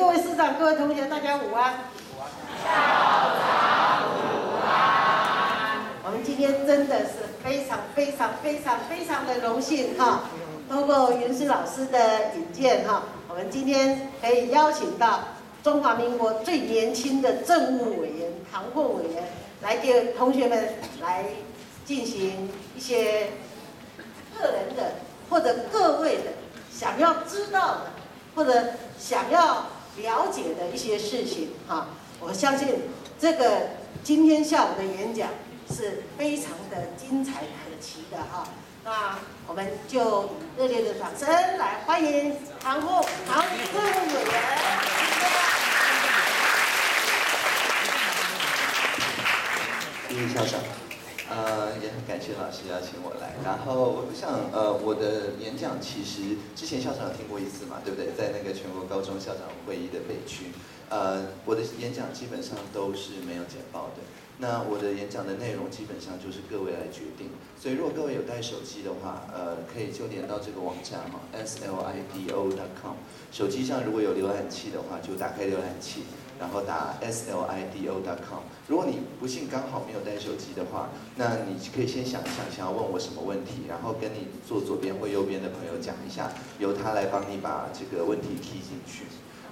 各位师长、各位同学，大家午安。校长午安。我们今天真的是非常、非常、非常、非常的荣幸哈，通过云师老师的引荐哈，我们今天可以邀请到中华民国最年轻的政务委员唐凤委员来给同学们来进行一些个人的或者各位的想要知道的。或者想要了解的一些事情，哈，我相信这个今天下午的演讲是非常的精彩可期的哈。那我们就热烈的掌声来欢迎唐副唐副委员。谢谢。校长。呃，也很感谢老师邀请我来。然后我想呃，我的演讲其实之前校长有听过一次嘛，对不对？在那个全国高中校长会议的北区，呃，我的演讲基本上都是没有简报的。那我的演讲的内容基本上就是各位来决定。所以如果各位有带手机的话，呃，可以就连到这个网站哈，slido.com。手机上如果有浏览器的话，就打开浏览器。然后打 s l i d o. dot com。如果你不幸刚好没有带手机的话，那你可以先想一想，想要问我什么问题，然后跟你坐左边或右边的朋友讲一下，由他来帮你把这个问题踢进去。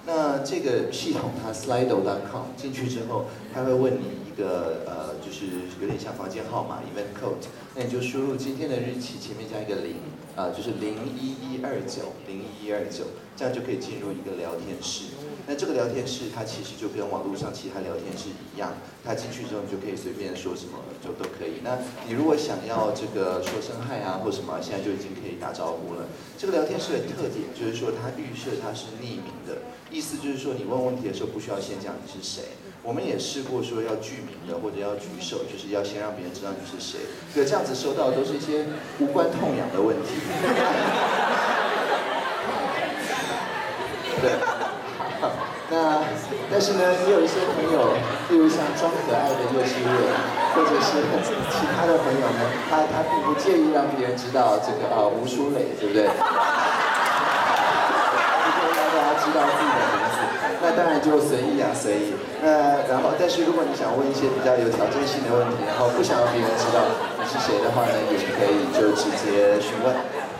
那这个系统它 s l i d o. dot com 进去之后，它会问你一个呃，就是有点像房间号码 event code，那你就输入今天的日期，前面加一个零，啊，就是零一一二九零一一二九，这样就可以进入一个聊天室。那这个聊天室它其实就跟网络上其他聊天室一样，它进去之后你就可以随便说什么就都可以。那你如果想要这个说声嗨啊或什么，现在就已经可以打招呼了。这个聊天室的特点就是说它预设它是匿名的，意思就是说你问问题的时候不需要先讲你是谁。我们也试过说要具名的或者要举手，就是要先让别人知道你是谁。可这样子收到都是一些无关痛痒的问题。对。但是呢，也有一些朋友，例如像装可爱的幼稚园，或者是其他的朋友呢，他他并不介意让别人知道这个啊吴淑磊，对不对？不介意让大家知道自己的名字，那当然就随意啊随意。那然后，但是如果你想问一些比较有挑战性的问题，然后不想让别人知道你是谁的话呢，也可以就直接询问。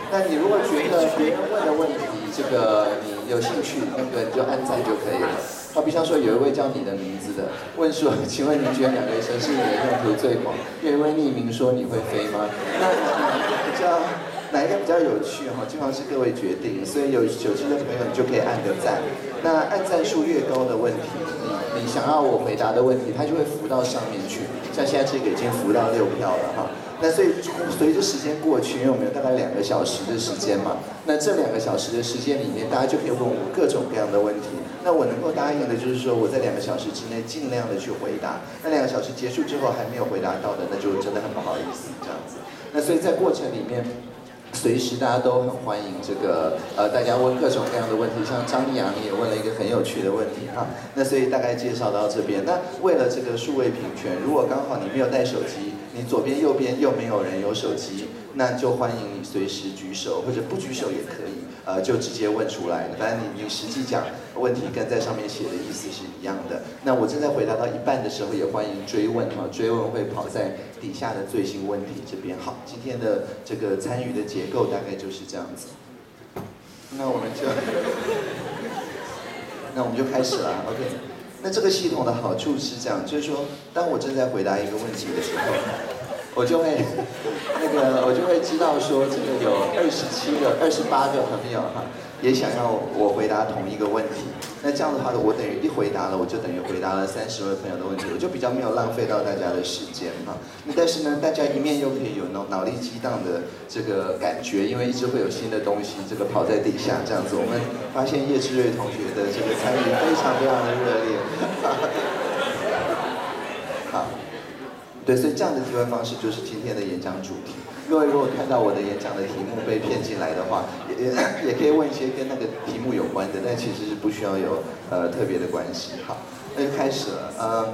那你如果觉得别人问的问题，这个你。有兴趣，那个就按赞就可以了。好，比方说有一位叫你的名字的问说，请问您觉得两个城市里的用途最广？有一位匿名说你会飞吗？那比较哪一个比较有趣哈？基本上是各位决定。所以有手机的朋友你就可以按个赞。那按赞数越高的问题，你你想要我回答的问题，它就会浮到上面去。像现在这个已经浮到六票了哈。那所以随着时间过去，因为我们有大概两个小时的时间嘛，那这两个小时的时间里面，大家就可以问我各种各样的问题。那我能够答应的就是说，我在两个小时之内尽量的去回答。那两个小时结束之后还没有回答到的，那就真的很不好意思这样子。那所以在过程里面。随时大家都很欢迎这个呃，大家问各种各样的问题，像张扬也问了一个很有趣的问题哈。那所以大概介绍到这边。那为了这个数位平权，如果刚好你没有带手机，你左边右边又没有人有手机，那就欢迎你随时举手，或者不举手也可以。呃，就直接问出来，反正你你实际讲问题跟在上面写的意思是一样的。那我正在回答到一半的时候，也欢迎追问哈，追问会跑在底下的最新问题这边。好，今天的这个参与的结构大概就是这样子。那我们就，那我们就开始了，OK。那这个系统的好处是这样，就是说，当我正在回答一个问题的时候。我就会那个我就会知道说这个有二十七个、二十八个朋友哈，也想要我回答同一个问题。那这样的话呢，我等于一回答了，我就等于回答了三十位朋友的问题，我就比较没有浪费到大家的时间哈。那但是呢，大家一面又可以有脑脑力激荡的这个感觉，因为一直会有新的东西这个跑在底下这样子。我们发现叶志瑞同学的这个参与非常非常的热烈。好，对，所以这样的提问方式就是今天的演讲主题。各位如果看到我的演讲的题目被骗进来的话，也也 也可以问一些跟那个题目有关的，但其实是不需要有呃特别的关系。好，那就开始了。嗯，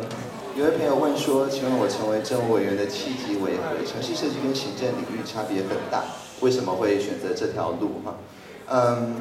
有位朋友问说，请问我成为政务委员的契机为何？城市设计跟行政领域差别很大，为什么会选择这条路？哈，嗯，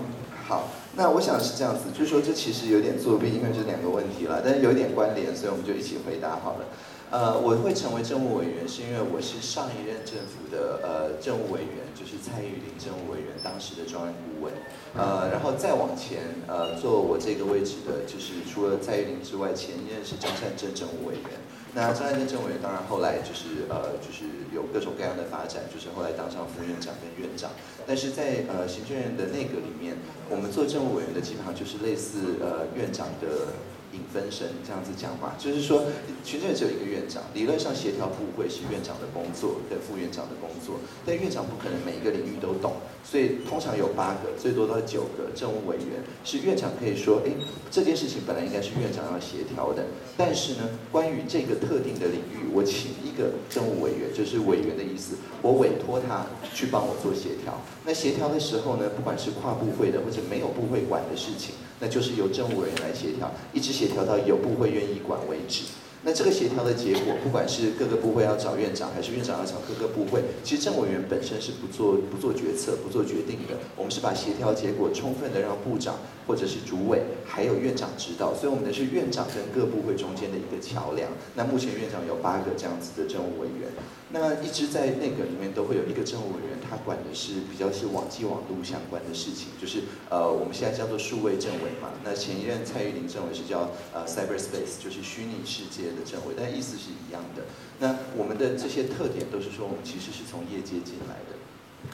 好，那我想是这样子，就是说这其实有点作弊，因为这两个问题了，但是有一点关联，所以我们就一起回答好了。呃，我会成为政务委员，是因为我是上一任政府的呃政务委员，就是蔡玉玲政务委员当时的专案顾问。呃，然后再往前，呃，坐我这个位置的，就是除了蔡玉玲之外，前一任是张善政政务委员。那张善政政务委员当然后来就是呃，就是有各种各样的发展，就是后来当上副院长跟院长。但是在呃行政院的内阁里面，我们做政务委员的基本上就是类似呃院长的。影分身这样子讲话，就是说，行政只有一个院长，理论上协调部会是院长的工作，跟副院长的工作，但院长不可能每一个领域都懂，所以通常有八个，最多到九个政务委员，是院长可以说，哎，这件事情本来应该是院长要协调的，但是呢，关于这个特定的领域，我请一个政务委员，就是委员的意思，我委托他去帮我做协调。那协调的时候呢，不管是跨部会的或者没有部会管的事情。那就是由政务委员来协调，一直协调到有部会愿意管为止。那这个协调的结果，不管是各个部会要找院长，还是院长要找各个部会，其实政务委员本身是不做不做决策、不做决定的。我们是把协调结果充分的让部长或者是主委还有院长知道，所以我们的是院长跟各部会中间的一个桥梁。那目前院长有八个这样子的政务委员，那一直在内阁里面都会有一个政务委员。他管的是比较是网际网络相关的事情，就是呃我们现在叫做数位政委嘛。那前一任蔡玉林政委是叫呃 cyberspace，就是虚拟世界的政委，但意思是一样的。那我们的这些特点都是说，我们其实是从业界进来的。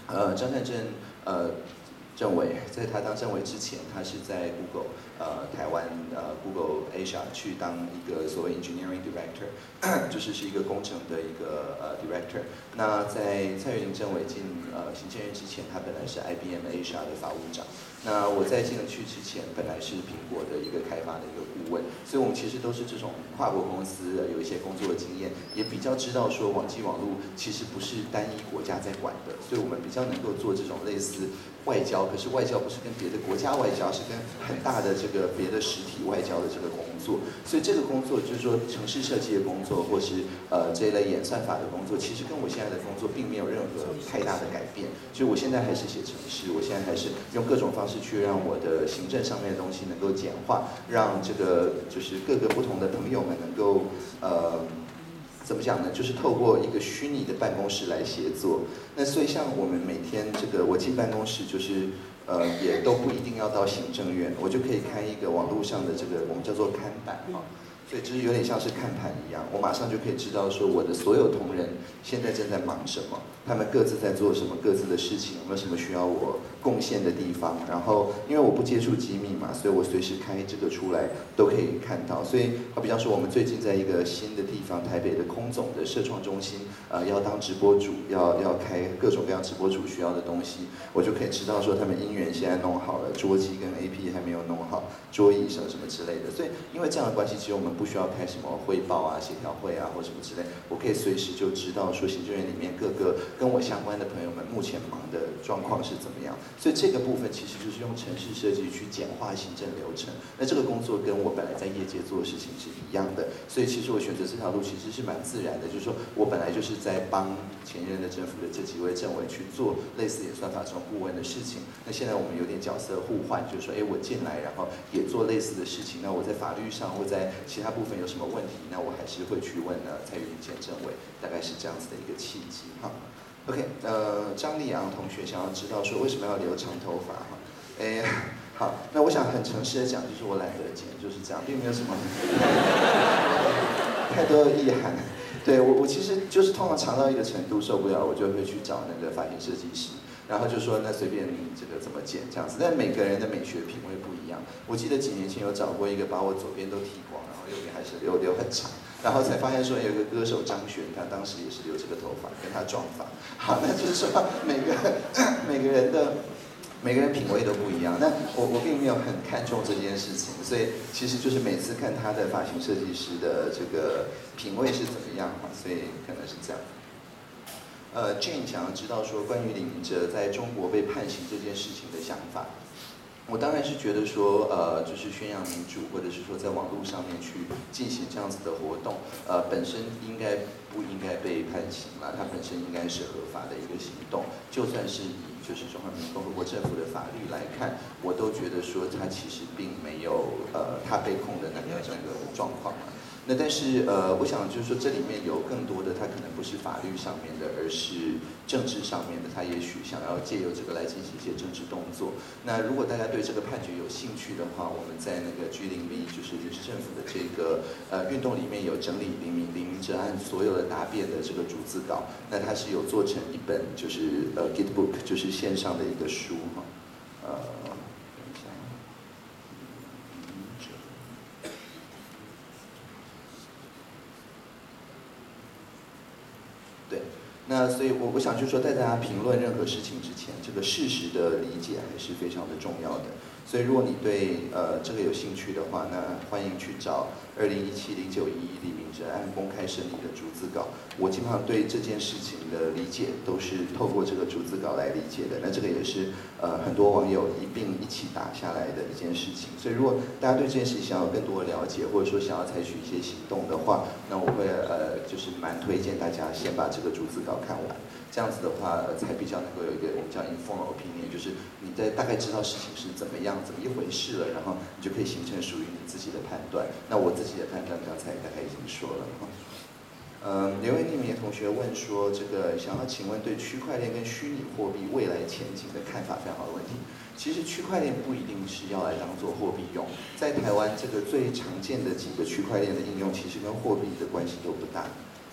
呃，张善珍呃政委在他当政委之前，他是在 Google。呃，台湾呃，Google Asia 去当一个所谓 Engineering Director，就是是一个工程的一个呃 Director。那在蔡玉玲政委进呃行政院之前，他本来是 IBM Asia 的法务长。那我在进去之前，本来是苹果的一个开发的一个顾问。所以我们其实都是这种跨国公司，有一些工作的经验，也比较知道说网际网络其实不是单一国家在管的，所以我们比较能够做这种类似外交，可是外交不是跟别的国家外交，是跟很大的这个别的实体外交的这个工作，所以这个工作就是说城市设计的工作，或是呃这一类演算法的工作，其实跟我现在的工作并没有任何太大的改变。所以我现在还是写城市，我现在还是用各种方式去让我的行政上面的东西能够简化，让这个就是各个不同的朋友们能够呃怎么讲呢？就是透过一个虚拟的办公室来协作。那所以像我们每天这个我进办公室就是。呃，也都不一定要到行政院，我就可以开一个网络上的这个我们叫做看板啊，所以就是有点像是看盘一样，我马上就可以知道说我的所有同仁现在正在忙什么，他们各自在做什么各自的事情，有没有什么需要我。贡献的地方，然后因为我不接触机密嘛，所以我随时开这个出来都可以看到。所以，好比方说，我们最近在一个新的地方，台北的空总的社创中心，呃，要当直播主，要要开各种各样直播主需要的东西，我就可以知道说他们音源现在弄好了，桌机跟 AP 还没有弄好，桌椅什么什么之类的。所以，因为这样的关系，其实我们不需要开什么汇报啊、协调会啊或什么之类，我可以随时就知道说行政院里面各个跟我相关的朋友们目前忙的状况是怎么样。所以这个部分其实就是用城市设计去简化行政流程。那这个工作跟我本来在业界做的事情是一样的，所以其实我选择这条路其实是蛮自然的。就是说我本来就是在帮前任的政府的这几位政委去做类似演算法这种顾问的事情。那现在我们有点角色互换，就是说，哎，我进来然后也做类似的事情。那我在法律上或在其他部分有什么问题，那我还是会去问呢蔡云健政委，大概是这样子的一个契机哈。OK，呃，张立阳同学想要知道说为什么要留长头发哈？哎，好，那我想很诚实的讲，就是我懒得剪，就是这样，并没有什么 太多的意涵。对我我其实就是通常长到一个程度受不了，我就会去找那个发型设计师，然后就说那随便你这个怎么剪这样子。但每个人的美学品味不一样。我记得几年前有找过一个把我左边都剃光，然后右边还是留留很长，然后才发现说有一个歌手张悬，他当时也是留这个头发，跟他撞发。好，那就是说每个 每个人的。每个人品味都不一样，那我我并没有很看重这件事情，所以其实就是每次看他的发型设计师的这个品味是怎么样嘛，所以可能是这样。呃，Jane 想要知道说关于李明哲在中国被判刑这件事情的想法。我当然是觉得说，呃，就是宣扬民主，或者是说在网络上面去进行这样子的活动，呃，本身应该不应该被判刑了？它本身应该是合法的一个行动。就算是以就是中华人民共和国政府的法律来看，我都觉得说它其实并没有呃，它被控的那个整个状况嘛。那但是呃，我想就是说这里面有更多的，他可能不是法律上面的，而是政治上面的。他也许想要借由这个来进行一些政治动作。那如果大家对这个判决有兴趣的话，我们在那个 G 零 V 就是临时政府的这个呃运动里面有整理林明李明哲案所有的答辩的这个逐字稿。那它是有做成一本就是呃 Git Book，就是线上的一个书哈，呃。那所以，我想就说，在大家评论任何事情之前，这个事实的理解还是非常的重要的。所以，如果你对呃这个有兴趣的话，那欢迎去找二零一七零九一一李明哲案公开审理的逐字稿。我基本上对这件事情的理解都是透过这个逐字稿来理解的。那这个也是呃很多网友一并一起打下来的一件事情。所以，如果大家对这件事情想要更多的了解，或者说想要采取一些行动的话，那我会呃就是蛮推荐大家先把这个逐字稿看完。这样子的话，才比较能够有一个我们叫 informal opinion，就是你在大概知道事情是怎么样、怎么一回事了，然后你就可以形成属于你自己的判断。那我自己的判断刚才大概已经说了哈。嗯，刘伟宁同学问说，这个想要请问对区块链跟虚拟货币未来前景的看法，非常好的问题。其实区块链不一定是要来当做货币用，在台湾这个最常见的几个区块链的应用，其实跟货币的关系都不大。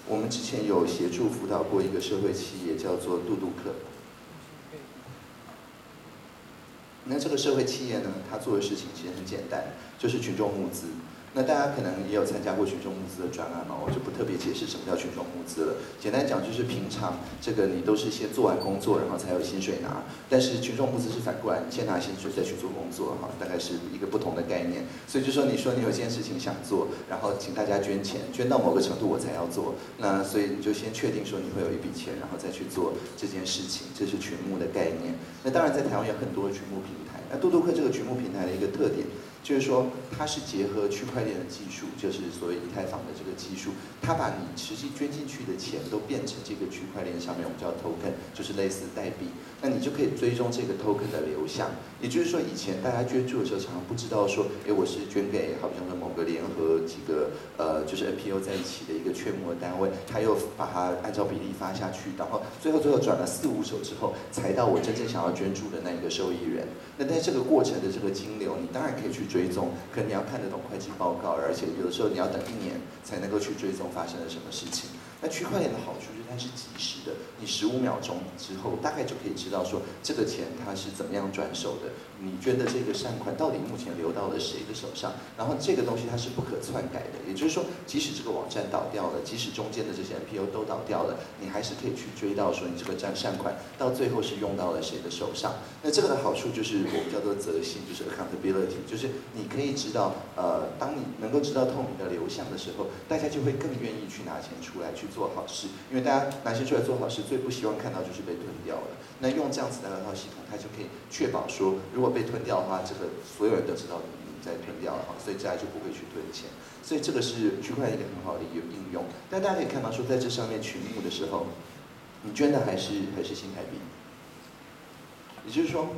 我们之前有协助辅导过一个社会企业，叫做杜杜克。那这个社会企业呢，它做的事情其实很简单，就是群众募资。那大家可能也有参加过群众募资的专案嘛，我就不特别解释什么叫群众募资了。简单讲就是平常这个你都是先做完工作，然后才有薪水拿。但是群众募资是反过来，你先拿薪水再去做工作，哈，大概是一个不同的概念。所以就说你说你有件事情想做，然后请大家捐钱，捐到某个程度我才要做。那所以你就先确定说你会有一笔钱，然后再去做这件事情，这是群募的概念。那当然在台湾有很多的群募平台，那多多克这个群募平台的一个特点。就是说，它是结合区块链的技术，就是所谓以太坊的这个技术，它把你实际捐进去的钱都变成这个区块链上面我们叫 token，就是类似代币。那你就可以追踪这个 token 的流向。也就是说，以前大家捐助的时候，常常不知道说，哎，我是捐给好像说某个联合几个呃，就是 NPO 在一起的一个券募的单位，他又把它按照比例发下去，然后最后最后转了四五手之后，才到我真正想要捐助的那一个受益人。那在这个过程的这个金流，你当然可以去追踪，可你要看得懂会计报告，而且有的时候你要等一年才能够去追踪发生了什么事情。那区块链的好处就是它是即时的，你十五秒钟之后大概就可以知道说这个钱它是怎么样转手的，你捐的这个善款到底目前流到了谁的手上，然后这个东西它是不可篡改的，也就是说即使这个网站倒掉了，即使中间的这些 NPO 都倒掉了，你还是可以去追到说你这个占善款到最后是用到了谁的手上。那这个的好处就是我们叫做责性，就是 accountability，就是你可以知道，呃，当你能够知道透明的流向的时候，大家就会更愿意去拿钱出来去。做好事，因为大家拿钱出来做好事，最不希望看到就是被吞掉了。那用这样子的那套系统，它就可以确保说，如果被吞掉的话，这个所有人都知道你在吞掉了哈，所以大家就不会去吞钱。所以这个是区块链一个很好的一个应用。但大家可以看到说，在这上面群募的时候，你捐的还是还是新台币，也就是说，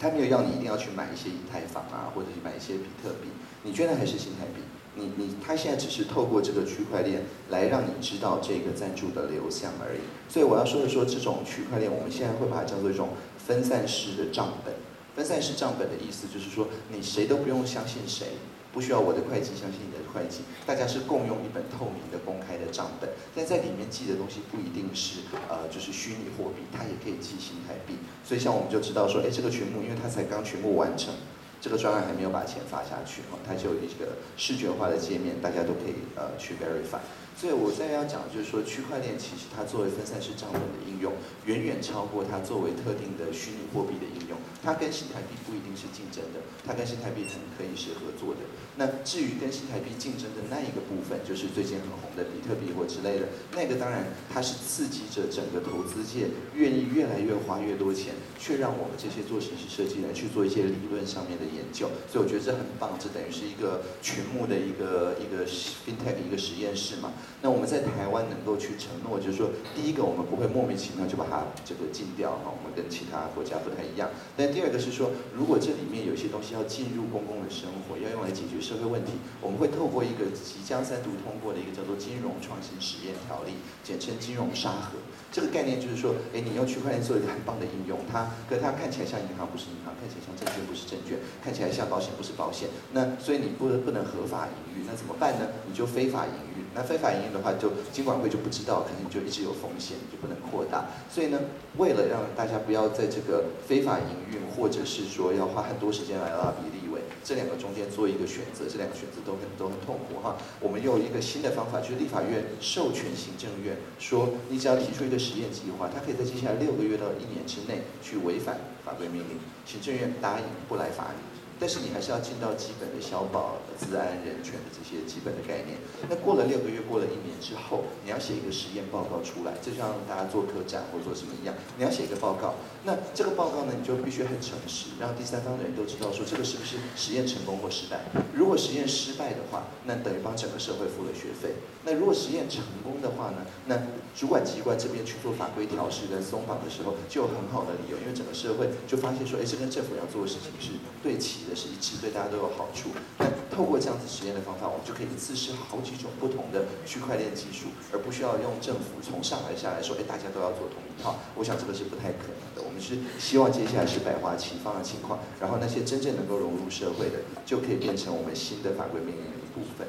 他没有要你一定要去买一些以太坊啊，或者是买一些比特币，你捐的还是新台币。你你他现在只是透过这个区块链来让你知道这个赞助的流向而已。所以我要说的说，这种区块链我们现在会把它叫做一种分散式的账本。分散式账本的意思就是说，你谁都不用相信谁，不需要我的会计相信你的会计，大家是共用一本透明的公开的账本，但在里面记的东西不一定是呃就是虚拟货币，它也可以记新台币。所以像我们就知道说，哎，这个群目因为它才刚全部完成，这个专案还没有把钱发下去哈，它就有一个视觉化的界面，大家都可以呃去 verify。所以我在要讲，就是说区块链其实它作为分散式账本的应用，远远超过它作为特定的虚拟货币的应用。它跟新台币不一定是竞争的，它跟新台币很可以是合作的。那至于跟新台币竞争的那一个部分，就是最近很红的比特币或之类的，那个当然它是刺激着整个投资界愿意越来越花越多钱，却让我们这些做城市设计人去做一些理论上面的研究。所以我觉得这很棒，这等于是一个群目的一个一个 fintech 一个实验室嘛。那我们在台湾能够去承诺，就是说，第一个我们不会莫名其妙就把它这个禁掉哈，我们跟其他国家不太一样。但第二个是说，如果这里面有些东西要进入公共的生活，要用来解决社会问题，我们会透过一个即将三读通过的一个叫做《金融创新实验条例》，简称金融沙盒。这个概念就是说，哎，你用区块链做一个很棒的应用，它可它看起来像银行不是银行，看起来像证券不是证券，看起来像保险不是保险。那所以你不不能合法那怎么办呢？你就非法营运。那非法营运的话，就金管会就不知道，可能就一直有风险，你就不能扩大。所以呢，为了让大家不要在这个非法营运，或者是说要花很多时间来拉比例位，这两个中间做一个选择，这两个选择都很都很痛苦哈。我们用一个新的方法，就是立法院授权行政院，说你只要提出一个实验计划，它可以在接下来六个月到一年之内去违反法规命令，行政院答应不来罚你。但是你还是要尽到基本的消保、治安、人权的这些基本的概念。那过了六个月，过了一年之后，你要写一个实验报告出来，就像大家做客栈或做什么一样，你要写一个报告。那这个报告呢，你就必须很诚实，让第三方的人都知道说这个是不是实验成功或失败。如果实验失败的话，那等于帮整个社会付了学费。那如果实验成功的话呢，那主管机关这边去做法规调试跟松绑的时候，就有很好的理由，因为整个社会就发现说，哎，这跟政府要做的事情是对齐的。是一致，对大家都有好处。那透过这样子实验的方法，我们就可以一次试好几种不同的区块链技术，而不需要用政府从上而下来说，哎，大家都要做同一套。我想这个是不太可能的。我们是希望接下来是百花齐放的情况，然后那些真正能够融入社会的，就可以变成我们新的法规命令的一部分。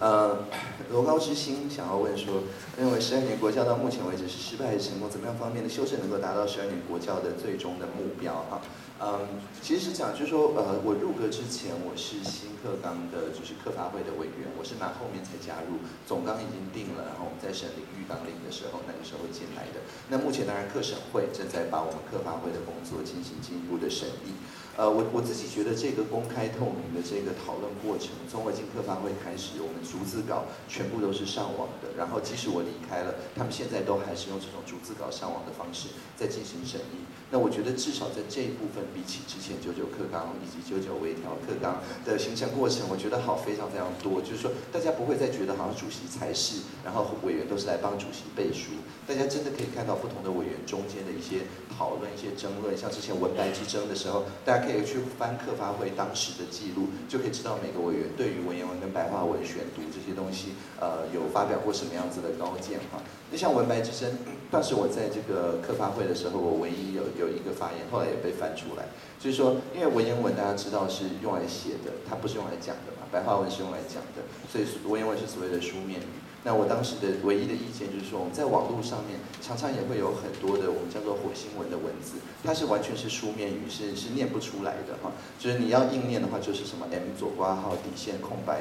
呃，罗高之星想要问说，认为十二年国教到目前为止是失败还是成功？怎么样方面的修正能够达到十二年国教的最终的目标？哈。嗯，其实是讲，就是说，呃，我入阁之前，我是新课纲的，就是课发会的委员，我是蛮后面才加入，总纲已经定了，然后我们在审理预纲领的时候，那个时候进来的。那目前当然课审会正在把我们课发会的工作进行进一步的审议。呃，我我自己觉得这个公开透明的这个讨论过程，从我进课发会开始，我们逐字稿全部都是上网的，然后即使我离开了，他们现在都还是用这种逐字稿上网的方式在进行审议。那我觉得至少在这一部分，比起之前九九课纲以及九九微调课纲的形成过程，我觉得好非常非常多。就是说，大家不会再觉得好像主席才是，然后委员都是来帮主席背书。大家真的可以看到不同的委员中间的一些讨论、一些争论。像之前文白之争的时候，大家可以去翻课发会当时的记录，就可以知道每个委员对于文言文跟白话文选读这些东西，呃，有发表过什么样子的高见哈。那像文白之争，当时我在这个课发会的时候，我唯一有有一个发言，后来也被翻出来，就是说，因为文言文大家知道是用来写的，它不是用来讲的嘛，白话文是用来讲的，所以文言文是所谓的书面语。那我当时的唯一的意见就是说，我们在网络上面常常也会有很多的我们叫做火星文的文字，它是完全是书面语，是是念不出来的哈。就是你要硬念的话，就是什么 M 左挂号底线空白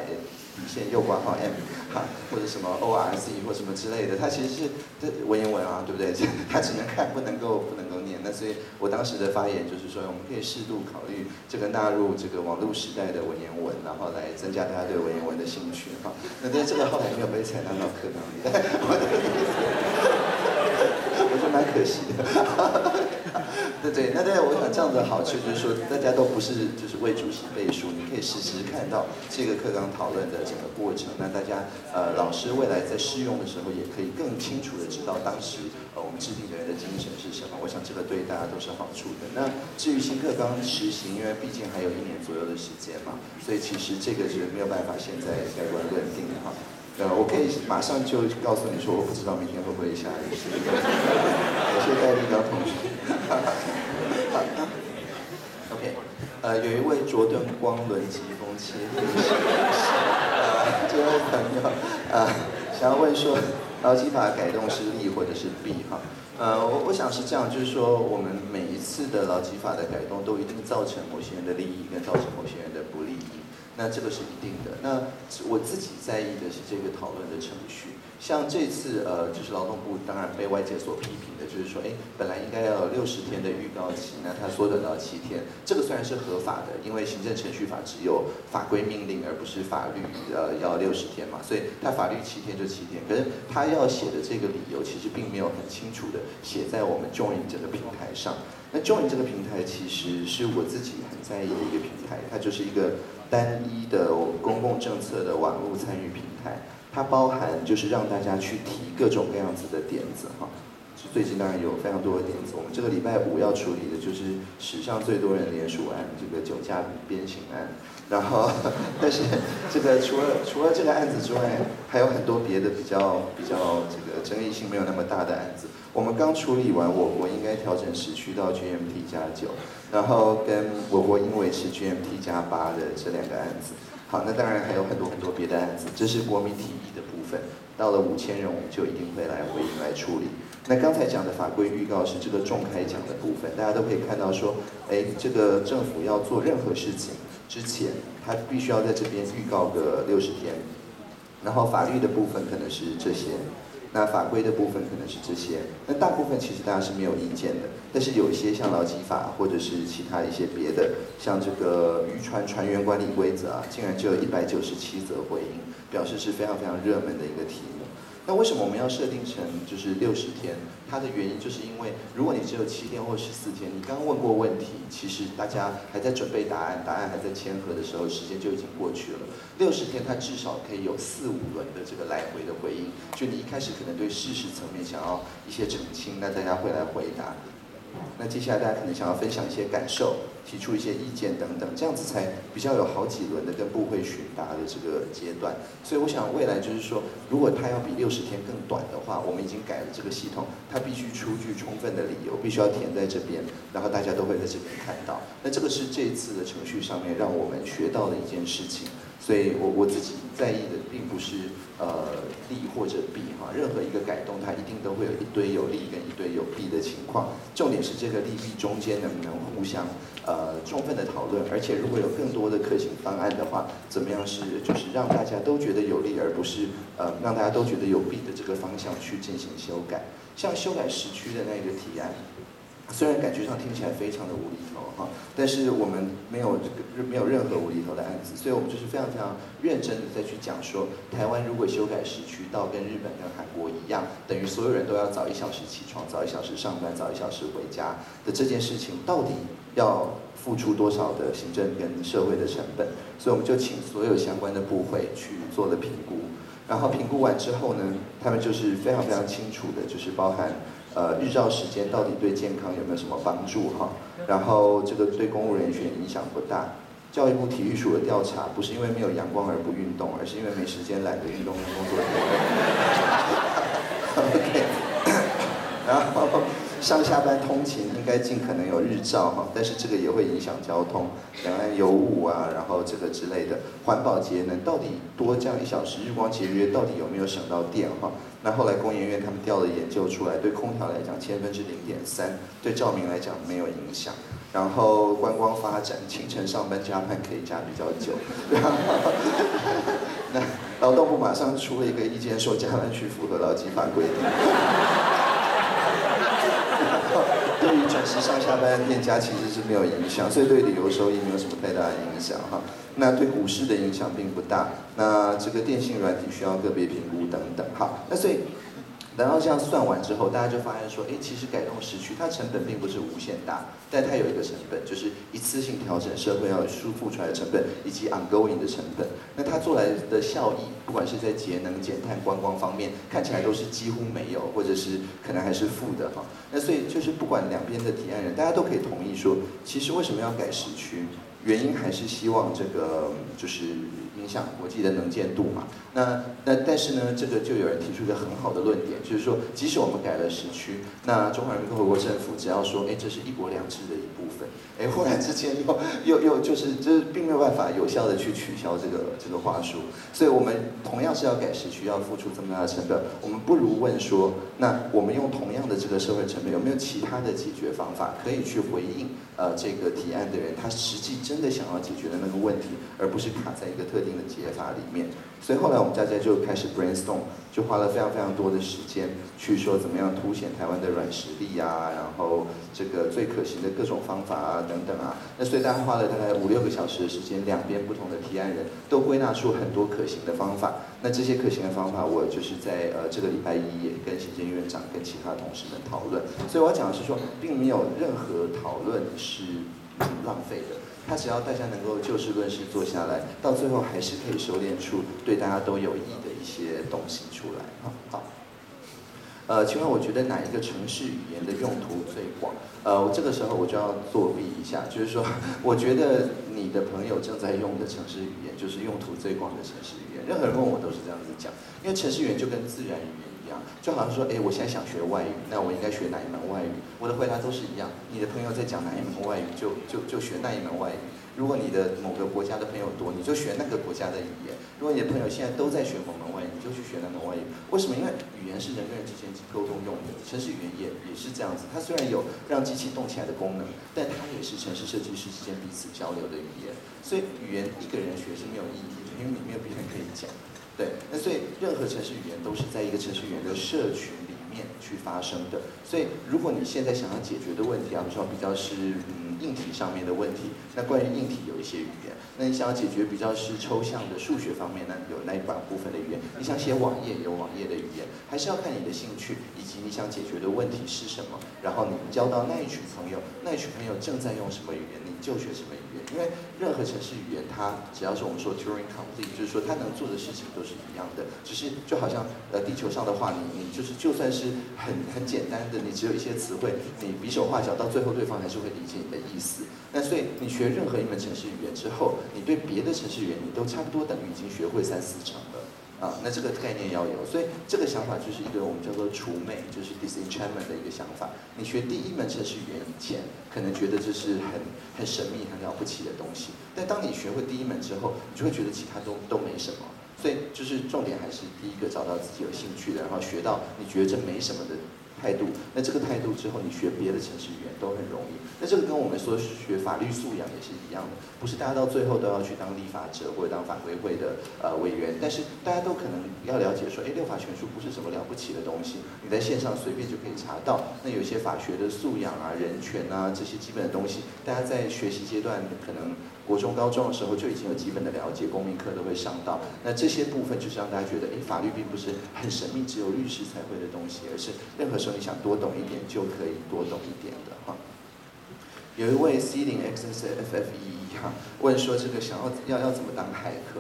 底线右挂号 M 哈，或者什么 O R Z 或什么之类的，它其实是这文言文啊，对不对？它只能看，不能够不能够念。那所以我当时的发言就是说，我们可以适度考虑这个纳入这个网络时代的文言文，然后来增加大家对文言文的兴趣哈。那但是这个后来没有被采纳。到课堂里，我觉得蛮可惜的。对对，那大家我想这样的好处就是说，大家都不是就是为主席背书，你可以实时看到这个课纲讨论的整个过程。那大家呃，老师未来在试用的时候，也可以更清楚的知道当时呃我们制定的人的精神是什么。我想这个对大家都是好处的。那至于新课纲实行，因为毕竟还有一年左右的时间嘛，所以其实这个是没有办法现在盖棺论定的哈。呃，我可以马上就告诉你说，我不知道明天会不会下雨。谢谢戴立刚同学。呃，有一位卓顿光轮疾风切，呃，这位朋友，呃，想要问说，劳基法改动是利或者是弊哈？呃，我我想是这样，就是说我们每一次的劳基法的改动，都一定造成某些人的利益，跟造成某些人的不利，那这个是一定的。那我自己在意的是这个讨论的程序。像这次呃，就是劳动部当然被外界所批评的，就是说，哎，本来应该要有六十天的预告期，那它缩短到七天，这个虽然是合法的，因为行政程序法只有法规命令，而不是法律，呃，要六十天嘛，所以它法律七天就七天。可是他要写的这个理由，其实并没有很清楚的写在我们 Join 这个平台上。那 Join 这个平台其实是我自己很在意的一个平台，它就是一个单一的我们公共政策的网络参与平台。它包含就是让大家去提各种各样子的点子哈，最近当然有非常多的点子。我们这个礼拜五要处理的就是史上最多人联署案，这个酒驾鞭刑案。然后，但是这个除了除了这个案子之外，还有很多别的比较比较这个争议性没有那么大的案子。我们刚处理完我国应该调整时区到 GMT 加九，然后跟我国因为是 GMT 加八的这两个案子。好，那当然还有很多很多别的案子，这是国民提议的部分。到了五千人，我们就一定会来回应来处理。那刚才讲的法规预告是这个重开讲的部分，大家都可以看到说，哎，这个政府要做任何事情之前，他必须要在这边预告个六十天。然后法律的部分可能是这些。那法规的部分可能是这些，那大部分其实大家是没有意见的，但是有一些像劳基法或者是其他一些别的，像这个渔船船员管理规则啊，竟然就有一百九十七则回应，表示是非常非常热门的一个题目。那为什么我们要设定成就是六十天？它的原因就是因为，如果你只有七天或十四天，你刚问过问题，其实大家还在准备答案，答案还在签合的时候，时间就已经过去了。六十天，它至少可以有四五轮的这个来回的回应。就你一开始可能对事实层面想要一些澄清，那大家会来回答。那接下来大家可能想要分享一些感受，提出一些意见等等，这样子才比较有好几轮的跟部会询答的这个阶段。所以我想未来就是说，如果它要比六十天更短的话，我们已经改了这个系统，它必须出具充分的理由，必须要填在这边，然后大家都会在这边看到。那这个是这次的程序上面让我们学到的一件事情。所以我我自己在意的并不是呃利或者弊哈，任何一个改动它一定都会有一堆有利跟一堆有弊的情况，重点是这个利弊中间能不能互相呃充分的讨论，而且如果有更多的可行方案的话，怎么样是就是让大家都觉得有利，而不是呃让大家都觉得有弊的这个方向去进行修改，像修改时区的那个提案。虽然感觉上听起来非常的无厘头哈，但是我们没有这个没有任何无厘头的案子，所以我们就是非常非常认真的再去讲说，台湾如果修改时区到跟日本跟韩国一样，等于所有人都要早一小时起床，早一小时上班，早一小时回家的这件事情，到底要付出多少的行政跟社会的成本？所以我们就请所有相关的部会去做了评估，然后评估完之后呢，他们就是非常非常清楚的，就是包含。呃，日照时间到底对健康有没有什么帮助哈？然后这个对公务人员影响不大。教育部体育署的调查不是因为没有阳光而不运动，而是因为没时间懒得运动工作。OK，然后。上下班通勤应该尽可能有日照哈，但是这个也会影响交通，两岸有雾啊，然后这个之类的。环保节能到底多降一小时，日光节约到底有没有省到电哈？那后来工研院他们调了研究出来，对空调来讲千分之零点三，对照明来讲没有影响。然后观光发展，清晨上班加班可以加比较久。那劳动部马上出了一个意见，说加班需符合劳基法规定。对于准时上下班的店家其实是没有影响，所以对旅游收益没有什么太大的影响哈。那对股市的影响并不大。那这个电信软体需要个别评估等等。好，那所以。然后这样算完之后，大家就发现说，哎，其实改动时区它成本并不是无限大，但它有一个成本，就是一次性调整社会要输付出来的成本，以及 ongoing 的成本。那它做来的效益，不管是在节能减碳、观光方面，看起来都是几乎没有，或者是可能还是负的哈。那所以就是不管两边的提案人，大家都可以同意说，其实为什么要改时区？原因还是希望这个就是。影响国际的能见度嘛。那那但是呢，这个就有人提出一个很好的论点，就是说，即使我们改了时区，那中华人民共和国政府只要说，哎，这是一国两制的一部分，哎，忽然之间又又又就是就是并没有办法有效的去取消这个这个话术，所以我们同样是要改时区，要付出这么大的成本，我们不如问说，那我们用同样的这个社会成本，有没有其他的解决方法可以去回应呃这个提案的人他实际真的想要解决的那个问题，而不是卡在一个特定的解法里面。所以后来我们大家就开始 brainstorm，就花了非常非常多的时间去说怎么样凸显台湾的软实力啊，然后这个最可行的各种方法啊等等啊。那所以大家花了大概五六个小时的时间，两边不同的提案人都归纳出很多可行的方法。那这些可行的方法，我就是在呃这个礼拜一也跟行政院长跟其他同事们讨论。所以我要讲的是说，并没有任何讨论是浪费的。他只要大家能够就事论事坐下来，到最后还是可以收敛出对大家都有益的一些东西出来。好，呃，请问我觉得哪一个城市语言的用途最广？呃，我这个时候我就要作弊一下，就是说，我觉得你的朋友正在用的城市语言就是用途最广的城市语言。任何人问我都是这样子讲，因为城市语言就跟自然语言。就好像说，哎，我现在想学外语，那我应该学哪一门外语？我的回答都是一样。你的朋友在讲哪一门外语，就就就学那一门外语。如果你的某个国家的朋友多，你就学那个国家的语言。如果你的朋友现在都在学某门外语，你就去学那门外语。为什么？因为语言是人跟人之间沟通用的，城市语言也也是这样子。它虽然有让机器动起来的功能，但它也是城市设计师之间彼此交流的语言。所以语言一个人学是没有意义的，因为你没有别人可以讲。对，那所以任何城市语言都是在一个城市语言的社群里面去发生的。所以如果你现在想要解决的问题啊，比如说比较是嗯硬体上面的问题，那关于硬体有一些语言；那你想要解决比较是抽象的数学方面呢，有那一半部分的语言。你想写网页有网页的语言，还是要看你的兴趣以及你想解决的问题是什么。然后你交到那一群朋友，那一群朋友正在用什么语言，你就学什么。因为任何城市语言，它只要是我们说 Turing complete，就是说它能做的事情都是一样的，只是就好像呃地球上的话，你你就是就算是很很简单的，你只有一些词汇，你比手画脚，到最后对方还是会理解你的意思。那所以你学任何一门城市语言之后，你对别的城市语言，你都差不多等于已经学会三四成了。啊，那这个概念要有，所以这个想法就是一个我们叫做除魅，就是 disenchantment 的一个想法。你学第一门程式语言以前，可能觉得这是很很神秘、很了不起的东西，但当你学会第一门之后，你就会觉得其他都都没什么。所以就是重点还是第一个找到自己有兴趣的，然后学到你觉得这没什么的。态度，那这个态度之后，你学别的城市语言都很容易。那这个跟我们说学法律素养也是一样的，不是大家到最后都要去当立法者或者当法规会的呃委员，但是大家都可能要了解说，哎，六法全书不是什么了不起的东西，你在线上随便就可以查到。那有些法学的素养啊、人权啊这些基本的东西，大家在学习阶段可能。国中、高中的时候就已经有基本的了解，公民课都会上到。那这些部分就是让大家觉得，哎，法律并不是很神秘，只有律师才会的东西，而是任何时候你想多懂一点就可以多懂一点的哈。有一位 C 零 X S F F E 哈问说，这个想要要要怎么当骇客？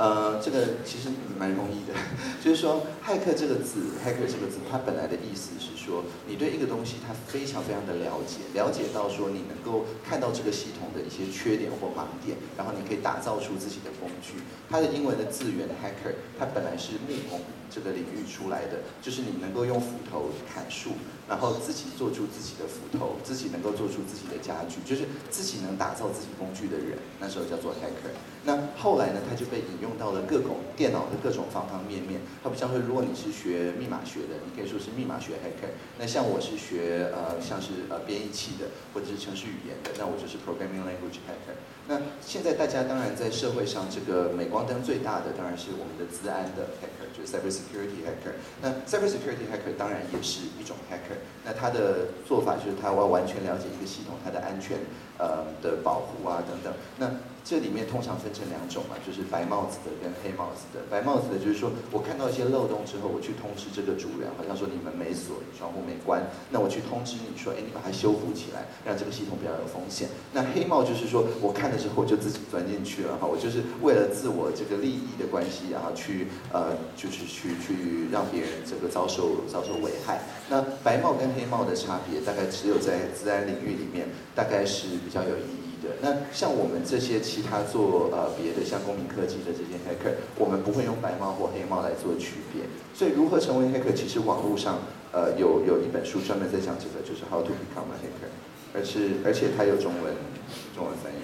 呃，这个其实蛮容易的，就是说，骇客这个字，骇客这个字，它本来的意思是说，你对一个东西它非常非常的了解，了解到说你能够看到这个系统的一些缺点或盲点，然后你可以打造出自己的工具。它的英文的字源 hacker，它本来是木工这个领域出来的，就是你能够用斧头砍树。然后自己做出自己的斧头，自己能够做出自己的家具，就是自己能打造自己工具的人，那时候叫做 hacker。那后来呢，他就被引用到了各种电脑的各种方方面面。它不像说，如果你是学密码学的，你可以说是密码学 hacker。那像我是学呃像是呃编译器的，或者是程序语言的，那我就是 programming language hacker。那现在大家当然在社会上这个镁光灯最大的当然是我们的资安的 hacker，就是 cyber security hacker。那 cyber security hacker 当然也是一种 hacker。那他的做法就是他要完全了解一个系统它的安全呃的保护啊等等。那这里面通常分成两种嘛，就是白帽子的跟黑帽子的。白帽子的就是说我看到一些漏洞之后，我去通知这个主人，好像说你们没锁，窗户没关，那我去通知你说，哎，你把它修复起来，让这个系统比较有风险。那黑帽就是说我看的时候我就自己钻进去了哈，我就是为了自我这个利益的关系，然后去呃就是去去让别人这个遭受遭受危害。那白帽跟黑帽的差别大概只有在自然领域里面，大概是比较有意义。的。那像我们这些其他做呃别的像公民科技的这些 hacker，我们不会用白帽或黑帽来做区别。所以如何成为 hacker，其实网络上呃有有一本书专门在讲这个，就是 How to Become a Hacker，而是而且它有中文中文翻译。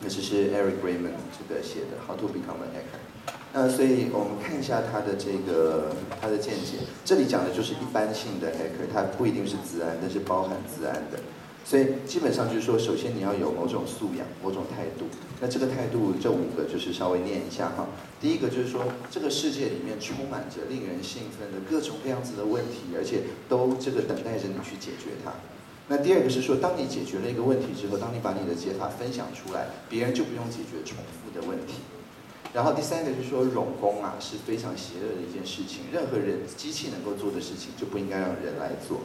那这是 Eric Raymond 这个写的 How to Become a Hacker。那所以我们看一下他的这个他的见解，这里讲的就是一般性的 hacker，它不一定是自然，但是包含自然的。所以基本上就是说，首先你要有某种素养、某种态度。那这个态度，这五个就是稍微念一下哈。第一个就是说，这个世界里面充满着令人兴奋的各种各样子的问题，而且都这个等待着你去解决它。那第二个是说，当你解决了一个问题之后，当你把你的解法分享出来，别人就不用解决重复的问题。然后第三个是说，冗工啊是非常邪恶的一件事情，任何人机器能够做的事情就不应该让人来做。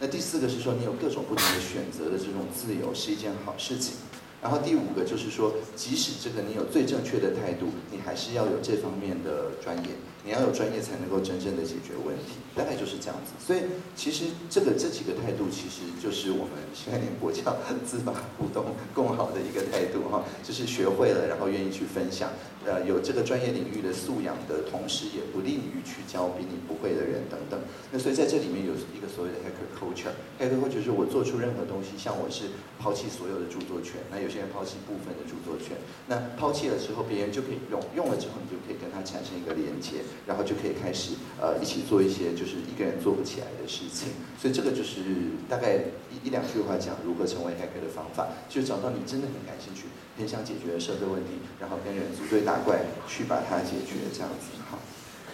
那第四个是说，你有各种不同的选择的这种自由是一件好事情。然后第五个就是说，即使这个你有最正确的态度，你还是要有这方面的专业。你要有专业才能够真正的解决问题，大概就是这样子。所以其实这个这几个态度，其实就是我们新概念国教 自发互动共好的一个态度哈，就是学会了，然后愿意去分享，呃，有这个专业领域的素养的同时，也不吝于去教比你不会的人等等。那所以在这里面有一个所谓的 hacker culture，hacker culture 就是我做出任何东西，像我是抛弃所有的著作权，那有些人抛弃部分的著作权，那抛弃了之后，别人就可以用，用了之后你就可以跟他产生一个连接。然后就可以开始呃一起做一些就是是一个人做不起来的事情，所以这个就是大概一一两句话讲如何成为改革的方法，就找到你真的很感兴趣、很想解决的社会问题，然后跟人组队打怪去把它解决这样子好。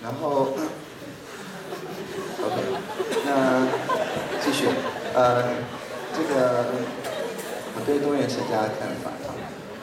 然后 OK，那继续呃这个我对多元成家的看法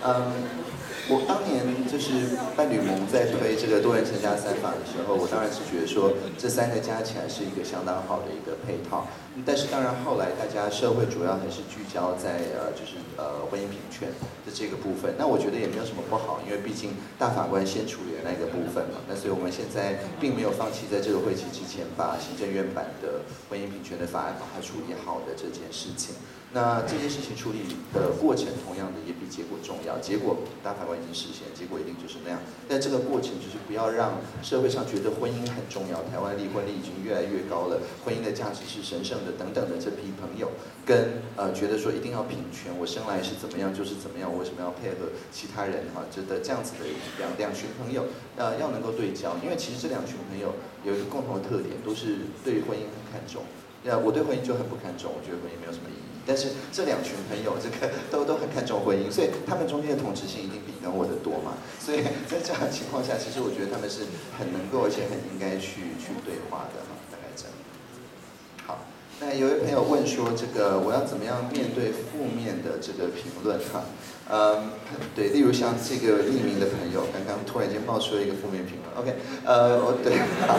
嗯。我当年就是伴侣盟在推这个多元成家三法的时候，我当然是觉得说这三个加起来是一个相当好的一个配套。但是当然后来大家社会主要还是聚焦在呃就是呃婚姻平权的这个部分。那我觉得也没有什么不好，因为毕竟大法官先处理了那个部分嘛。那所以我们现在并没有放弃在这个会期之前把行政院版的婚姻平权的法案把它处理好的这件事情。那这件事情处理的过程，同样的也比结果重要。结果大法官已经实现，结果一定就是那样。但这个过程就是不要让社会上觉得婚姻很重要。台湾离婚率已经越来越高了，婚姻的价值是神圣的等等的这批朋友，跟呃觉得说一定要平权，我生来是怎么样就是怎么样，我为什么要配合其他人哈？觉得这样子的两两群朋友，呃要能够对焦，因为其实这两群朋友有一个共同的特点，都是对婚姻很看重。那我对婚姻就很不看重，我觉得婚姻没有什么意义。但是这两群朋友，这个都都很看重婚姻，所以他们中间的同质性一定比跟我的多嘛。所以在这样情况下，其实我觉得他们是很能够而且很应该去去对话的哈，大概这样。好，那有位朋友问说，这个我要怎么样面对负面的这个评论哈？嗯，对，例如像这个匿名的朋友，刚刚突然间冒出了一个负面评论，OK，呃，我对，好，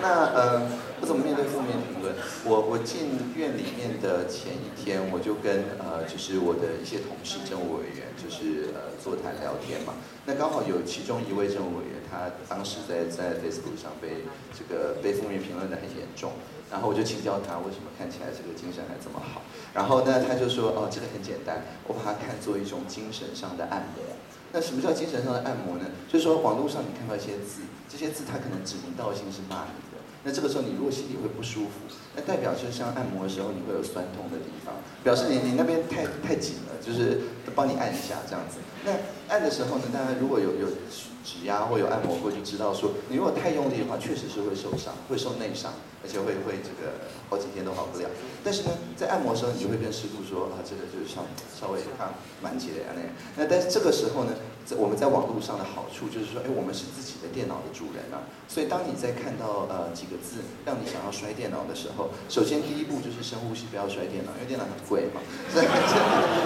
那呃。我怎么面对负面评论？我我进院里面的前一天，我就跟呃，就是我的一些同事政务委员，就是呃座谈聊天嘛。那刚好有其中一位政务委员，他当时在在 Facebook 上被这个被负面评论的很严重。然后我就请教他，为什么看起来这个精神还这么好？然后呢，他就说，哦，这个很简单，我把它看作一种精神上的按摩。那什么叫精神上的按摩呢？就是说网络上你看到一些字，这些字它可能指名道姓是骂你。那这个时候你如果心里会不舒服，那代表就是像按摩的时候你会有酸痛的地方，表示你你那边太太紧了，就是帮你按一下这样子。那按的时候呢，大家如果有有指压或有按摩过，就知道说你如果太用力的话，确实是会受伤，会受内伤，而且会会这个好几天都好不了。但是呢，在按摩的时候，你就会跟师傅说啊，这个就是稍稍微看蛮起来那样。那但是这个时候呢？在我们在网络上的好处就是说，哎，我们是自己的电脑的主人啊。所以当你在看到呃几个字让你想要摔电脑的时候，首先第一步就是深呼吸，不要摔电脑，因为电脑很贵嘛。所以这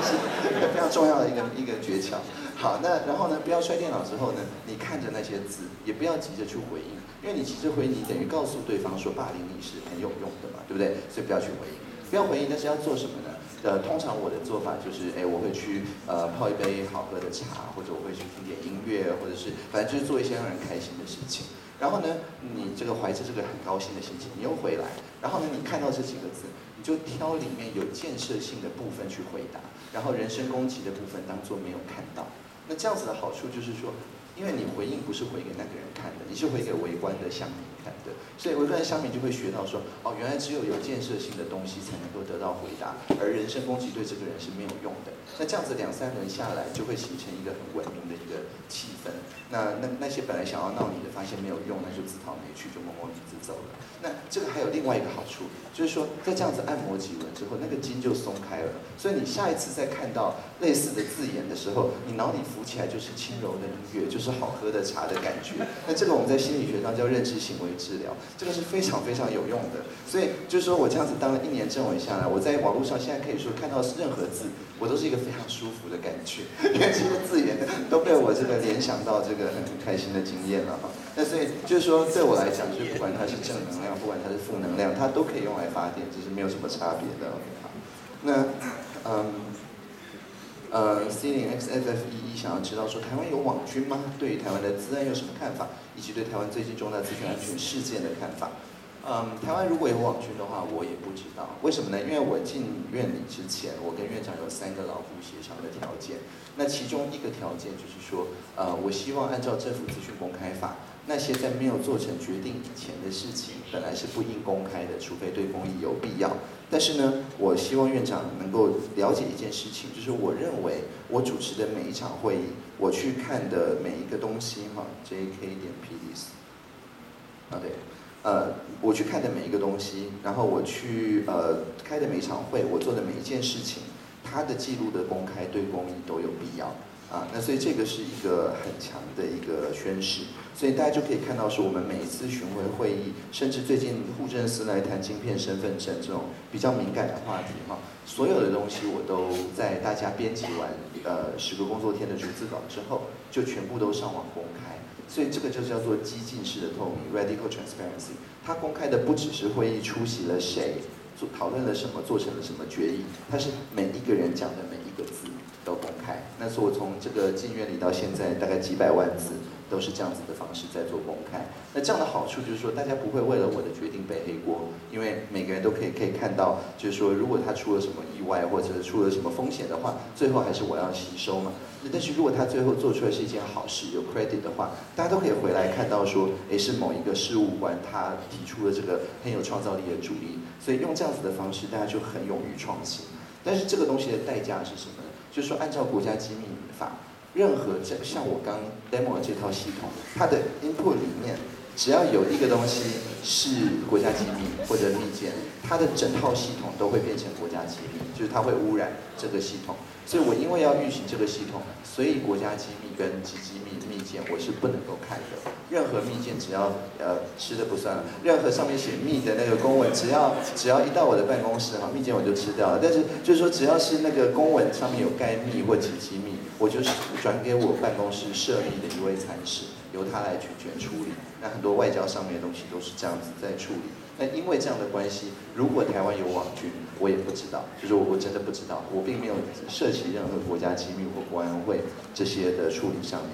是非常重要的一个一个诀窍。好，那然后呢，不要摔电脑之后呢，你看着那些字，也不要急着去回应，因为你急着回应，等于告诉对方说霸凌你是很有用的嘛，对不对？所以不要去回应，不要回应，但是要做什么呢？呃，通常我的做法就是，哎，我会去呃泡一杯好喝的茶，或者我会去听点音乐，或者是反正就是做一些让人开心的事情。然后呢，你这个怀着这个很高兴的心情，你又回来，然后呢，你看到这几个字，你就挑里面有建设性的部分去回答，然后人身攻击的部分当做没有看到。那这样子的好处就是说，因为你回应不是回给那个人看的，你是回给围观的乡民。看的，所以围观的乡民就会学到说，哦，原来只有有建设性的东西才能够得到回答，而人身攻击对这个人是没有用的。那这样子两三轮下来，就会形成一个很文明的一个气氛。那那那些本来想要闹你的，发现没有用，那就自讨没趣，就默默离子走了。那这个还有另外一个好处，就是说在这样子按摩几轮之后，那个筋就松开了。所以你下一次再看到类似的字眼的时候，你脑里浮起来就是轻柔的音乐，就是好喝的茶的感觉。那这个我们在心理学上叫认知行为治疗，这个是非常非常有用的。所以就是说我这样子当了一年政委下来，我在网络上现在可以说看到任何字。我都是一个非常舒服的感觉，你看这些字眼都被我这个联想到这个很开心的经验了哈。那所以就是说，对我来讲，就是不管它是正能量，不管它是负能量，它都可以用来发电，就是没有什么差别的。那嗯呃，C 零 X F F 一一想要知道说，台湾有网军吗？对于台湾的治安有什么看法？以及对台湾最近重大资讯安全事件的看法？嗯，台湾如果有网军的话，我也不知道为什么呢？因为我进院里之前，我跟院长有三个牢固协商的条件。那其中一个条件就是说，呃，我希望按照政府资讯公开法，那些在没有做成决定以前的事情，本来是不应公开的，除非对公益有必要。但是呢，我希望院长能够了解一件事情，就是我认为我主持的每一场会议，我去看的每一个东西，哈，J K 点 P D S，啊对。呃，我去看的每一个东西，然后我去呃开的每一场会，我做的每一件事情，它的记录的公开对公益都有必要啊。那所以这个是一个很强的一个宣誓，所以大家就可以看到是，我们每一次巡回会议，甚至最近户政司来谈晶片身份证这种比较敏感的话题哈，所有的东西我都在大家编辑完呃十个工作天的逐字稿之后，就全部都上网公开。所以这个就叫做激进式的透明 （radical transparency）。它公开的不只是会议出席了谁，做讨论了什么，做成了什么决议，它是每一个人讲的每都公开。那是我从这个进院里到现在，大概几百万字。都是这样子的方式在做公开，那这样的好处就是说，大家不会为了我的决定背黑锅，因为每个人都可以可以看到，就是说，如果他出了什么意外或者出了什么风险的话，最后还是我要吸收嘛。但是如果他最后做出来是一件好事，有 credit 的话，大家都可以回来看到说，诶，是某一个事务官他提出了这个很有创造力的主意，所以用这样子的方式，大家就很勇于创新。但是这个东西的代价是什么呢？就是说，按照国家机密法。任何这像我刚 demo 这套系统，它的 input 里面，只要有一个东西是国家机密或者密件，它的整套系统都会变成国家机密，就是它会污染这个系统。所以我因为要运行这个系统，所以国家机密跟机机密密件我是不能够看的。任何密件只要呃吃的不算了，任何上面写密的那个公文，只要只要一到我的办公室哈，密件我就吃掉了。但是就是说，只要是那个公文上面有盖密或机机密。我就是转给我办公室设立的一位参事，由他来全权处理。那很多外交上面的东西都是这样子在处理。那因为这样的关系，如果台湾有网军，我也不知道，就是我我真的不知道，我并没有涉及任何国家机密或国安会这些的处理上面。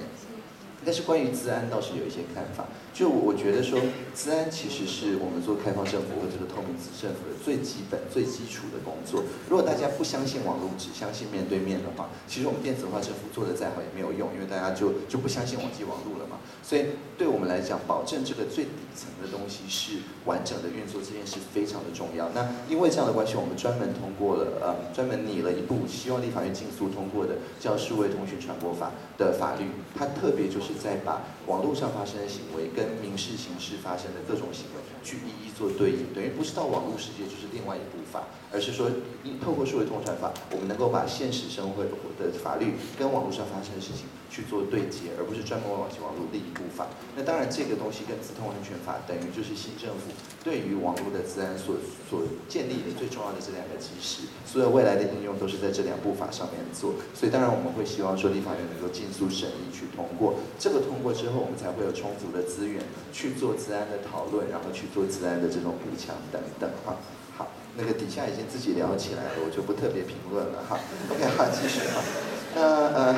但是关于治安倒是有一些看法，就我觉得说，治安其实是我们做开放政府或这个透明政府的最基本、最基础的工作。如果大家不相信网络，只相信面对面的话，其实我们电子化政府做的再好也没有用，因为大家就就不相信网际网络了嘛。所以对我们来讲，保证这个最底层的东西是完整的运作，这件事非常的重要。那因为这样的关系，我们专门通过了呃，专门拟了一部希望立法院尽速通过的叫《数位通讯传播法》的法律，它特别就是。在把网络上发生的行为跟民事、刑事发生的各种行为去一一做对应，等于不是到网络世界就是另外一部法，而是说，透过数位通传法，我们能够把现实生活的法律跟网络上发生的事情去做对接，而不是专门网际网络另一部法。那当然，这个东西跟资通安全法等于就是新政府对于网络的治安所所建立的最重要的这两个基石，所有未来的应用都是在这两部法上面做。所以，当然我们会希望说，立法院能够尽速审议去通过。这个通过之后，我们才会有充足的资源去做治安的讨论，然后去做治安的这种补强等等哈。好，那个底下已经自己聊起来了，我就不特别评论了哈。OK，好，继续哈。那呃。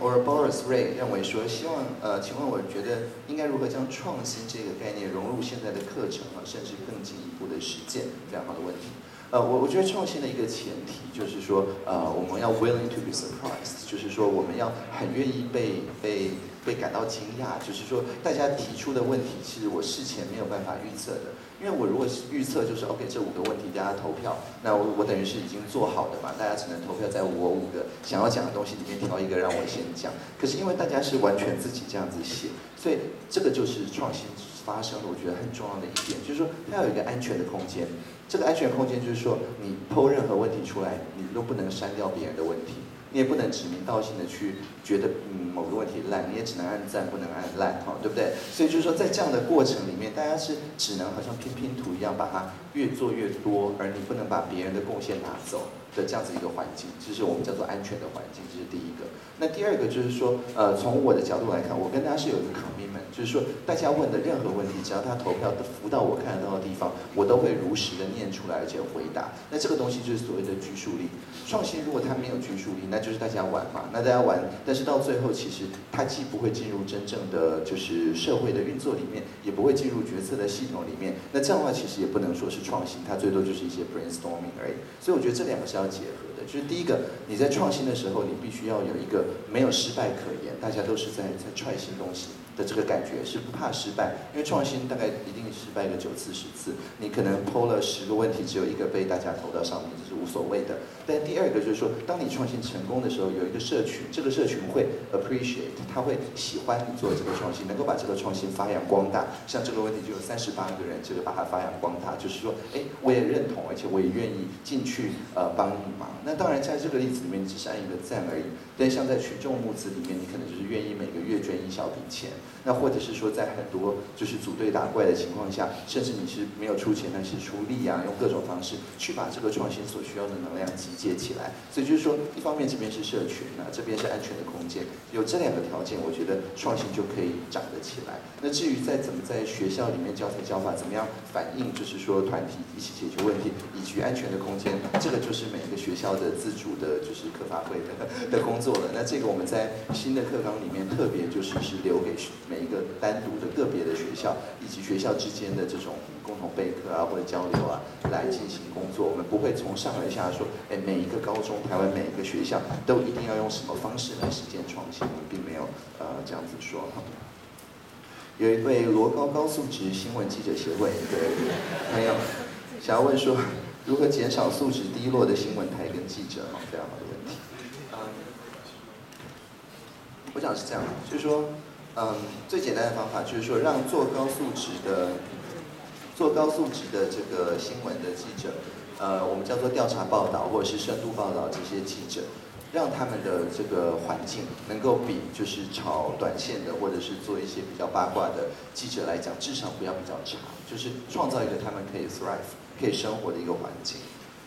Or Boris Ray 认为说，希望呃，请问我觉得应该如何将创新这个概念融入现在的课程啊，甚至更进一步的实践？非常好的问题。呃，我我觉得创新的一个前提就是说，呃，我们要 willing to be surprised，就是说我们要很愿意被被被感到惊讶，就是说大家提出的问题，其实我事前没有办法预测的。因为我如果是预测就是 OK 这五个问题大家投票，那我我等于是已经做好的嘛，大家只能投票在我五个想要讲的东西里面挑一个让我先讲。可是因为大家是完全自己这样子写，所以这个就是创新发生的，我觉得很重要的一点，就是说它有一个安全的空间。这个安全空间就是说，你抛任何问题出来，你都不能删掉别人的问题。你也不能指名道姓的去觉得嗯某个问题烂，你也只能按赞不能按烂哈，对不对？所以就是说在这样的过程里面，大家是只能好像拼拼图一样把它越做越多，而你不能把别人的贡献拿走。的这样子一个环境，这是我们叫做安全的环境，这是第一个。那第二个就是说，呃，从我的角度来看，我跟大家是有一个 commitment，就是说大家问的任何问题，只要他投票浮到我看得到的地方，我都会如实的念出来而且回答。那这个东西就是所谓的拘束力。创新如果它没有拘束力，那就是大家玩嘛。那大家玩，但到最后其实它既不会进入真正的就是社会的运作里面，也不会进入决策的系统里面。那这样的话其实也不能说是创新，它最多就是一些 brainstorming 而已。所以我觉得这两个是要。结合的，就是第一个，你在创新的时候，你必须要有一个没有失败可言，大家都是在在踹新东西。的这个感觉是不怕失败，因为创新大概一定失败个九次十次，你可能抛了十个问题，只有一个被大家投到上面，这是无所谓的。但第二个就是说，当你创新成功的时候，有一个社群，这个社群会 appreciate，他会喜欢你做这个创新，能够把这个创新发扬光大。像这个问题就有三十八个人，这个把它发扬光大，就是说，哎，我也认同，而且我也愿意进去呃帮你忙。那当然在这个例子里面，只是按一个赞而已。但像在群众募资里面，你可能就是愿意每个月捐一小笔钱。那或者是说，在很多就是组队打怪的情况下，甚至你是没有出钱，但是出力啊，用各种方式去把这个创新所需要的能量集结起来。所以就是说，一方面这边是社群啊，这边是安全的空间，有这两个条件，我觉得创新就可以长得起来。那至于在怎么在学校里面教材教法，怎么样反映就是说团体一起解决问题，以及安全的空间，这个就是每一个学校的自主的，就是课发会的 的工作了。那这个我们在新的课纲里面特别就是是留给。每一个单独的个别的学校，以及学校之间的这种共同备课啊，或者交流啊，来进行工作。我们不会从上而下说，哎，每一个高中，台湾每一个学校都一定要用什么方式来实践创新。我们并没有呃这样子说。有一位罗高高素质新闻记者协会的朋友想要问说，如何减少素质低落的新闻台跟记者？哈，非常好的问题。嗯，我想是这样，就是说。嗯，最简单的方法就是说，让做高素质的、做高素质的这个新闻的记者，呃，我们叫做调查报道或者是深度报道这些记者，让他们的这个环境能够比就是炒短线的或者是做一些比较八卦的记者来讲，至少不要比较差，就是创造一个他们可以 thrive、可以生活的一个环境。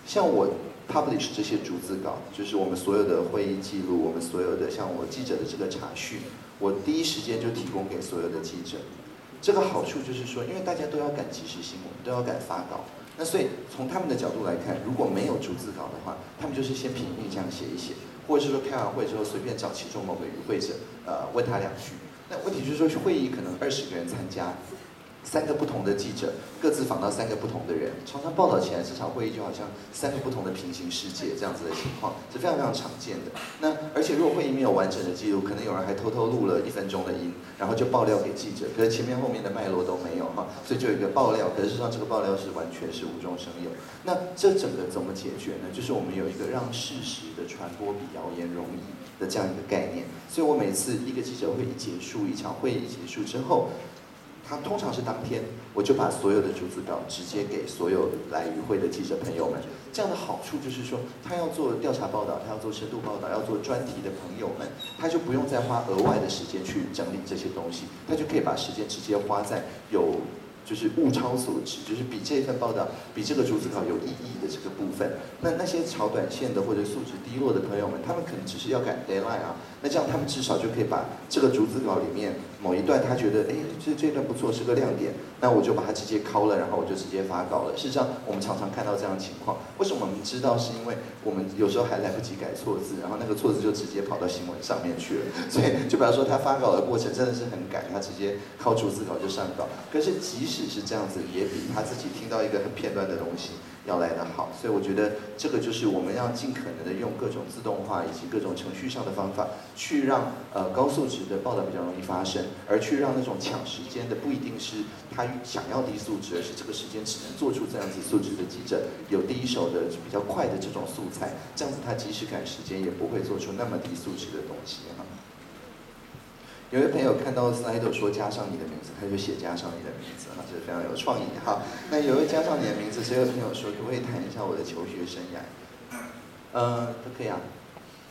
像我 publish 这些逐字稿，就是我们所有的会议记录，我们所有的像我记者的这个查询。我第一时间就提供给所有的记者，这个好处就是说，因为大家都要赶即时新闻，都要赶发稿，那所以从他们的角度来看，如果没有逐字稿的话，他们就是先凭印象写一写，或者是说开完会之后随便找其中某个与会者，呃，问他两句。那问题就是说，会议可能二十个人参加。三个不同的记者各自访到三个不同的人，常常报道起来这场会议就好像三个不同的平行世界这样子的情况是非常非常常见的。那而且如果会议没有完整的记录，可能有人还偷偷录了一分钟的音，然后就爆料给记者，可是前面后面的脉络都没有哈，所以就有一个爆料，可是实际上这个爆料是完全是无中生有。那这整个怎么解决呢？就是我们有一个让事实的传播比谣言容易的这样一个概念。所以我每次一个记者会一结束，一场会议结束之后。他通常是当天，我就把所有的逐字稿直接给所有来与会的记者朋友们。这样的好处就是说，他要做调查报道，他要做深度报道，要做专题的朋友们，他就不用再花额外的时间去整理这些东西，他就可以把时间直接花在有。就是物超所值，就是比这份报道、比这个逐字稿有意义的这个部分。那那些炒短线的或者素质低落的朋友们，他们可能只是要赶 deadline 啊。那这样他们至少就可以把这个逐字稿里面某一段他觉得，哎，这这段不错，是个亮点，那我就把它直接拷了，然后我就直接发稿了。事实上，我们常常看到这样的情况。为什么我们知道？是因为我们有时候还来不及改错字，然后那个错字就直接跑到新闻上面去了。所以，就比方说他发稿的过程真的是很赶，他直接靠逐字稿就上稿。可是，即使是这样子，也比他自己听到一个很片段的东西。要来得好，所以我觉得这个就是我们要尽可能的用各种自动化以及各种程序上的方法，去让呃高素质的报道比较容易发生，而去让那种抢时间的不一定是他想要低素质，而是这个时间只能做出这样子素质的记者，有第一手的比较快的这种素材，这样子他即使赶时间也不会做出那么低素质的东西哈。有位朋友看到 slide 说加上你的名字，他就写加上你的名字，哈，这是非常有创意哈。那有位加上你的名字，所有朋友说可不可以谈一下我的求学生涯？呃，都可以啊。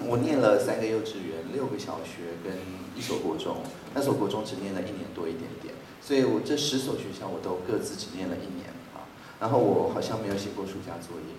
我念了三个幼稚园，六个小学跟一所国中，那所国中只念了一年多一点点，所以我这十所学校我都各自只念了一年啊。然后我好像没有写过暑假作业，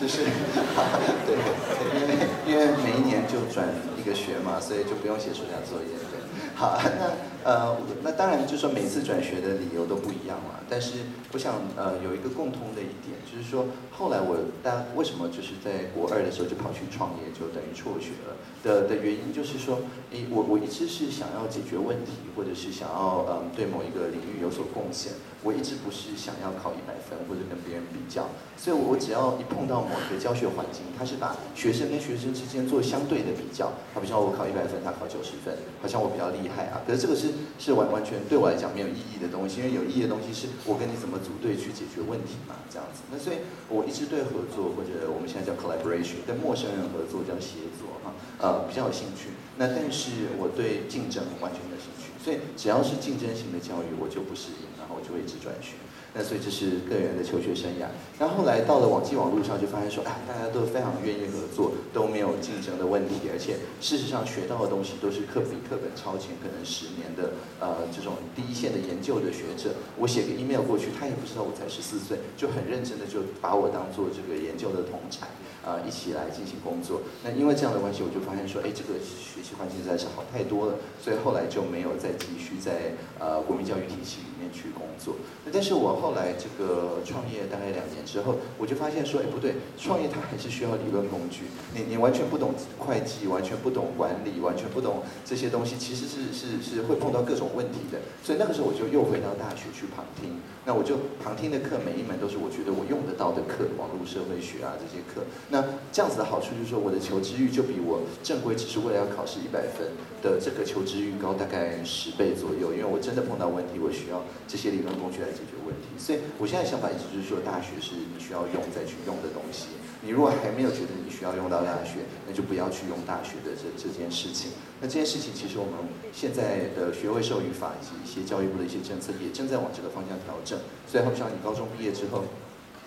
就是 对，因为因为每一年就转一个学嘛，所以就不用写暑假作业对。好，那呃，那当然就是说每次转学的理由都不一样嘛。但是我想呃有一个共通的一点，就是说后来我大为什么就是在国二的时候就跑去创业，就等于辍学了的的原因，就是说，诶，我我一直是想要解决问题，或者是想要嗯对某一个领域有所贡献。我一直不是想要考一百分或者跟别人比较，所以我只要一碰到某一个教学环境，他是把学生跟学生之间做相对的比较，好比像我考一百分，他考九十分，好像我比较厉害啊。可是这个是是完完全对我来讲没有意义的东西，因为有意义的东西是我跟你怎么组队去解决问题嘛，这样子。那所以我一直对合作或者我们现在叫 collaboration，跟陌生人合作叫协作哈，呃比较有兴趣。那但是我对竞争完全没有兴趣，所以只要是竞争型的教育，我就不适应。然后我就会一直转学，那所以这是个人的求学生涯。那后来到了网际网络上，就发现说，哎，大家都非常愿意合作，都没有竞争的问题，而且事实上学到的东西都是课比课本超前，可能十年的呃这种第一线的研究的学者，我写个 email 过去，他也不知道我才十四岁，就很认真的就把我当做这个研究的同产。呃，一起来进行工作。那因为这样的关系，我就发现说，哎，这个学习环境实在是好太多了，所以后来就没有再继续在呃国民教育体系里里面去工作。那但是我后来这个创业大概两年之后，我就发现说，哎，不对，创业它还是需要理论工具。你你完全不懂会计，完全不懂管理，完全不懂这些东西，其实是是是会碰到各种问题的。所以那个时候我就又回到大学去旁听。那我就旁听的课，每一门都是我觉得我用得到的课，网络社会学啊这些课。那这样子的好处就是说，我的求知欲就比我正规只是为了要考试一百分的这个求知欲高大概十倍左右。因为我真的碰到问题，我需要这些理论工具来解决问题。所以我现在想法一直就是说，大学是你需要用再去用的东西。你如果还没有觉得你需要用到大学，那就不要去用大学的这这件事情。那这件事情其实我们现在的学位授予法以及一些教育部的一些政策也正在往这个方向调整。所以，好像你高中毕业之后。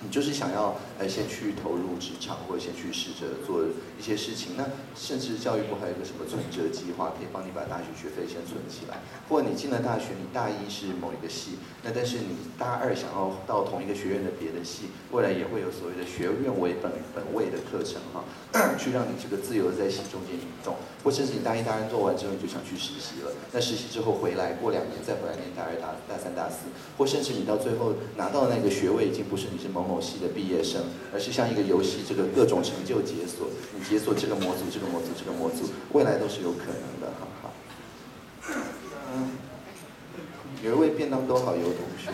你就是想要呃先去投入职场，或者先去试着做一些事情。那甚至教育部还有个什么存折计划，可以帮你把大学学费先存起来。或者你进了大学，你大一是某一个系，那但是你大二想要到同一个学院的别的系，未来也会有所谓的学院为本本位的课程哈，去让你这个自由在系中间移动。或甚至你大一、大二做完之后，你就想去实习了。那实习之后回来，过两年再回来念大二、大大三、大四。或甚至你到最后拿到的那个学位，已经不是你是某。某系的毕业生，而是像一个游戏，这个各种成就解锁，你解锁这个模组，这个模组，这个模组，未来都是有可能的，哈哈。嗯，有一位便当多好有同学，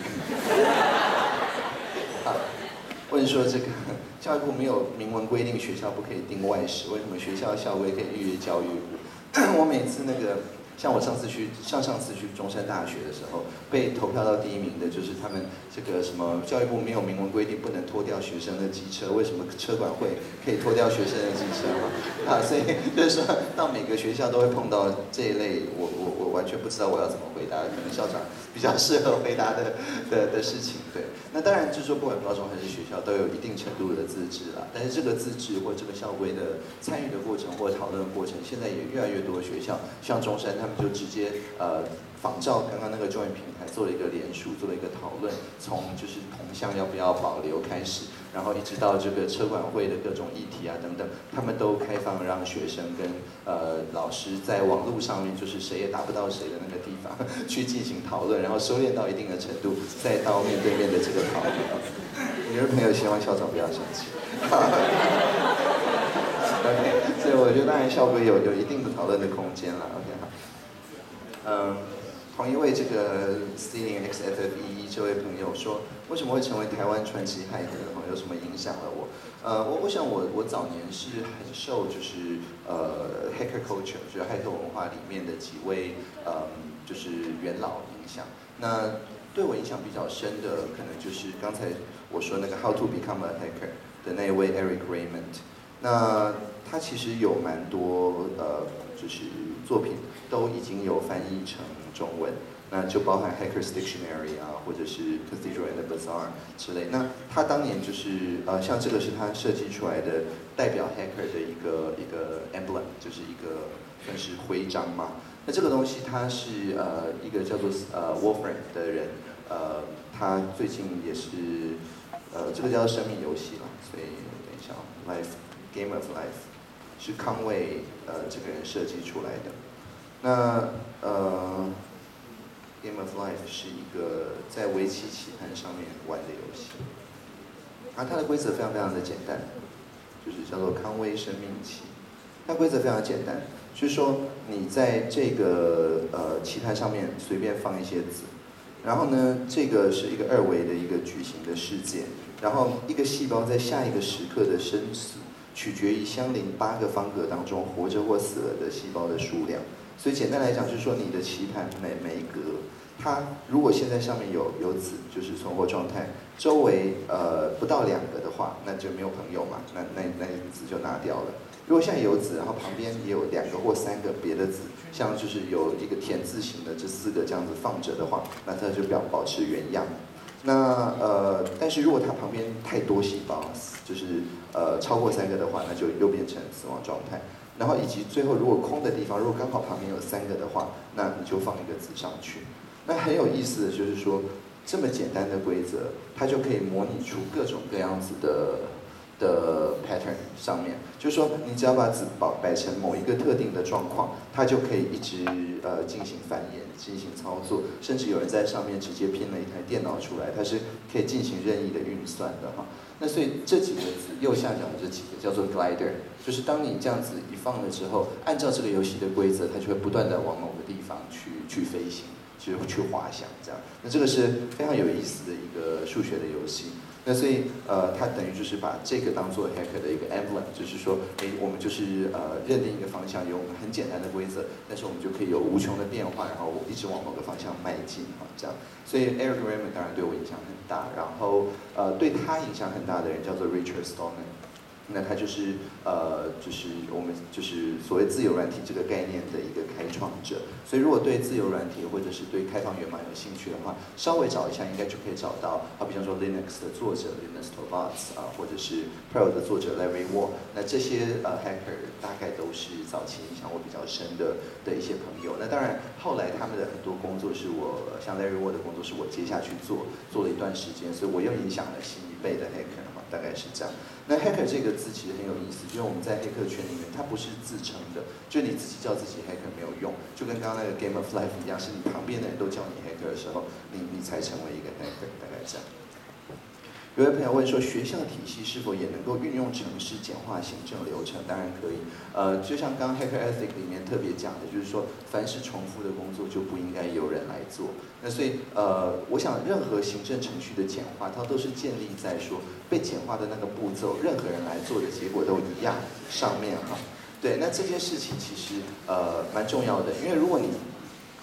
问说这个 教育部没有明文规定学校不可以定外食，为什么学校校规可以预约教育部？我每次那个。像我上次去上上次去中山大学的时候，被投票到第一名的就是他们这个什么教育部没有明文规定不能脱掉学生的机车，为什么车管会可以脱掉学生的机车嘛？啊，所以就是说到每个学校都会碰到这一类，我我我不知道我要怎么回答，可能校长比较适合回答的 的的事情。对，那当然就是说不管高中还是学校都有一定程度的自治啦，但是这个自治或这个校规的参与的过程或讨论的过程，现在也越来越多学校，像中山。他们就直接呃仿照刚刚那个 Join 平台做了一个联署，做了一个讨论，从就是铜像要不要保留开始，然后一直到这个车管会的各种议题啊等等，他们都开放让学生跟呃老师在网络上面，就是谁也达不到谁的那个地方去进行讨论，然后收敛到一定的程度，再到面对面的这个讨论。你的朋友希望校长不要生气。OK，所以我觉得当然校规有有一定的讨论的空间了。OK 好，嗯，同一位这个 C 零 X F F E 这位朋友说，为什么会成为台湾传奇骇客？有什么影响了我？呃，我我想我我早年是很受就是呃 Hacker Culture，就是骇客文化里面的几位呃就是元老影响。那对我影响比较深的，可能就是刚才我说那个 How to Become a Hacker 的那位 Eric Raymond。那他其实有蛮多呃，就是作品都已经有翻译成中文，那就包含 Hackers Dictionary 啊，或者是 Cathedral and Bazaar 之类。那他当年就是呃，像这个是他设计出来的代表 Hacker 的一个一个 emblem，就是一个算是徽章嘛。那这个东西它是呃一个叫做呃 Wolfram 的人，呃，他最近也是呃这个叫做生命游戏了，所以等一下 Life。Game of Life 是康威呃这个人设计出来的。那呃 Game of Life 是一个在围棋棋盘上面玩的游戏。而它的规则非常非常的简单，就是叫做康威生命棋。它规则非常简单，就是说你在这个呃棋盘上面随便放一些子，然后呢这个是一个二维的一个矩形的世界，然后一个细胞在下一个时刻的生死。取决于相邻八个方格当中活着或死了的细胞的数量，所以简单来讲就是说，你的棋盘每每一格，它如果现在上面有有子，就是存活状态，周围呃不到两个的话，那就没有朋友嘛，那那那子就拿掉了。如果现在有子，然后旁边也有两个或三个别的子，像就是有一个田字形的这四个这样子放着的话，那它就表保持原样。那呃，但是如果它旁边太多细胞，就是呃超过三个的话，那就又变成死亡状态。然后以及最后如果空的地方，如果刚好旁边有三个的话，那你就放一个子上去。那很有意思的就是说，这么简单的规则，它就可以模拟出各种各样子的。的 pattern 上面，就是说，你只要把子摆摆成某一个特定的状况，它就可以一直呃进行繁衍、进行操作，甚至有人在上面直接拼了一台电脑出来，它是可以进行任意的运算的哈。那所以这几个字右下角的这几个叫做 glider，就是当你这样子一放了之后，按照这个游戏的规则，它就会不断的往某个地方去去飞行，去去滑翔这样。那这个是非常有意思的一个数学的游戏。那所以，呃，它等于就是把这个当做 hacker 的一个 emblem，就是说，哎，我们就是呃认定一个方向，用很简单的规则，但是我们就可以有无穷的变化，然后一直往某个方向迈进，哈，这样。所以 Eric Raymond 当然对我影响很大，然后，呃，对他影响很大的人叫做 Richard Stallman。那它就是呃，就是我们就是所谓自由软体这个概念的一个开创者。所以如果对自由软体或者是对开放源码有兴趣的话，稍微找一下应该就可以找到。好，比方说 Linux 的作者 Linus Torvalds 啊，或者是 Perl 的作者 Larry Wall，那这些呃 hacker 大概都是早期影响我比较深的的一些朋友。那当然后来他们的很多工作是我像 Larry Wall 的工作是我接下去做，做了一段时间，所以我又影响了新一辈的 hacker 嘛，大概是这样。那 hacker 这个字其实很有意思，因为我们在黑客圈里面，它不是自称的，就你自己叫自己 hacker 没有用，就跟刚刚那个 Game of Life 一样，是你旁边的人都叫你 hacker 的时候，你你才成为一个 hacker，大概这样。有位朋友问说，学校体系是否也能够运用程式简化行政流程？当然可以。呃，就像刚刚 Hacker Ethic 里面特别讲的，就是说，凡是重复的工作就不应该有人来做。那所以，呃，我想任何行政程序的简化，它都是建立在说被简化的那个步骤，任何人来做的结果都一样上面哈。对，那这件事情其实呃蛮重要的，因为如果你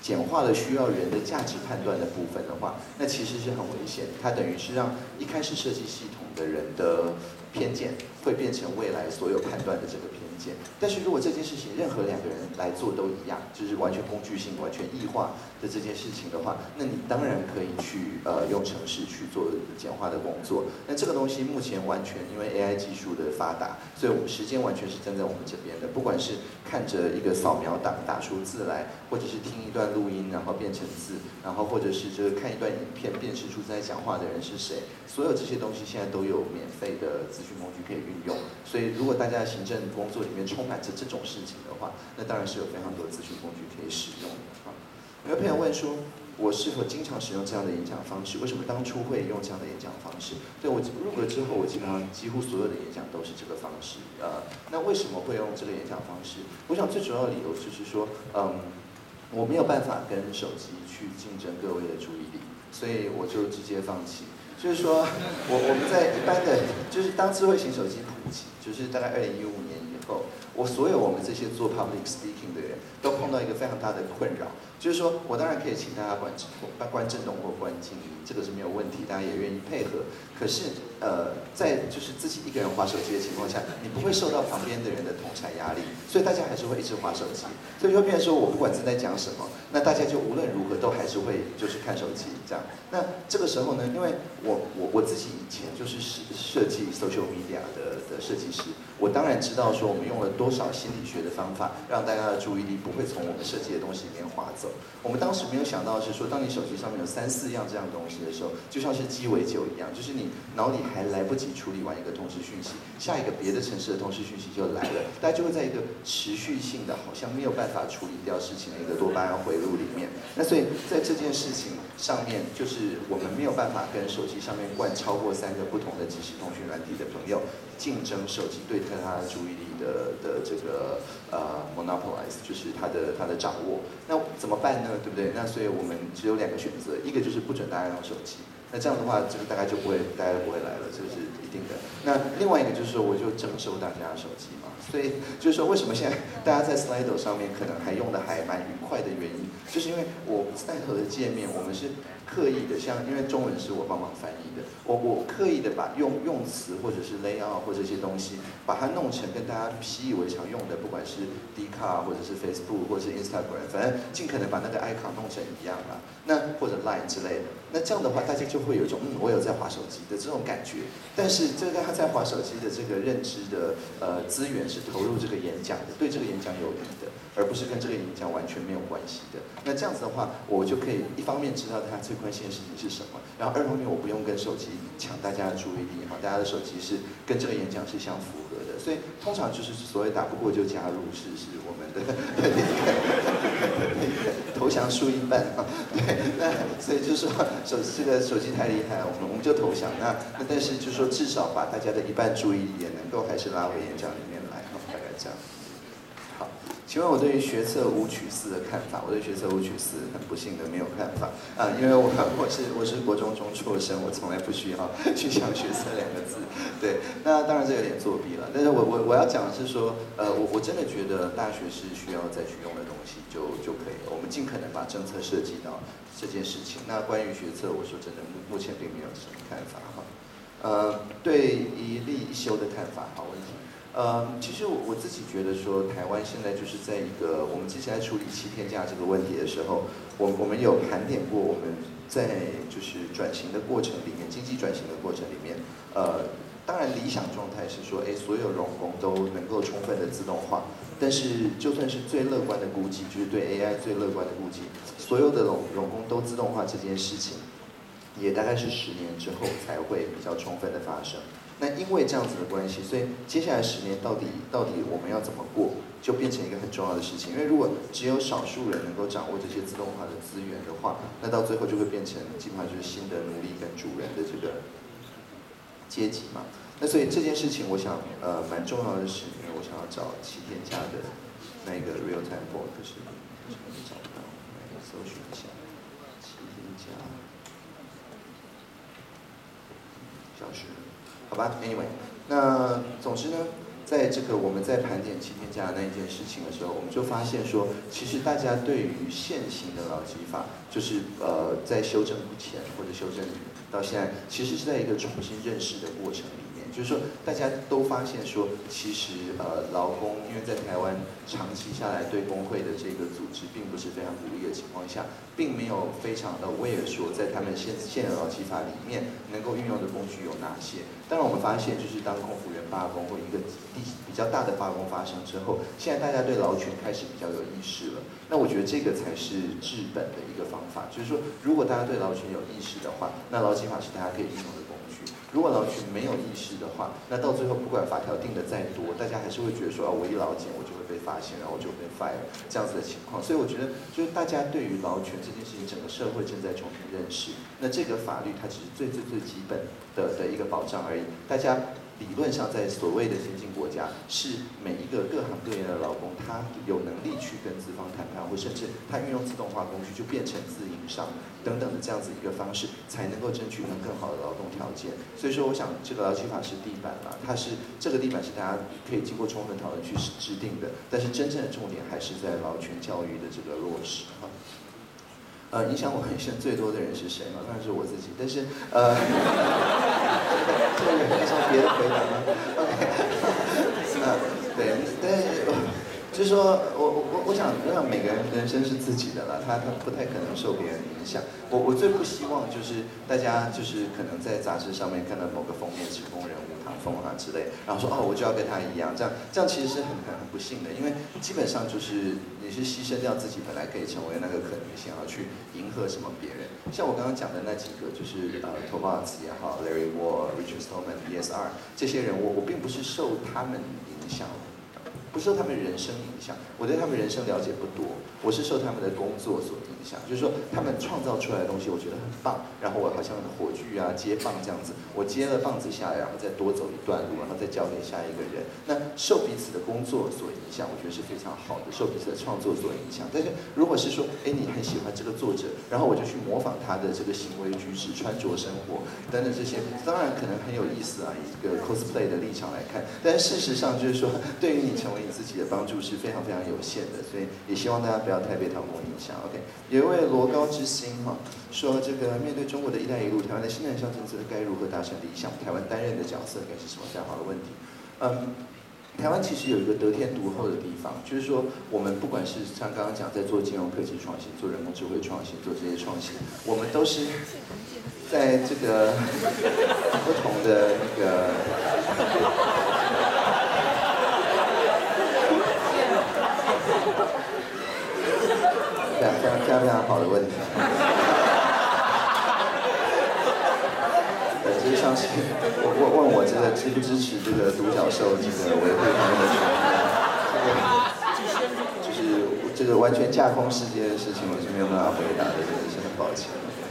简化了需要人的价值判断的部分的话，那其实是很危险。它等于是让一开始设计系统的人的偏见，会变成未来所有判断的这个偏见。但是如果这件事情任何两个人来做都一样，就是完全工具性、完全异化的这件事情的话，那你当然可以去呃用程式去做简化的工作。那这个东西目前完全因为 AI 技术的发达，所以我们时间完全是站在我们这边的。不管是看着一个扫描档打出字来，或者是听一段录音然后变成字，然后或者是这个看一段影片辨识出在讲话的人是谁，所有这些东西现在都有免费的资讯工具可以运用。所以如果大家行政工作里面充满着这种事情的话，那当然是有非常多资讯工具可以使用的。有朋友问说，我是否经常使用这样的演讲方式？为什么当初会用这样的演讲方式？对我入格之后，我基本上几乎所有的演讲都是这个方式。呃，那为什么会用这个演讲方式？我想最主要的理由就是说，嗯，我没有办法跟手机去竞争各位的注意力，所以我就直接放弃。就是说我我们在一般的，就是当智慧型手机普及，就是大概二零一五年以后，我所有我们这些做 public speaking 的人都碰到一个非常大的困扰。就是说，我当然可以请大家关关关震动或关静音，这个是没有问题，大家也愿意配合。可是，呃，在就是自己一个人划手机的情况下，你不会受到旁边的人的同产压力，所以大家还是会一直划手机。所以就变成说我不管正在讲什么，那大家就无论如何都还是会就是看手机这样。那这个时候呢，因为我我我自己以前就是设设计 social media 的的设计师，我当然知道说我们用了多少心理学的方法，让大家的注意力不会从我们设计的东西里面划走。我们当时没有想到是说，当你手机上面有三四样这样东西的时候，就像是鸡尾酒一样，就是你脑里还来不及处理完一个通知讯息，下一个别的城市的通知讯息就来了，大家就会在一个持续性的，好像没有办法处理掉事情的一个多巴胺回路里面。那所以在这件事情上面，就是我们没有办法跟手机上面灌超过三个不同的即时通讯软体的朋友竞争手机对他的注意力的的这个呃 monopolize，就是他的他的掌握。那怎么办呢？对不对？那所以我们只有两个选择，一个就是不准大家用手机，那这样的话，这个大概就不会，大家不会来了，这是一定的。那另外一个就是，我就征收大家的手机嘛。所以就是说，为什么现在大家在 Slido 上面可能还用的还蛮愉快的原因，就是因为我 Slido 的界面，我们是。刻意的，像因为中文是我帮忙翻译的，我我刻意的把用用词或者是 layout 或这些东西，把它弄成跟大家习以为常用的，不管是 d c a r 或者是 Facebook 或者是 Instagram，反正尽可能把那个 icon 弄成一样啦。那或者 Line 之类的，那这样的话大家就会有一种嗯，我有在划手机的这种感觉。但是这个他在划手机的这个认知的呃资源是投入这个演讲的，对这个演讲有利的，而不是跟这个演讲完全没有关系的。那这样子的话，我就可以一方面知道他最关心的事情是什么，然后二方面我不用跟手机抢大家的注意力哈，大家的手机是跟这个演讲是相符合的，所以通常就是所谓打不过就加入，是是我们的 投降输一半啊，对，那所以就是说手这个手机太厉害，我们我们就投降。那那但是就是说至少把大家的一半注意力也能够还是拉回演讲里面来，大概这样。请问我对于学测五取四的看法？我对学测五取四很不幸的没有看法啊，因为我我是我是国中中辍生，我从来不需要去想学测两个字。对，那当然这有点作弊了。但是我我我要讲的是说，呃，我我真的觉得大学是需要再去用的东西就就可以了。我们尽可能把政策设计到这件事情。那关于学测，我说真的目目前并没有什么看法哈。呃，对一例一休的看法，好问题。呃，其实我我自己觉得说，台湾现在就是在一个我们之前在处理七天假这个问题的时候，我我们有盘点过我们在就是转型的过程里面，经济转型的过程里面，呃，当然理想状态是说，哎，所有荣工都能够充分的自动化，但是就算是最乐观的估计，就是对 AI 最乐观的估计，所有的荣荣工都自动化这件事情，也大概是十年之后才会比较充分的发生。那因为这样子的关系，所以接下来十年到底到底我们要怎么过，就变成一个很重要的事情。因为如果只有少数人能够掌握这些自动化的资源的话，那到最后就会变成基本上就是新的奴隶跟主人的这个阶级嘛。那所以这件事情，我想呃蛮重要的是，因为我想要找七天假的那个 real time board，可是找不到，来搜寻一下七天假消失。好吧，Anyway，那总之呢，在这个我们在盘点七天假的那一件事情的时候，我们就发现说，其实大家对于现行的劳基法，就是呃在修正前或者修正到现在，其实是在一个重新认识的过程。就是说大家都发现说，其实呃劳工因为在台湾长期下来对工会的这个组织并不是非常鼓励的情况下，并没有非常的 aware 说在他们现现有劳基法里面能够运用的工具有哪些。当然我们发现就是当空服员罢工或一个比比较大的罢工发生之后，现在大家对劳权开始比较有意识了。那我觉得这个才是治本的一个方法，就是说如果大家对劳权有意识的话，那劳基法是大家可以运用的。如果劳权没有意识的话，那到最后不管法条定的再多，大家还是会觉得说啊，我一劳检我就会被发现，然后我就被 fire 这样子的情况。所以我觉得，就是大家对于劳权这件事情，整个社会正在重新认识。那这个法律它只是最最最基本的的一个保障而已，大家。理论上，在所谓的先进国家，是每一个各行各业的劳工，他有能力去跟资方谈判，或甚至他运用自动化工具就变成自营商等等的这样子一个方式，才能够争取更更好的劳动条件。所以说，我想这个劳基法是地板嘛，它是这个地板是大家可以经过充分讨论去制定的，但是真正的重点还是在劳权教育的这个落实。呃，影响我人生最多的人是谁嘛？当然是我自己。但是，呃，这个有什么别的回答吗？OK，呃，对，但是，就是说我我我我想，我想每个人人生是自己的了，他他不太可能受别人影响。我我最不希望就是大家就是可能在杂志上面看到某个封面是工人。唐风啊之类，然后说哦，我就要跟他一样，这样这样其实是很很很不幸的，因为基本上就是你是牺牲掉自己本来可以成为那个可能性，要去迎合什么别人。像我刚刚讲的那几个，就是呃 t o b a s 也好，Larry Wall、Richard Stallman、ESR 这些人，我我并不是受他们影响。不受他们人生影响，我对他们人生了解不多，我是受他们的工作所影就是说，他们创造出来的东西，我觉得很棒。然后我好像火炬啊，接棒这样子，我接了棒子下来，然后再多走一段路，然后再交给下一个人。那受彼此的工作所影响，我觉得是非常好的。受彼此的创作所影响，但是如果是说，哎，你很喜欢这个作者，然后我就去模仿他的这个行为举止、穿着生活等等这些，当然可能很有意思啊，以一个 cosplay 的立场来看。但事实上就是说，对于你成为你自己的帮助是非常非常有限的，所以也希望大家不要太被唐风影响。OK，有一位罗高之星哈说，这个面对中国的一带一路，台湾的新南向政策该如何达成理想？台湾担任的角色该是什么？非常好的问题。嗯，台湾其实有一个得天独厚的地方，就是说我们不管是像刚刚讲在做金融科技创新、做人工智慧创新、做这些创新，我们都是在这个 不同的那个。非常非常非常好的问题。呃，就是像是问问我这个支不支持这个独角兽这个维护他们的权利，就是这个完全架空世界的事情，我是没有办法回答的，真的是很抱歉。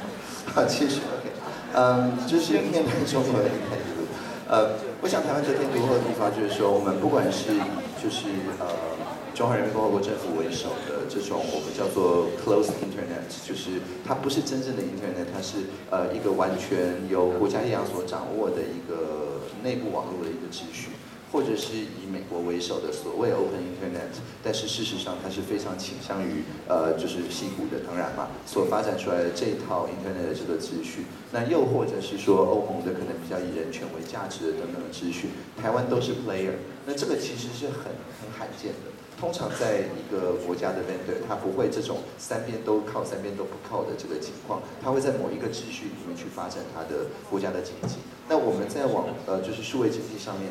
好，继续 OK，嗯，就是面对中国的态度，呃，我想台湾这片独特的地方就是说，我们不管是就是呃。中华人民共和国政府为首的这种我们叫做 closed internet，就是它不是真正的 internet，它是呃一个完全由国家力量所掌握的一个内部网络的一个秩序，或者是以美国为首的所谓 open internet，但是事实上它是非常倾向于呃就是西股的，当然嘛，所发展出来的这一套 internet 的这个秩序，那又或者是说欧盟的可能比较以人权为价值的等等的秩序，台湾都是 player，那这个其实是很很罕见的。通常在一个国家的 vendor，他不会这种三边都靠、三边都不靠的这个情况，他会在某一个秩序里面去发展他的国家的经济。那我们在往呃就是数位经济上面，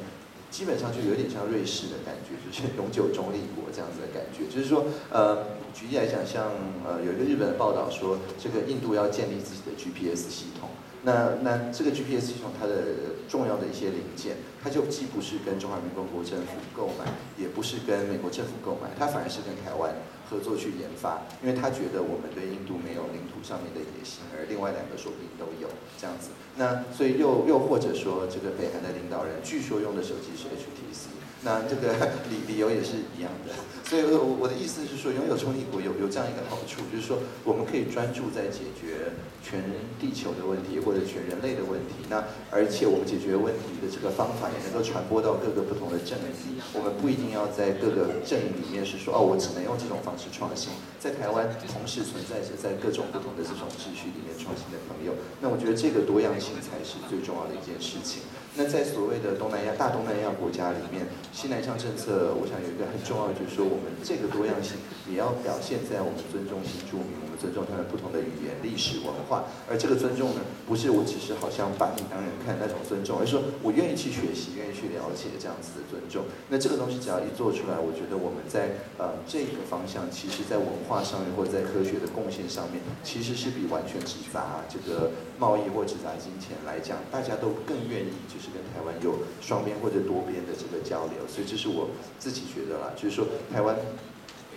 基本上就有点像瑞士的感觉，就是永久中立国这样子的感觉。就是说，呃，举例来讲，像呃有一个日本的报道说，这个印度要建立自己的 GPS 系统。那那这个 GPS 系统它的重要的一些零件，他就既不是跟中华人民共和国政府购买，也不是跟美国政府购买，他反而是跟台湾合作去研发，因为他觉得我们对印度没有领土上面的野心，而另外两个说不定都有这样子。那所以又又或者说，这个北韩的领导人据说用的手机是 HTC。那这个 理理由也是一样的，所以我我的意思是说，拥有中立国有有这样一个好处，就是说我们可以专注在解决全地球的问题或者全人类的问题。那而且我们解决问题的这个方法也能够传播到各个不同的阵营。我们不一定要在各个阵营里面是说哦，我只能用这种方式创新。在台湾同时存在着在各种不同的这种秩序里面创新的朋友，那我觉得这个多样性才是最重要的一件事情。那在所谓的东南亚、大东南亚国家里面，西南向政策，我想有一个很重要的，就是说我们这个多样性也要表现在我们尊重新住民，尊重他们不同的语言、历史文化。而这个尊重呢，不是我只是好像把你当人看那种尊重，而是说我愿意去学习、愿意去了解这样子的尊重。那这个东西只要一做出来，我觉得我们在呃这个方向，其实在文化上面或者在科学的贡献上面，其实是比完全只砸这个贸易或只砸金钱来讲，大家都更愿意就是跟台湾有双边或者多边的这个交流。所以这是我自己觉得啦，就是说台湾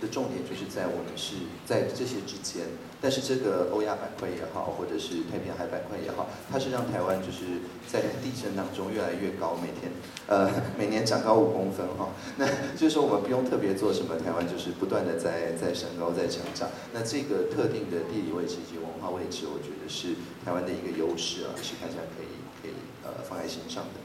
的重点就是在我们是在这些之间。但是这个欧亚板块也好，或者是太平洋海板块也好，它是让台湾就是在地震当中越来越高，每天呃 每年长高五公分哈。那就是说我们不用特别做什么，台湾就是不断的在在升高在成长。那这个特定的地理位置以及文化位置，我觉得是台湾的一个优势啊，是大家可以可以呃放在心上的。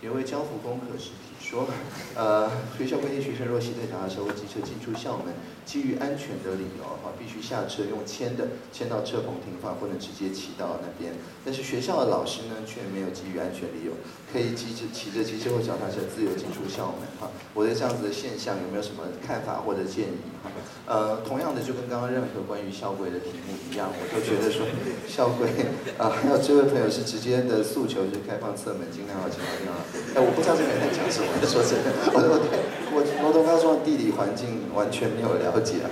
有位交付功课是说，呃，学校规定学生若携带脚踏车或机车进出校门，基于安全的理由哈，必须下车用牵的牵到车棚停放，不能直接骑到那边。但是学校的老师呢，却没有基于安全理由，可以骑着骑着机车或脚踏车自由进出校门哈。我对这样子的现象有没有什么看法或者建议哈？呃，同样的就跟刚刚任何关于校规的题目一样，我都觉得说校规啊，还有这位朋友是直接的诉求是开放侧门，尽量要尽量。哎，我不知道这个人在讲什么，说真的，我我对我罗东刚说地理环境完全没有了解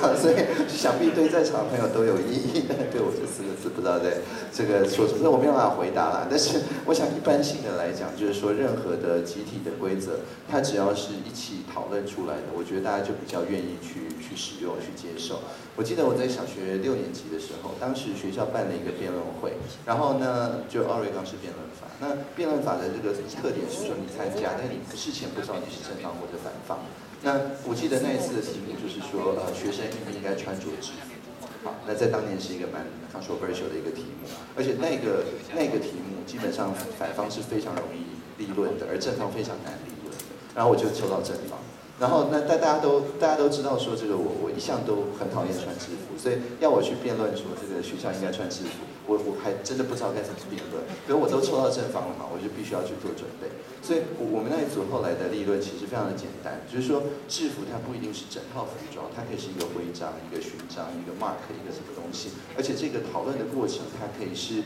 啊，所以想必对在场的朋友都有意义。对我这四个字不知道在这个说什么，我没有办法回答啦。但是我想一般性的来来讲，就是说任何的集体的规则，它只要是一起讨论出来的，我觉得大家就比较愿意去去使用、去接受。我记得我在小学六年级的时候，当时学校办了一个辩论会，然后呢，就奥瑞冈式辩论法。那辩论法的这个特点是说，你参加，但你事前不知道你是正方或者反方。那我记得那一次的题目就是说，呃，学生应不应该穿着制服？那在当年是一个蛮 controversial 的一个题目，而且那个那个题目基本上反方是非常容易立论的，而正方非常难立论的。然后我就抽到正方。然后那大大家都大家都知道说这个我我一向都很讨厌穿制服，所以要我去辩论说这个学校应该穿制服，我我还真的不知道该怎么辩论。可是我都抽到正方了嘛，我就必须要去做准备。所以我我们那一组后来的立论其实非常的简单，就是说制服它不一定是整套服装，它可以是一个徽章、一个勋章、一个 mark、一个什么东西，而且这个讨论的过程它可以是。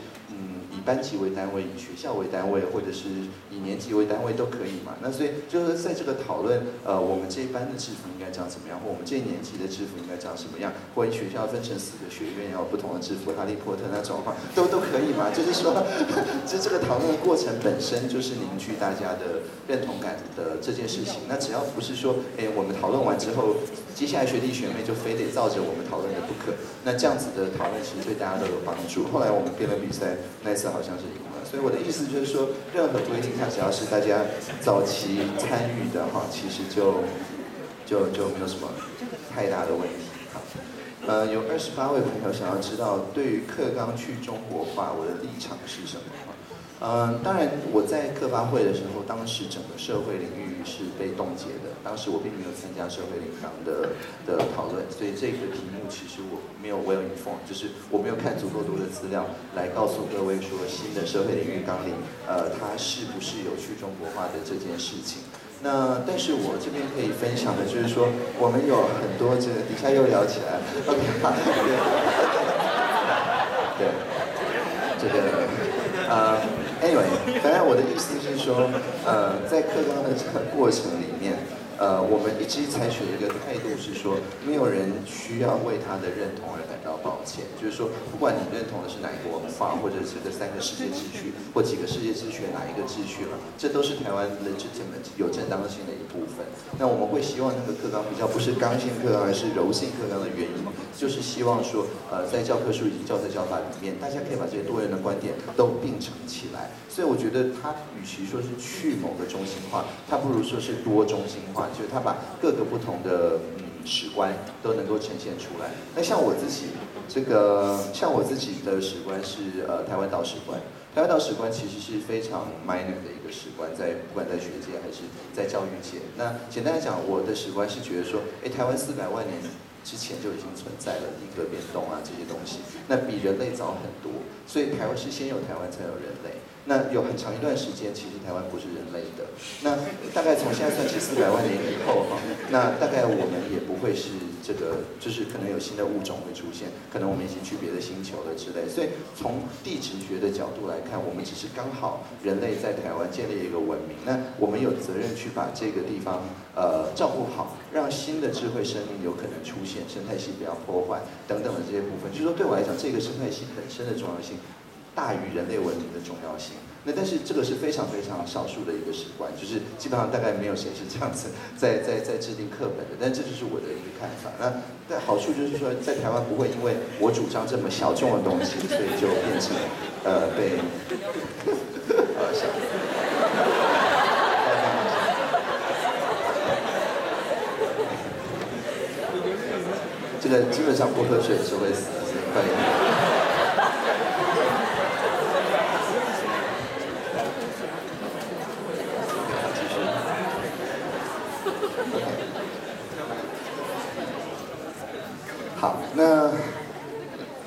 以班级为单位，以学校为单位，或者是以年级为单位都可以嘛。那所以就是在这个讨论，呃，我们这一班的制服应该长什么样，或我们这一年级的制服应该长什么样，或学校分成四个学院要不同的制服，哈利波特那种话都都可以嘛。就是说，就这个讨论的过程本身就是凝聚大家的认同感的这件事情。那只要不是说，哎，我们讨论完之后，接下来学弟学妹就非得照着我们讨论的不可。那这样子的讨论其实对大家都有帮助。后来我们辩论比赛那次。好像是赢了，所以我的意思就是说，任何规定它只要是大家早期参与的哈，其实就就就没有什么太大的问题。好，呃，有二十八位朋友想要知道，对于课纲去中国化，我的立场是什么？嗯，当然，我在课发会的时候，当时整个社会领域是被冻结的。当时我并没有参加社会领纲的的讨论，所以这个题目其实我没有 well informed，就是我没有看足够多的资料来告诉各位说新的社会领域纲领，呃，它是不是有去中国化的这件事情。那但是我这边可以分享的就是说，我们有很多这个底下又聊起来，OK，对，这个，呃。Anyway，反正我的意思是说，呃，在课纲的这个过程里面，呃，我们一直采取的一个态度是说，没有人需要为他的认同而感到抱歉。就是说，不管你认同的是哪一个文化，或者是这三个世界秩序，或几个世界秩序哪一个秩序了，这都是台湾 legitimate 有正当性的一部分。那我们会希望那个课纲比较不是刚性课纲，而是柔性课纲的原因，就是希望说，呃，在教科书以及教材教法里面，大家可以把这些多元的观点都并成起来。所以我觉得他与其说是去某个中心化，他不如说是多中心化，就是他把各个不同的嗯史观都能够呈现出来。那像我自己，这个像我自己的史观是呃台湾岛史观。台湾岛史观其实是非常 minor 的一个史观，在不管在学界还是在教育界。那简单来讲，我的史观是觉得说，哎，台湾四百万年之前就已经存在了地壳变动啊这些东西，那比人类早很多。所以台湾是先有台湾才有人类。那有很长一段时间，其实台湾不是人类的。那大概从现在算起四百万年以后哈，那大概我们也不会是这个，就是可能有新的物种会出现，可能我们已经去别的星球了之类。所以从地质学的角度来看，我们只是刚好人类在台湾建立一个文明，那我们有责任去把这个地方呃照顾好，让新的智慧生命有可能出现，生态系不要破坏等等的这些部分。就是说对我来讲，这个生态系本身的重要性。大于人类文明的重要性。那但是这个是非常非常少数的一个史观，就是基本上大概没有谁是这样子 在在在制定课本的。但这就是我的一个看法。那但好处就是说，在台湾不会因为我主张这么小众的东西，所以就变成 呃被 呃小。这个基本上不喝水是会死，快点。好，那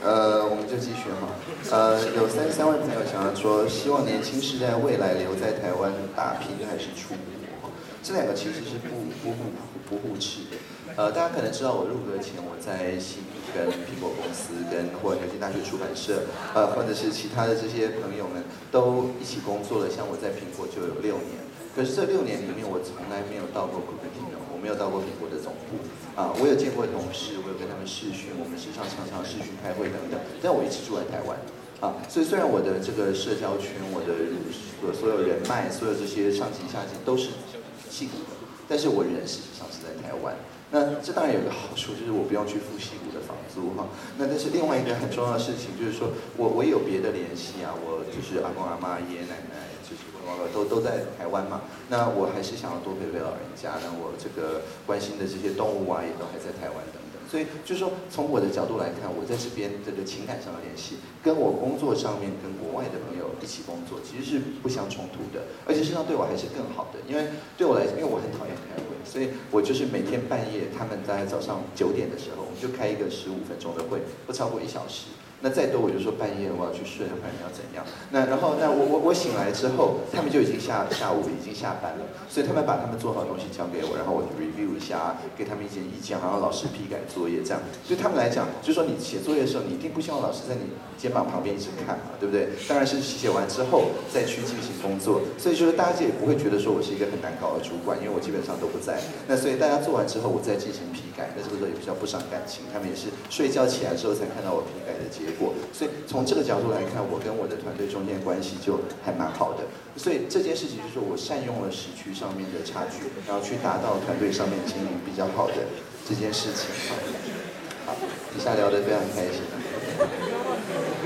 呃，我们就继续哈。呃，有三十三位朋友想要说，希望年轻世代未来留在台湾打拼还是出国？这两个其实是不不不不互斥的。呃，大家可能知道，我入阁前我在新跟苹果公司、跟或牛津大学出版社，呃，或者是其他的这些朋友们都一起工作了。像我在苹果就有六年，可是这六年里面我从来没有到过古根廷的，我没有到过苹果的总部。啊，我有见过同事，我有跟他们视讯，我们时常常常视讯开会等等。但我一直住在台湾，啊，所以虽然我的这个社交圈，我的所所有人脉，所有这些上级下级都是戏骨，但是我人事实上是在台湾。那这当然有个好处，就是我不用去付戏骨的房租哈。那但是另外一个很重要的事情，就是说我我有别的联系啊，我就是阿公阿妈、爷爷奶奶。都都在台湾嘛，那我还是想要多陪陪老人家，那我这个关心的这些动物啊，也都还在台湾等等，所以就是说，从我的角度来看，我在这边这个情感上的联系，跟我工作上面跟国外的朋友一起工作，其实是不相冲突的，而且实际上对我还是更好的，因为对我来，因为我很讨厌开会，所以我就是每天半夜，他们在早上九点的时候，我们就开一个十五分钟的会，不超过一小时。那再多我就说半夜我要去睡，不然要怎样？那然后那我我我醒来之后，他们就已经下下午已经下班了，所以他们把他们做好东西交给我，然后我 review 一下，给他们一些意见，然后老师批改作业这样。对他们来讲，就说你写作业的时候，你一定不希望老师在你肩膀旁边一直看嘛，对不对？当然是写完之后再去进行工作。所以就是大家也不会觉得说我是一个很难搞的主管，因为我基本上都不在。那所以大家做完之后，我再进行批改，那这个时候也比较不伤感情。他们也是睡觉起来之后才看到我批改的结果果，所以。从这个角度来看，我跟我的团队中间关系就还蛮好的，所以这件事情就是我善用了时区上面的差距，然后去达到团队上面经营比较好的这件事情。好，底下聊得非常开心。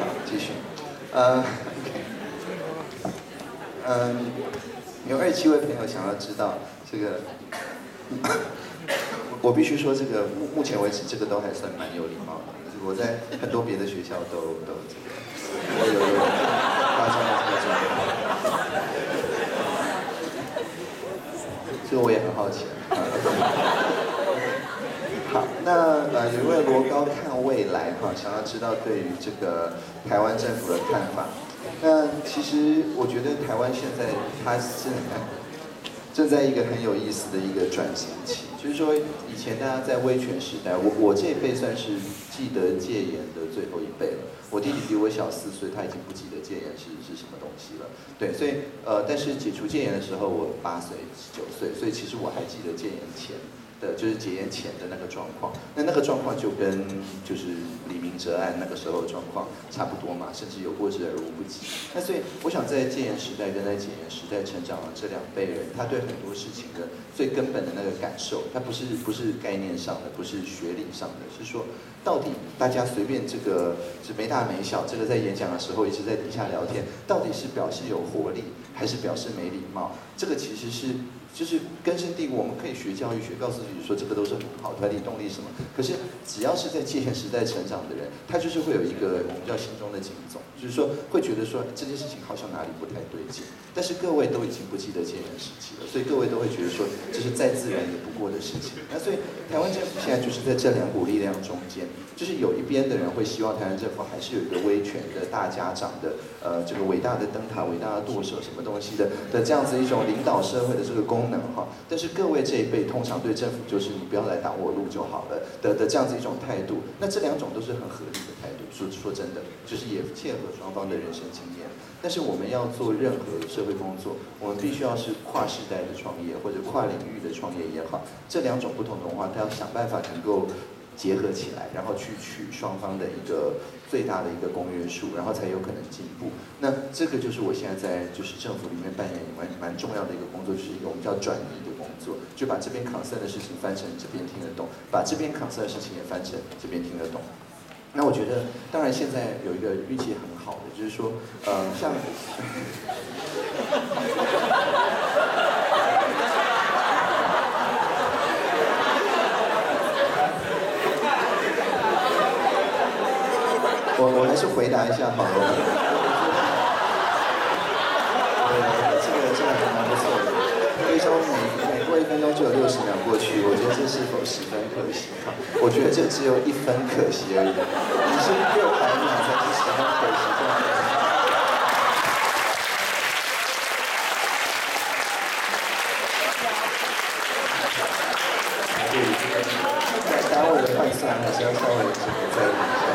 好，继续。呃，嗯，有二七位朋友想要知道这个，我必须说这个目目前为止这个都还算蛮有礼貌的。我在很多别的学校都 都这个，我有有发生了这种，所以我也很好奇。好，那呃有一位罗高看未来哈，想要知道对于这个台湾政府的看法。那其实我觉得台湾现在它是正在一个很有意思的一个转型期。就是说，以前大家在威权时代，我我这一辈算是记得戒严的最后一辈了。我弟弟比我小四岁，他已经不记得戒严是是什么东西了。对，所以呃，但是解除戒严的时候，我八岁九岁，所以其实我还记得戒严前。的就是戒严前的那个状况，那那个状况就跟就是李明哲案那个时候的状况差不多嘛，甚至有过之而无不及。那所以我想在戒严时代跟在戒严时代成长的这两辈人，他对很多事情的最根本的那个感受，他不是不是概念上的，不是学理上的，是说到底大家随便这个是没大没小，这个在演讲的时候一直在底下聊天，到底是表示有活力，还是表示没礼貌？这个其实是。就是根深蒂固，我们可以学教育学，告诉自己说这个都是很好，团体动力什么。可是只要是在戒严时代成长的人，他就是会有一个我们叫心中的警钟，就是说会觉得说这件事情好像哪里不太对劲。但是各位都已经不记得戒严时期了，所以各位都会觉得说这是再自然也不过的事情。那所以台湾政府现在就是在这两股力量中间，就是有一边的人会希望台湾政府还是有一个威权的大家长的，呃，这个伟大的灯塔、伟大的舵手什么东西的的这样子一种领导社会的这个功能哈。但是各位这一辈通常对政府就是你不要来挡我路就好了的的这样子一种态度。那这两种都是很合理的态度。说说真的，就是也切合双方的人生经验。但是我们要做任何社会工作，我们必须要是跨时代的创业或者跨领域的创业也好，这两种不同的文化，它要想办法能够结合起来，然后去取双方的一个最大的一个公约数，然后才有可能进步。那这个就是我现在在就是政府里面扮演蛮蛮重要的一个工作，就是一个我们叫转移的工作，就把这边 concern 的事情翻成这边听得懂，把这边 concern 的事情也翻成这边听得懂。那我觉得，当然现在有一个运气很好的，就是说，呃，像，我我还是回答一下好了。呃，这个这个还蛮不错的。可以说每每过一分钟就有六十秒过去，我觉得这是否十分可惜？我觉得这只有一分可惜而已。你是六百秒才是十分可惜，这样。对，在单位的换算还是要稍微这个在意一下。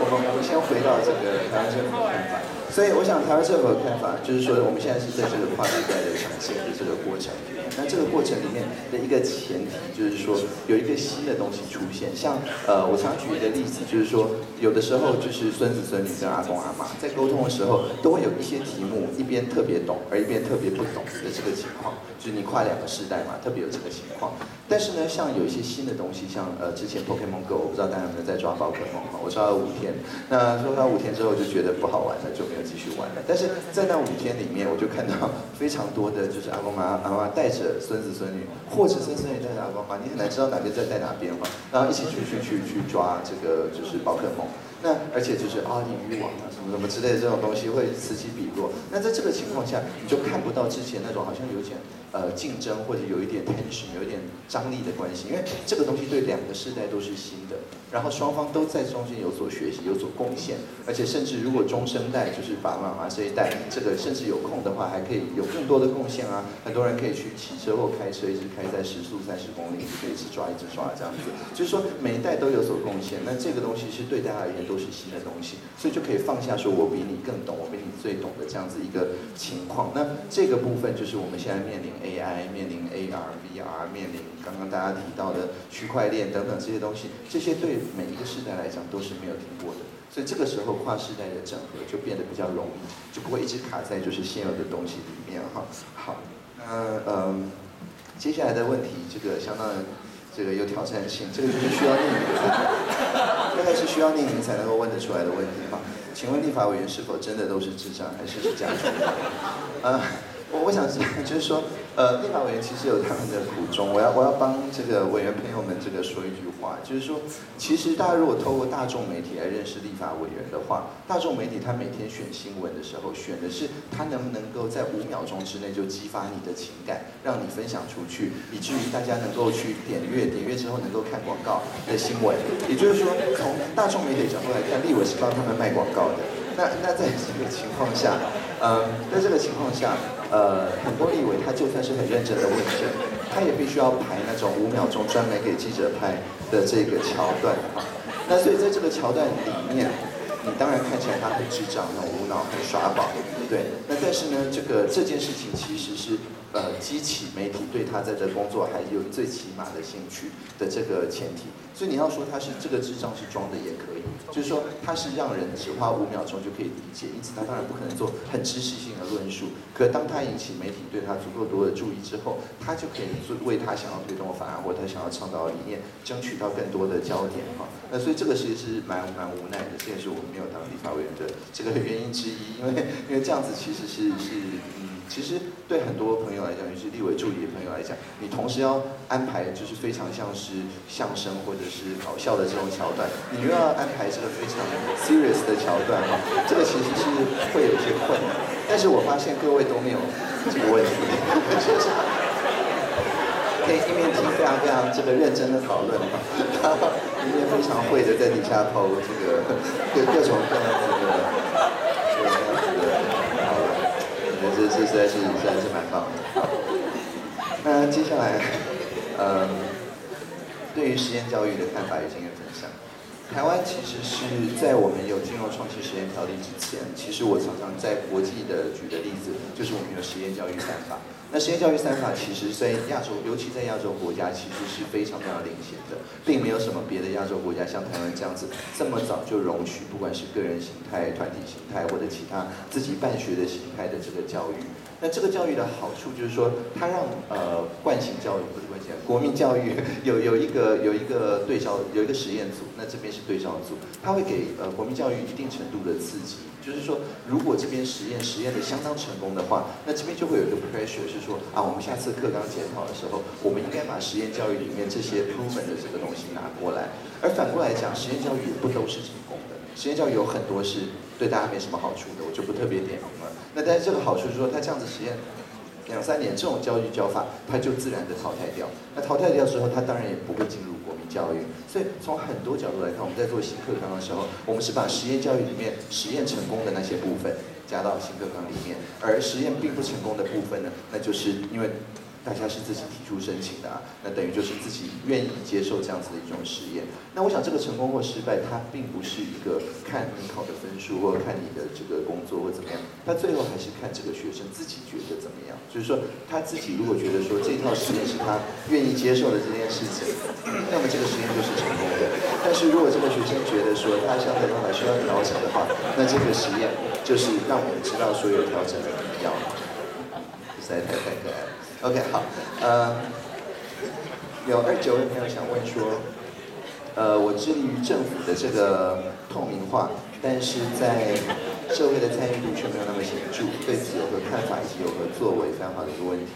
我们我们先回到这个台湾政府的看法，所以我想台湾政府的看法就是说，我们现在是在这个跨时代的呈现的这个过程里面，那这个过程里面的一个前提就是说有一个新的东西出现，像呃我常举一个例子，就是说有的时候就是孙子孙女跟阿公阿妈在沟通的时候，都会有一些题目一边特别懂，而一边特别不懂的这个情况，就是你跨两个时代嘛，特别有这个情况。但是呢，像有一些新的东西，像呃之前 Pokemon Go，我不知道大家有没有在抓宝可梦哈，我抓了五天。那说到五天之后就觉得不好玩了，就没有继续玩了。但是在那五天里面，我就看到非常多的就是阿公妈 阿妈带着孙子孙女，或者孙孙女带着阿公妈，你很难知道哪边在带哪边嘛。然后一起出去去去抓这个就是宝可梦。那而且就是啊，你渔网啊什么什么之类的这种东西会此起彼落。那在这个情况下，你就看不到之前那种好像有点呃竞争或者有一点 tension 有一点张力的关系，因为这个东西对两个世代都是新的，然后双方都在中间有所学习有所贡献，而且甚至如果中生代就是爸爸妈妈这一代，这个甚至有空的话还可以有更多的贡献啊，很多人可以去骑车或开车一直开在时速三十公里，可以一直抓一直抓这样子，就是说每一代都有所贡献，那这个东西是对大家而言。都是新的东西，所以就可以放下说我比你更懂，我比你最懂的这样子一个情况。那这个部分就是我们现在面临 AI、面临 AR、VR、面临刚刚大家提到的区块链等等这些东西，这些对每一个世代来讲都是没有听过的。所以这个时候跨世代的整合就变得比较容易，就不会一直卡在就是现有的东西里面哈。好，那嗯，接下来的问题这个相当。这个有挑战性，这个就是需要匿名，大概是需要匿名才能够问得出来的问题哈。请问立法委员是否真的都是智障，还是是假的？呃，我我想是，就是说。呃，立法委员其实有他们的苦衷，我要我要帮这个委员朋友们这个说一句话，就是说，其实大家如果透过大众媒体来认识立法委员的话，大众媒体他每天选新闻的时候，选的是他能不能够在五秒钟之内就激发你的情感，让你分享出去，以至于大家能够去点阅，点阅之后能够看广告的新闻。也就是说，从大众媒体角度来看，立委是帮他们卖广告的。那那在这个情况下，呃，在这个情况下。呃，很多立委他就算是很认真的问诊，他也必须要排那种五秒钟专门给记者拍的这个桥段啊。那所以在这个桥段里面，你当然看起来他很智障，很无脑，很耍宝，对。那但是呢，这个这件事情其实是。呃，激起媒体对他在这工作还有最起码的兴趣的这个前提，所以你要说他是这个智障是装的也可以，就是说他是让人只花五秒钟就可以理解，因此他当然不可能做很知识性的论述。可当他引起媒体对他足够多的注意之后，他就可以做为他想要推动的法案或他想要倡导的理念争取到更多的焦点哈。那所以这个其实是蛮蛮无奈的，这也是我们没有当立法委员的这个原因之一，因为因为这样子其实是是嗯。其实对很多朋友来讲，尤其是立委助理的朋友来讲，你同时要安排就是非常像是相声或者是搞笑的这种桥段，你又要安排这个非常 serious 的桥段哈，这个其实是会有一些困难。但是我发现各位都没有这个问题，可以一面听非常非常这个认真的讨论哈，一面非常会的在底下抛这个各各种各样子的。这这实在是实在是蛮棒的。那接下来，嗯，对于实验教育的看法与经验分享。台湾其实是在我们有金融创新实验条例之前，其实我常常在国际的举的例子，就是我们有实验教育三法。那实验教育三法其实，在亚洲，尤其在亚洲国家，其实是非常非常领先的，并没有什么别的亚洲国家像台湾这样子这么早就容许，不管是个人形态、团体形态或者其他自己办学的形态的这个教育。那这个教育的好处就是说，它让呃惯性教育，国民教育 有有一个有一个对照有一个实验组，那这边是对照组，它会给呃国民教育一定程度的刺激。就是说，如果这边实验实验的相当成功的话，那这边就会有一个 pressure，是说啊，我们下次课纲检讨的时候，我们应该把实验教育里面这些 proven 的这个东西拿过来。而反过来讲，实验教育也不都是成功的，实验教育有很多是对大家没什么好处的，我就不特别点名了。那但是这个好处是说，他这样子实验两三年，这种教育教法，它就自然的淘汰掉。那淘汰掉之后，它当然也不会进入国民教育。所以从很多角度来看，我们在做新课纲的时候，我们是把实验教育里面实验成功的那些部分加到新课纲里面，而实验并不成功的部分呢，那就是因为。大家是自己提出申请的啊，那等于就是自己愿意接受这样子的一种实验。那我想这个成功或失败，它并不是一个看你考的分数，或看你的这个工作或怎么样，它最后还是看这个学生自己觉得怎么样。就是说他自己如果觉得说这套实验是他愿意接受的这件事情，那么这个实验就是成功的。但是如果这个学生觉得说他相对方法需要调整的话，那这个实验就是让我们知道说有调整的必要。实在太太可爱了。OK，好，呃，有二九位朋友想问说，呃，我致力于政府的这个透明化，但是在社会的参与度却没有那么显著，对此有何看法以及有何作为？非常好的一个问题。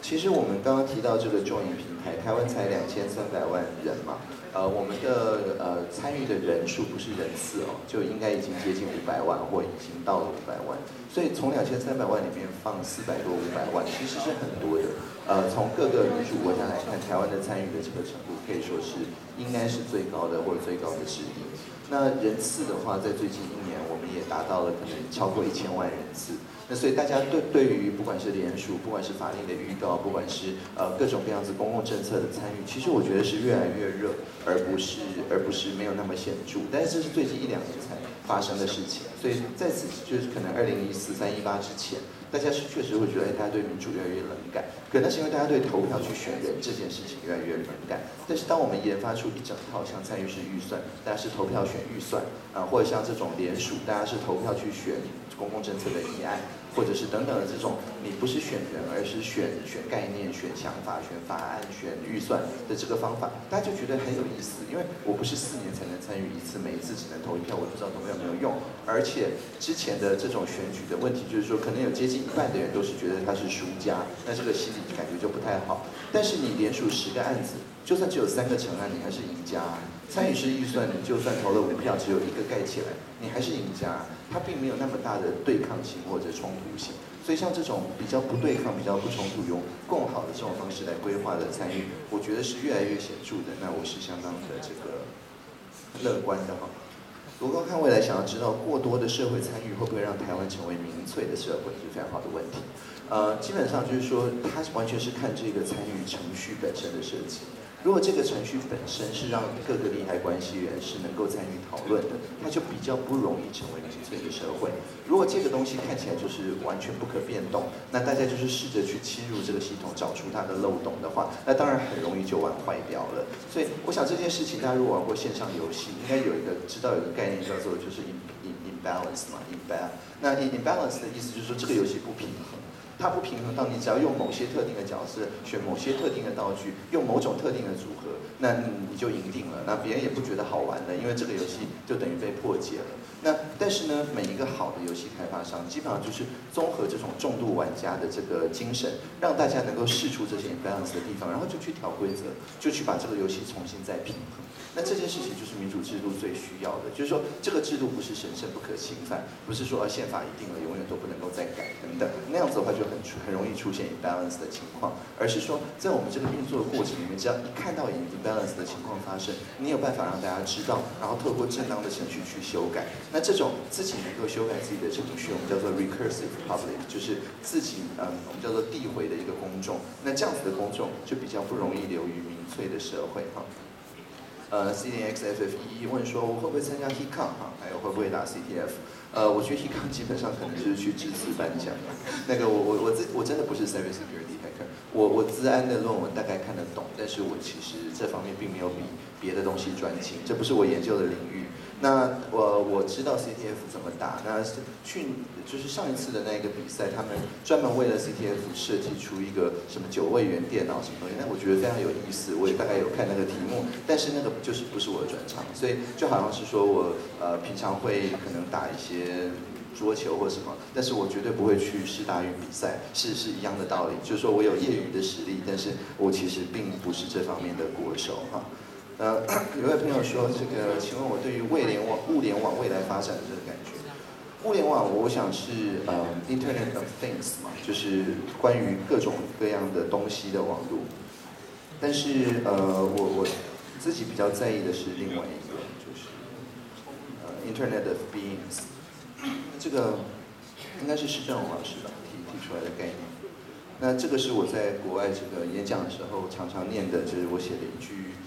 其实我们刚刚提到这个 Join 平台，台湾才两千三百万人嘛。呃，我们的呃参与的人数不是人次哦，就应该已经接近五百万，或已经到了五百万。所以从两千三百万里面放四百多五百万，其实是很多的。呃，从各个民主国家来看，台湾的参与的这个程度可以说是应该是最高的，或者最高的之一。那人次的话，在最近一年，我们也达到了可能超过一千万人次。那所以大家对对于不管是联署，不管是法令的预告，不管是呃各种各样子公共政策的参与，其实我觉得是越来越热，而不是而不是没有那么显著。但是这是最近一两年才发生的事情，所以在此就是可能二零一四三一八之前。大家是确实会觉得，大家对民主越来越冷感，可能是因为大家对投票去选人这件事情越来越冷感。但是当我们研发出一整套像参与式预算，大家是投票选预算啊，或者像这种联署，大家是投票去选公共政策的议案。或者是等等的这种，你不是选人，而是选选概念、选想法、选法案、选预算的这个方法，大家就觉得很有意思。因为我不是四年才能参与一次，每一次只能投一票，我不知道投票有没有用。而且之前的这种选举的问题，就是说可能有接近一半的人都是觉得他是输家，那这个心理感觉就不太好。但是你连署十个案子，就算只有三个成案，你还是赢家。参与式预算，你就算投了五票，只有一个盖起来，你还是赢家。它并没有那么大的对抗性或者冲突性。所以像这种比较不对抗、比较不冲突、用更好的这种方式来规划的参与，我觉得是越来越显著的。那我是相当的这个乐观的哈。罗高看未来，想要知道过多的社会参与会不会让台湾成为民粹的社会，是非常好的问题。呃，基本上就是说，它完全是看这个参与程序本身的设计。如果这个程序本身是让各个利害关系人是能够参与讨论的，它就比较不容易成为民粹的社会。如果这个东西看起来就是完全不可变动，那大家就是试着去侵入这个系统，找出它的漏洞的话，那当然很容易就玩坏掉了。所以，我想这件事情，大家如果玩过线上游戏，应该有一个知道有一个概念叫做就是 in in imbalance 嘛，imbalance。那 imbalance 的意思就是说这个游戏不平衡。它不平衡到你只要用某些特定的角色，选某些特定的道具，用某种特定的组合，那你就赢定了。那别人也不觉得好玩了，因为这个游戏就等于被破解了。那但是呢，每一个好的游戏开发商，基本上就是综合这种重度玩家的这个精神，让大家能够试出这些 balance 的地方，然后就去调规则，就去把这个游戏重新再平衡。那这件事情就是民主制度最需要的，就是说这个制度不是神圣不可侵犯，不是说宪法一定了永远都不能够再改等等，那样子的话就很很容易出现 imbalance 的情况，而是说在我们这个运作的过程里面，只要一看到 imbalance 的情况发生，你有办法让大家知道，然后透过正当的程序去修改。那这种自己能够修改自己的程序，我们叫做 recursive public，就是自己嗯我们叫做递回的一个公众。那这样子的公众就比较不容易流于民粹的社会哈。呃，C 零 X F F 一问说我会不会参加 HeCon 哈，还有会不会打 CTF？呃，我去 HeCon 基本上可能就是去致辞颁奖。那个我我我自我真的不是 Cyber Security Hacker，我我自安的论文大概看得懂，但是我其实这方面并没有比别的东西专精，这不是我研究的领域。那我我知道 CTF 怎么打，那去就是上一次的那个比赛，他们专门为了 CTF 设计出一个什么九位元电脑什么东西，那我觉得非常有意思，我也大概有看那个题目，但是那个就是不是我的专长，所以就好像是说我呃平常会可能打一些桌球或什么，但是我绝对不会去试大运比赛，是是一样的道理，就是说我有业余的实力，但是我其实并不是这方面的国手哈。呃，有位朋友说，这个，请问我对于物联网、物联网未来发展的这个感觉？物联网，我想是呃，Internet of Things 嘛，就是关于各种各样的东西的网络。但是呃，我我自己比较在意的是另外一个，就是呃，Internet of Beings。这个应该是施正荣老师吧提提出来的概念。那这个是我在国外这个演讲的时候常常念的，就是我写的一句。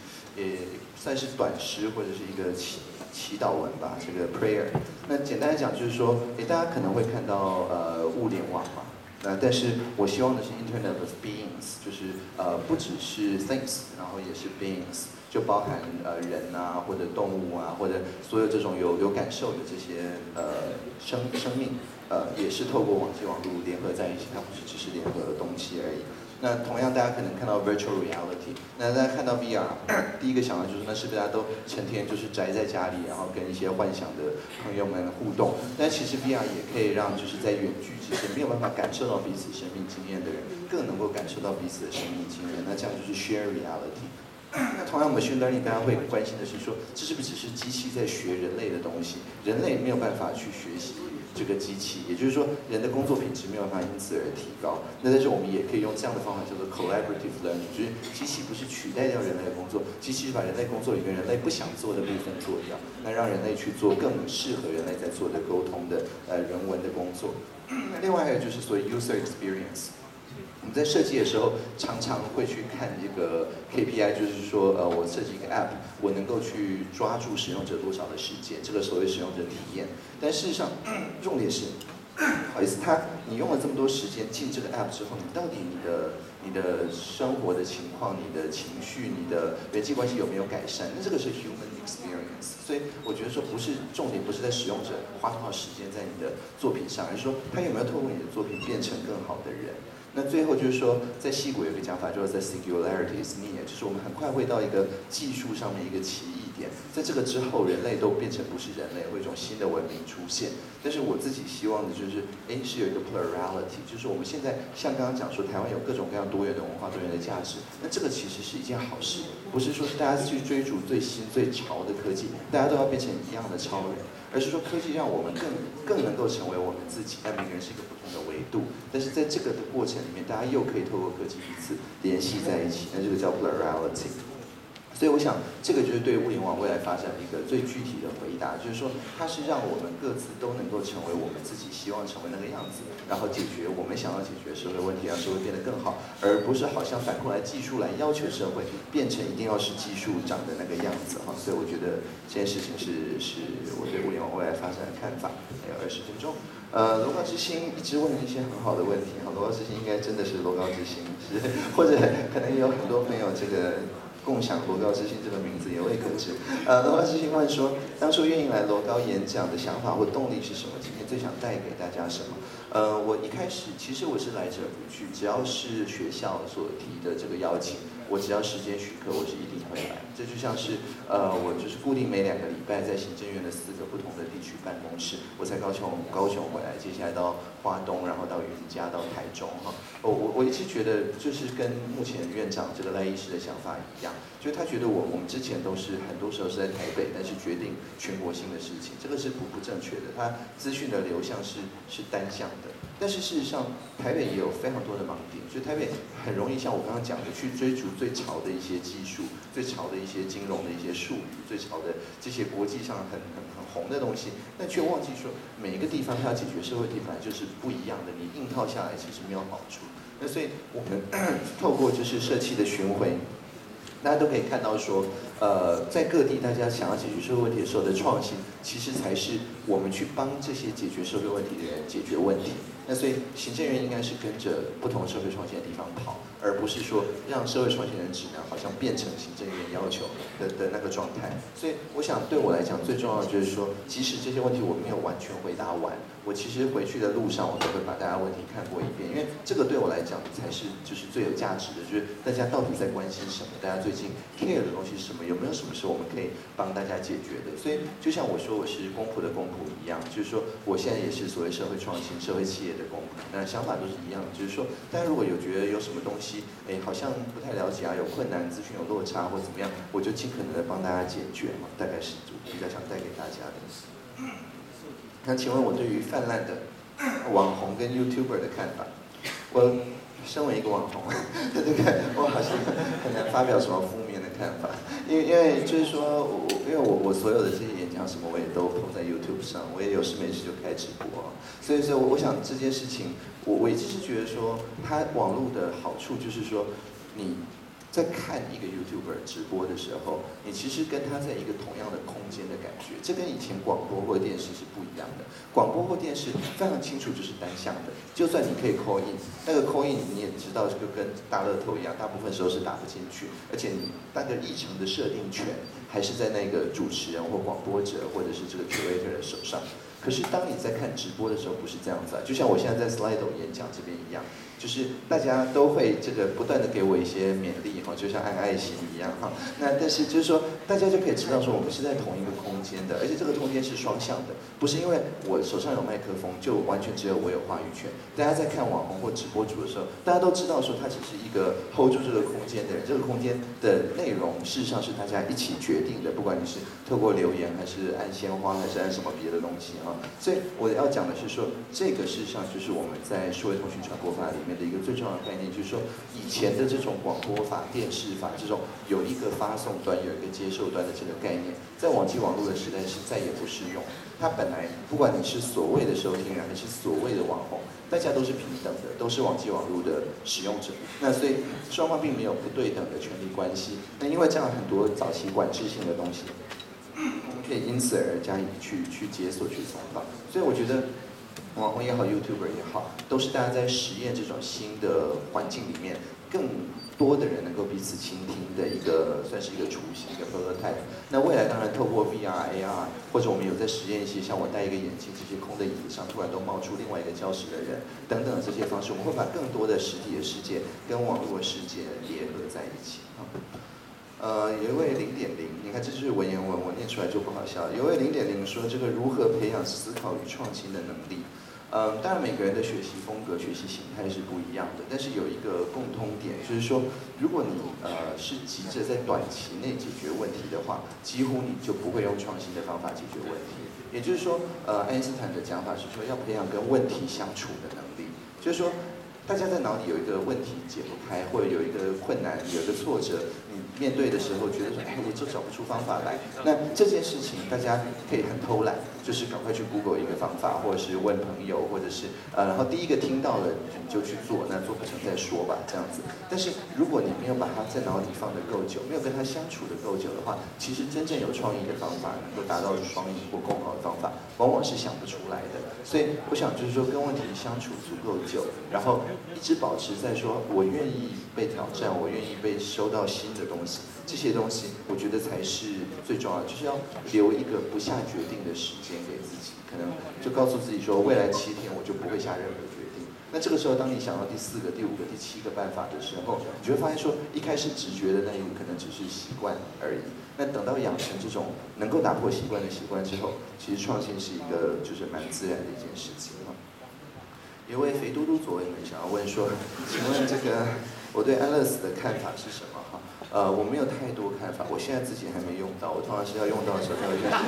也算是短诗或者是一个祈祈祷文吧，这个 prayer。那简单来讲就是说，诶，大家可能会看到呃物联网嘛，那但是我希望的是 Internet of Beings，就是呃不只是 things，然后也是 beings，就包含呃人啊或者动物啊或者所有这种有有感受的这些呃生生命，呃也是透过网际网络联合在一起，它不是只是联合的东西而已。那同样，大家可能看到 virtual reality，那大家看到 VR，第一个想到就是那是不是大家都成天就是宅在家里，然后跟一些幻想的朋友们互动？但其实 VR 也可以让就是在远距之间没有办法感受到彼此生命经验的人，更能够感受到彼此的生命经验。那这样就是 share reality。那同样，我们训练大家会关心的是说，这是不是只是机器在学人类的东西？人类没有办法去学习。这个机器，也就是说，人的工作品质没有办法因此而提高。那但是我们也可以用这样的方法叫做 collaborative learning，就是机器不是取代掉人类的工作，机器是把人类工作里面人类不想做的部分做掉，那让人类去做更适合人类在做的沟通的呃人文的工作。那另外还有就是所谓 user experience。我们在设计的时候，常常会去看一个 KPI，就是说，呃，我设计一个 App，我能够去抓住使用者多少的时间，这个所谓使用者体验。但事实上，重点是，不好意思，他你用了这么多时间进这个 App 之后，你到底你的你的生活的情况、你的情绪、你的人际关系有没有改善？那这个是 human experience。所以我觉得说，不是重点，不是在使用者花多少时间在你的作品上，而是说他有没有透过你的作品变成更好的人。那最后就是说，在戏骨有个讲法，就是在 singularities near，就是我们很快会到一个技术上面一个奇异在这个之后，人类都变成不是人类，会一种新的文明出现。但是我自己希望的就是，哎，是有一个 plurality，就是我们现在像刚刚讲说，台湾有各种各样多元的文化、多元的价值，那这个其实是一件好事，不是说是大家去追逐最新最潮的科技，大家都要变成一样的超人。而是说科技让我们更更能够成为我们自己，但每个人是一个不同的维度。但是在这个的过程里面，大家又可以透过科技彼此联系在一起，那这个叫 plurality。所以我想，这个就是对物联网未来发展的一个最具体的回答，就是说，它是让我们各自都能够成为我们自己希望成为那个样子，然后解决我们想要解决社会问题，让社会变得更好，而不是好像反过来技术来要求社会变成一定要是技术长的那个样子哈。所以我觉得这件事情是是我对物联网未来发展的看法。还有二十分钟，呃，罗高之星一直问了一些很好的问题哈，罗高之星应该真的是罗高之星，是或者可能有很多朋友这个。共享罗高之心这个名字也未可知。呃，罗高之心问说，当初愿意来罗高演讲的想法或动力是什么？今天最想带给大家什么？呃，我一开始其实我是来者不拒，只要是学校所提的这个邀请，我只要时间许可，我是一定会来。这就像是呃，我就是固定每两个礼拜在行政院的四个不同的地区办公室，我在高雄高雄回来，接下来到花东，然后到云嘉，到台中哈。我我我一直觉得就是跟目前院长这个赖医师的想法一样，就他觉得我我们之前都是很多时候是在台北，但是决定全国性的事情，这个是不不正确的。他资讯的流向是是单向的。但是事实上，台北也有非常多的盲点，所以台北很容易像我刚刚讲的，去追逐最潮的一些技术、最潮的一些金融的一些术语、最潮的这些国际上很很很红的东西，但却忘记说每一个地方它要解决社会题本来就是不一样的，你硬套下来其实没有好处。那所以我们 透过就是社企的巡回，大家都可以看到说，呃，在各地大家想要解决社会问题的时候的创新，其实才是我们去帮这些解决社会问题的人解决问题。那所以行政院应该是跟着不同社会创新的地方跑，而不是说让社会创新人只能好像变成行政院要求的的那个状态。所以我想对我来讲最重要的就是说，即使这些问题我没有完全回答完，我其实回去的路上我都会把大家问题看过一遍，因为这个对我来讲才是就是最有价值的，就是大家到底在关心什么，大家最近 care 的东西是什么，有没有什么是我们可以帮大家解决的。所以就像我说我是公仆的公仆一样，就是说我现在也是所谓社会创新、社会企业的公仆。那想法都是一样，就是说，大家如果有觉得有什么东西，哎，好像不太了解啊，有困难，资讯有落差或怎么样，我就尽可能的帮大家解决嘛，大概是比较想带给大家的。那请问我对于泛滥的 网红跟 YouTuber 的看法？我身为一个网红，对对对，我好像很难发表什么负面的看法，因为因为就是说我因为我我所有的这些演讲什么我也都放在 YouTube 上，我也有事没事就开直播。所以说，我想这件事情，我我一直是觉得说，它网络的好处就是说，你在看一个 YouTuber 直播的时候，你其实跟他在一个同样的空间的感觉，这跟以前广播或电视是不一样的。广播或电视非常清楚就是单向的，就算你可以 call in，那个 call in 你也知道，就跟大乐透一样，大部分时候是打不进去，而且你那个议程的设定权还是在那个主持人或广播者或者是这个 curator 的手上。可是当你在看直播的时候，不是这样子啊，就像我现在在 Slido 演讲这边一样。就是大家都会这个不断的给我一些勉励哈，就像按爱心一样哈。那但是就是说，大家就可以知道说，我们是在同一个空间的，而且这个空间是双向的，不是因为我手上有麦克风就完全只有我有话语权。大家在看网红或直播主的时候，大家都知道说，他只是一个 hold 住这个空间的人，这个空间的内容事实上是大家一起决定的，不管你是透过留言还是按鲜花还是按什么别的东西哈。所以我要讲的是说，这个事实上就是我们在数位通讯传播法里面。的一个最重要的概念，就是说，以前的这种广播法、电视法这种有一个发送端、有一个接受端的这个概念，在网际网络的时代是再也不适用。它本来不管你是所谓的收听人，还是所谓的网红，大家都是平等的，都是网际网络的使用者。那所以双方并没有不对等的权利关系。那因为这样很多早期管制性的东西，我们可以因此而加以去去解锁、去采访。所以我觉得。网红也好，YouTuber 也好，都是大家在实验这种新的环境里面，更多的人能够彼此倾听的一个，算是一个雏形，一个 prototype。那未来当然透过 VR、AR，或者我们有在实验一些，像我戴一个眼镜，这些空的椅子上突然都冒出另外一个教室的人，等等这些方式，我们会把更多的实体的世界跟网络世界联合在一起啊。呃，有一位零点零，你看这就是文言文，我念出来就不好笑。有一位零点零说，这个如何培养思考与创新的能力？嗯，当然每个人的学习风格、学习形态是不一样的，但是有一个共通点，就是说，如果你呃是急着在短期内解决问题的话，几乎你就不会用创新的方法解决问题。也就是说，呃，爱因斯坦的讲法是说，要培养跟问题相处的能力，就是说，大家在脑里有一个问题解不开，或者有一个困难、有一个挫折。你面对的时候，觉得说，哎，我就找不出方法来。那这件事情，大家可以很偷懒，就是赶快去 Google 一个方法，或者是问朋友，或者是呃，然后第一个听到了你就去做，那做不成再说吧，这样子。但是如果你没有把它在脑里放得够久，没有跟他相处的够久的话，其实真正有创意的方法，能够达到双赢或更好的方法，往往是想不出来的。所以我想就是说，跟问题相处足够久，然后一直保持在说我愿意被挑战，我愿意被收到新的东。西，这些东西我觉得才是最重要，就是要留一个不下决定的时间给自己，可能就告诉自己说，未来七天我就不会下任何决定。那这个时候，当你想到第四个、第五个、第七个办法的时候，你就会发现说，一开始直觉的那一个可能只是习惯而已。那等到养成这种能够打破习惯的习惯之后，其实创新是一个就是蛮自然的一件事情哈。有位肥嘟嘟左卫门想要问说，请问这个 我对安乐死的看法是什么？呃，我没有太多看法，我现在自己还没用到，我通常是要用到的时候才会开始。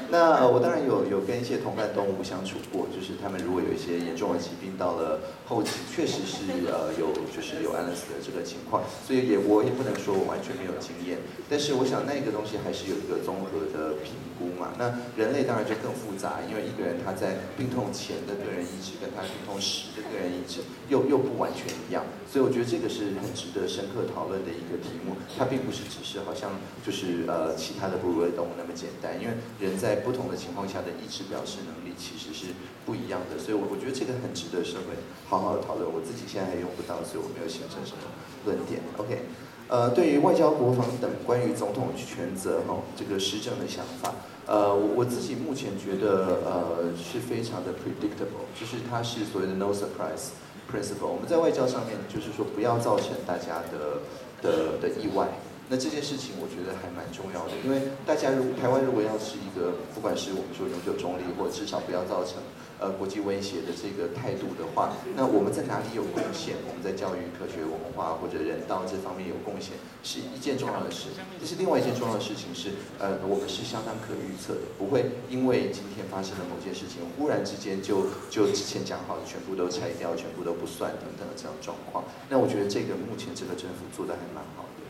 那我当然有有跟一些同伴动物相处过，就是他们如果有一些严重的疾病，到了后期确实是呃有就是有安乐死的这个情况，所以也我也不能说我完全没有经验，但是我想那个东西还是有一个综合的评估嘛。那人类当然就更复杂，因为一个人他在病痛前的个人意志跟他病痛时的个人意志又又不完全一样，所以我觉得这个是很值得。深刻讨论的一个题目，它并不是只是好像就是呃其他的哺乳类动物那么简单，因为人在不同的情况下的意志表示能力其实是不一样的，所以我我觉得这个很值得社会好好的讨论。我自己现在还用不到，所以我没有形成什么论点。OK，呃，对于外交、国防等关于总统权责哈这个施政的想法，呃，我自己目前觉得呃是非常的 predictable，就是它是所谓的 no surprise。principle，我们在外交上面就是说不要造成大家的的的意外。那这件事情我觉得还蛮重要的，因为大家如台湾如果要是一个不管是我们说永久中立，或至少不要造成呃国际威胁的这个态度的话，那我们在哪里有贡献？我们在教育、科学、文化或者人道这方面有贡献，是一件重要的事。但是另外一件重要的事情是，呃，我们是相当可预测的，不会因为今天发生了某件事情，忽然之间就就之前讲好的全部都拆掉，全部都不算等等的这样状况。那我觉得这个目前这个政府做的还蛮好的。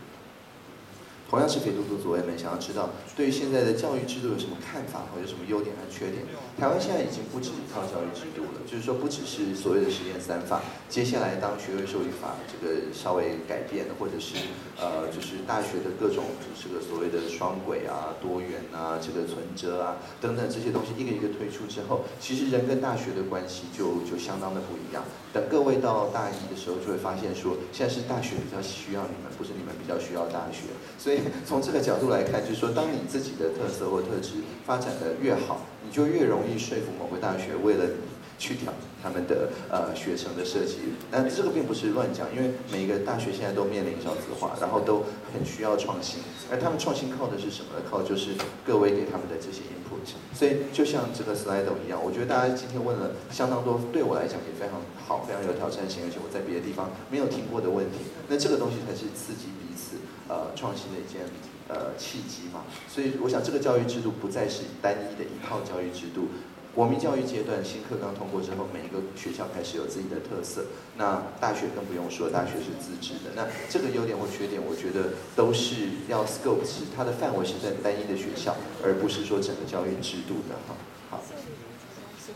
同样是可以读读左卫们想要知道，对于现在的教育制度有什么看法，或有什么优点和缺点？台湾现在已经不止一套教育制度了，就是说不只是所谓的实验三法，接下来当学位授予法这个稍微改变，或者是呃就是大学的各种这个所谓的双轨啊、多元啊、这个存折啊等等这些东西一个一个推出之后，其实人跟大学的关系就就相当的不一样。等各位到大一的时候，就会发现说，现在是大学比较需要你们，不是你们比较需要大学，所以。从这个角度来看，就是说，当你自己的特色或特质发展的越好，你就越容易说服某个大学为了你去调他们的呃学程的设计。但这个并不是乱讲，因为每一个大学现在都面临少子化，然后都很需要创新，而他们创新靠的是什么？靠就是各位给他们的这些所以就像这个 slide 一样，我觉得大家今天问了相当多，对我来讲也非常好，非常有挑战性，而且我在别的地方没有听过的问题。那这个东西才是刺激彼此。呃，创新的一件呃契机嘛，所以我想这个教育制度不再是单一的一套教育制度。国民教育阶段新课纲通过之后，每一个学校开始有自己的特色。那大学更不用说，大学是自治的。那这个优点或缺点，我觉得都是要 scope 是它的范围是在单一的学校，而不是说整个教育制度的哈。好，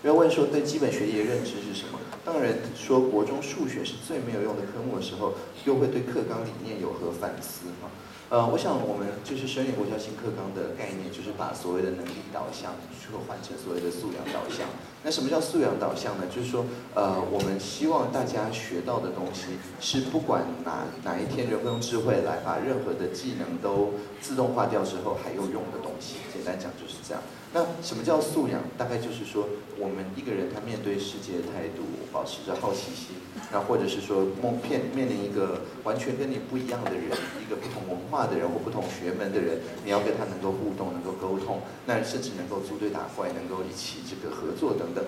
要问说对基本学业认知是什么？当然说国中数学是最没有用的科目的时候，又会对课纲理念有何反思吗？呃，我想我们就是十年国教新课纲的概念，就是把所谓的能力导向，去换成所谓的素养导向。那什么叫素养导向呢？就是说，呃，我们希望大家学到的东西，是不管哪哪一天人工智慧来把任何的技能都自动化掉之后还有用的东西。简单讲就是这样。那什么叫素养？大概就是说，我们一个人他面对世界的态度，保持着好奇心，那或者是说，面面临一个完全跟你不一样的人，一个不同文化的人或不同学门的人，你要跟他能够互动，能够沟通，那甚至能够组队打怪，能够一起这个合作等等，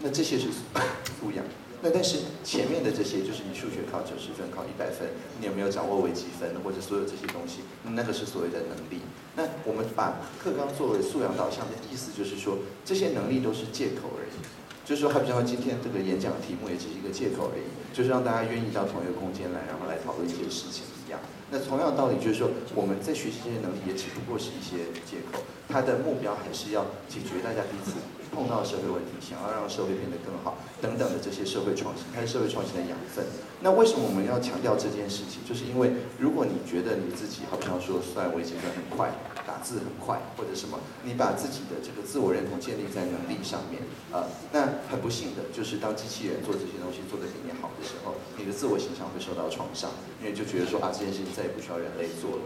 那这些是素养。那但是前面的这些，就是你数学考九十分，考一百分，你有没有掌握微积分或者所有这些东西？那个是所谓的能力。那我们把课纲作为素养导向的意思，就是说这些能力都是借口而已。就是说，好比说今天这个演讲题目也只是一个借口而已，就是让大家愿意到同一个空间来，然后来讨论一些事情一样。那同样道理就是说，我们在学习这些能力也只不过是一些借口，它的目标还是要解决大家彼此碰到社会问题，想要让社会变得更好等等的这些社会创新，它是社会创新的养分。那为什么我们要强调这件事情？就是因为如果你觉得你自己，好比方说，算我已经很快，打字很快，或者什么，你把自己的这个自我认同建立在能力上面，呃，那很不幸的就是当机器人做这些东西做得比你好的时候，你的自我形象会受到创伤，因为就觉得说啊，这件事情再也不需要人类做了。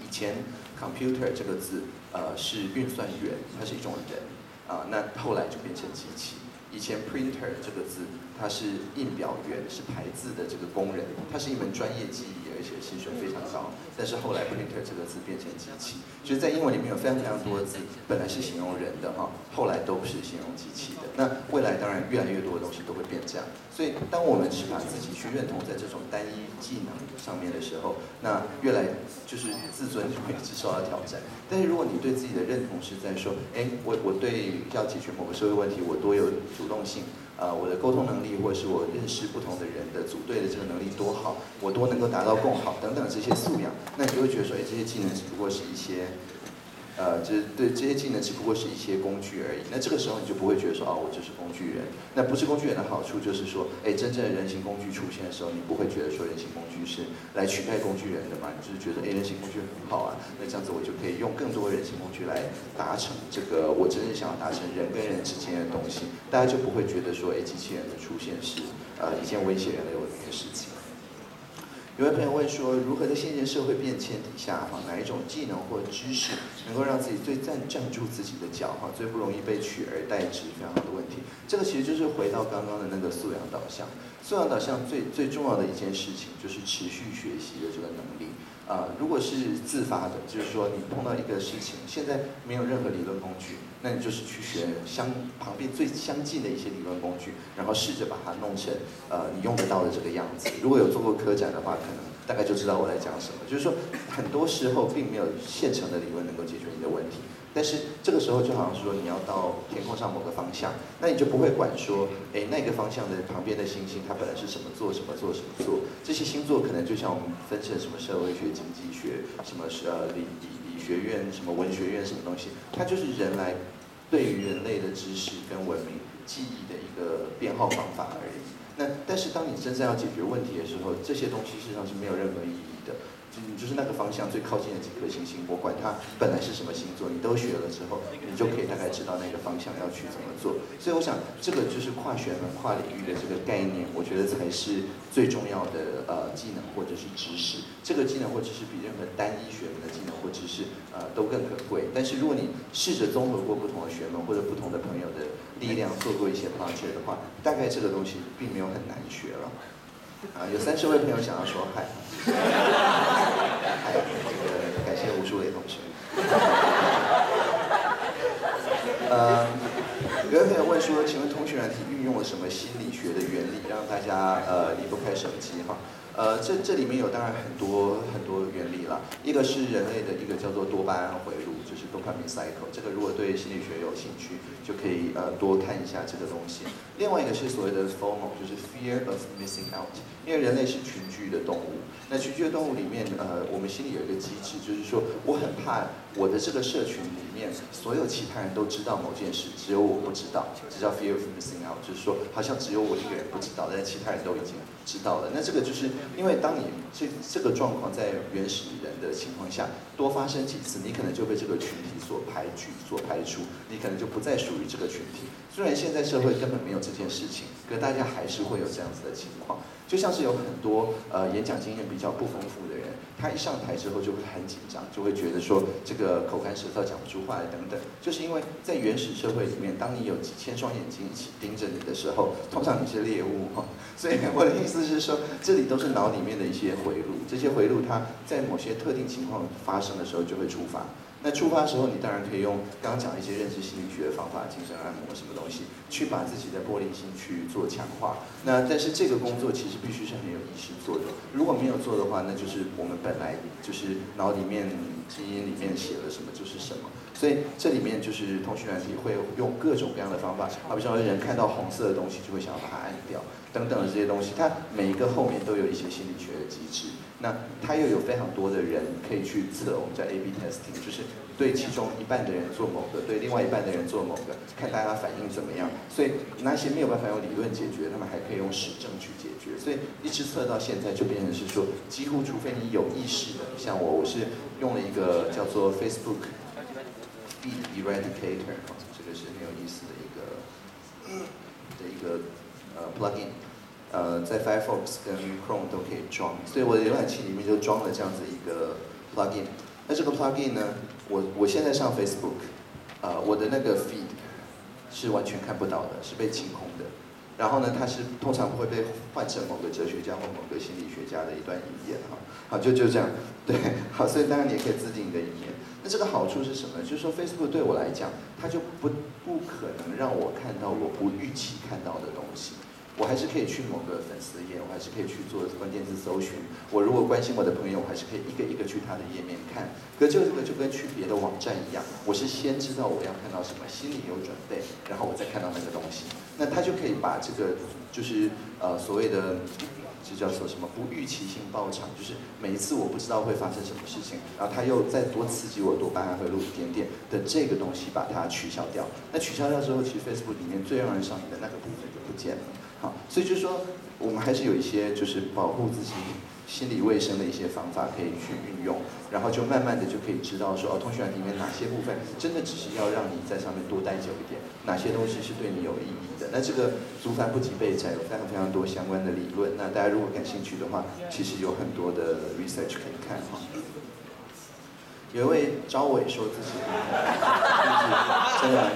以前 computer 这个字，呃，是运算员，它是一种人，啊，那后来就变成机器。以前 printer 这个字，它是印表员，是排字的这个工人，它是一门专业技艺，而且薪水非常高。但是后来 printer 这个字变成机器，就是在英文里面有非常非常多的字，本来是形容人的哈，后来都是形容机器的。那未来当然越来越多的东西都会变这样。所以当我们是把自己去认同在这种单一技能上面的时候，那越来就是自尊就会一直受到挑战。但是如果你对自己的认同是在说，哎，我我对要解决某个社会问题，我多有主动性，呃，我的沟通能力，或者是我认识不同的人的组队的这个能力多好，我多能够达到更好等等这些素养，那你就会觉得说，哎，这些技能只不过是一些。呃，就是对这些技能只不过是一些工具而已。那这个时候你就不会觉得说，哦，我就是工具人。那不是工具人的好处就是说，哎，真正的人形工具出现的时候，你不会觉得说人形工具是来取代工具人的嘛？你就是觉得，哎，人形工具很好啊。那这样子我就可以用更多人形工具来达成这个我真正想要达成人跟人之间的东西。大家就不会觉得说，哎，机器人的出现是呃一件威胁人类文明的事情。有位朋友问说，如何在现今社会变迁底下，哈，哪一种技能或知识能够让自己最站站住自己的脚，哈，最不容易被取而代之？非常好的问题。这个其实就是回到刚刚的那个素养导向。素养导向最最重要的一件事情，就是持续学习的这个能力。啊，如果是自发的，就是说你碰到一个事情，现在没有任何理论工具，那你就是去学相旁边最相近的一些理论工具，然后试着把它弄成呃你用得到的这个样子。如果有做过科展的话，可能大概就知道我在讲什么。就是说，很多时候并没有现成的理论能够解决你的问题。但是这个时候就好像是说你要到天空上某个方向，那你就不会管说，哎，那个方向的旁边的星星它本来是什么座什么座什么座，这些星座可能就像我们分成什么社会学、经济学、什么呃理理学院、什么文学院什么东西，它就是人来对于人类的知识跟文明记忆的一个编号方法而已。那但是当你真正要解决问题的时候，这些东西事实上是没有任何意义。你就是那个方向最靠近的几颗星星，我管它本来是什么星座，你都学了之后，你就可以大概知道那个方向要去怎么做。所以我想，这个就是跨学门、跨领域的这个概念，我觉得才是最重要的呃技能或者是知识。这个技能或知识比任何单一学门的技能或知识呃都更可贵。但是如果你试着综合过不同的学门或者不同的朋友的力量，做过一些 project 的话，大概这个东西并没有很难学了。啊，有三十位朋友想要说嗨，嗨，这个感谢吴淑伟同学。呃，有位朋友问说，请问同学团体运用了什么心理学的原理，让大家呃离不开手机哈？呃，这这里面有当然很多很多原理了，一个是人类的一个叫做多巴胺回路，就是 dopamine cycle，这个如果对心理学有兴趣，就可以呃多看一下这个东西。另外一个是所谓的 FOMO，就是 fear of missing out，因为人类是群居的动物，那群居的动物里面，呃，我们心里有一个机制，就是说我很怕我的这个社群里面所有其他人都知道某件事，只有我不知道，这叫 fear of missing out，就是说好像只有我一个人不知道，但其他人都已经知道了。那这个就是因为当你这这个状况在原始人的情况下多发生几次，你可能就被这个群体所排拒、所排除，你可能就不再属于这个群体。虽然现在社会根本没有这件事情，可大家还是会有这样子的情况。就像是有很多呃演讲经验比较不丰富的人，他一上台之后就会很紧张，就会觉得说这个口干舌燥、讲不出话来等等，就是因为在原始社会里面，当你有几千双眼睛一起盯着你的时候，通常你是猎物哈。所以我的意思是说，这里都是脑里面的一些回路，这些回路它在某些特定情况发生的时候就会触发。那出发时候，你当然可以用刚刚讲一些认知心理学的方法，精神按摩什么东西，去把自己的玻璃心去做强化。那但是这个工作其实必须是很有意识做的。如果没有做的话，那就是我们本来就是脑里面基因里面写了什么就是什么。所以这里面就是通讯软体会用各种各样的方法，好比说人看到红色的东西就会想要把它按掉，等等的这些东西，它每一个后面都有一些心理学的机制。那它又有非常多的人可以去测，我们叫 A/B testing，就是对其中一半的人做某个，对另外一半的人做某个，看大家反应怎么样。所以那些没有办法用理论解决，他们还可以用实证去解决。所以一直测到现在就变成是说，几乎除非你有意识的，像我，我是用了一个叫做 Facebook Feed Eradicator，这个是很有意思的一个的一个呃 plugin。呃，在 Firefox 跟 Chrome 都可以装，所以我的浏览器里面就装了这样子一个 plugin。那这个 plugin 呢，我我现在上 Facebook，呃，我的那个 feed 是完全看不到的，是被清空的。然后呢，它是通常不会被换成某个哲学家或某个心理学家的一段影言哈。好，就就这样，对，好，所以当然你也可以自定一个影言。那这个好处是什么？就是说 Facebook 对我来讲，它就不不可能让我看到我不预期看到的东西。我还是可以去某个粉丝页，我还是可以去做关键字搜寻。我如果关心我的朋友，我还是可以一个一个去他的页面看。可就这个就跟去别的网站一样，我是先知道我要看到什么，心里有准备，然后我再看到那个东西。那他就可以把这个就是呃所谓的就叫做什么不预期性爆场，就是每一次我不知道会发生什么事情，然后他又再多刺激我多巴胺和录一点点的这个东西把它取消掉。那取消掉之后，其实 Facebook 里面最让人上瘾的那个部分就不见了。好，所以就是说，我们还是有一些就是保护自己心理卫生的一些方法可以去运用，然后就慢慢的就可以知道说，哦，通讯软里面哪些部分真的只是要让你在上面多待久一点，哪些东西是对你有意义的。那这个足凡不及备载，有非常非常多相关的理论。那大家如果感兴趣的话，其实有很多的 research 可以看哈。有一位招伟说自己，真的，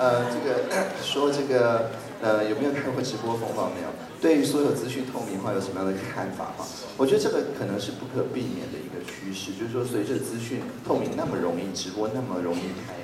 呃，这个说这个，呃，有没有看过直播风暴没有？对于所有资讯透明化有什么样的看法哈？我觉得这个可能是不可避免的一个趋势，就是说随着资讯透明那么容易，直播那么容易开。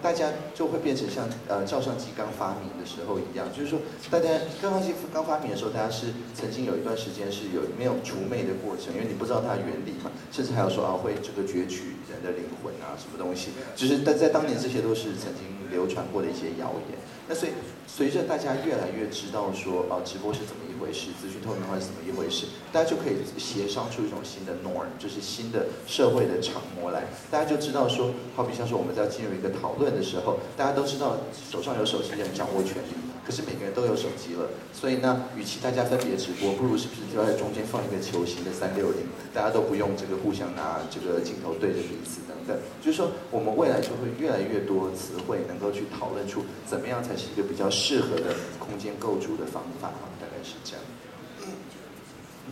大家就会变成像呃照相机刚发明的时候一样，就是说大家照相机刚发明的时候，大家是曾经有一段时间是有没有除魅的过程，因为你不知道它的原理嘛，甚至还有说啊会这个攫取人的灵魂啊什么东西，就是但在当年这些都是曾经流传过的一些谣言。那所以随着大家越来越知道说啊直播是怎么一回事，资讯透明化是怎么一回事，大家就可以协商出一种新的 norm，就是新的社会的常模来。大家就知道说，好比像说我们在进入一个讨论的时候，大家都知道手上有手机的人掌握权力。可是每个人都有手机了，所以呢，与其大家分别直播，不如是不是就在中间放一个球形的三六零，大家都不用这个互相拿这个镜头对着彼此等就是说，我们未来就会越来越多词汇能够去讨论出怎么样才是一个比较适合的空间构筑的方法大概是这样。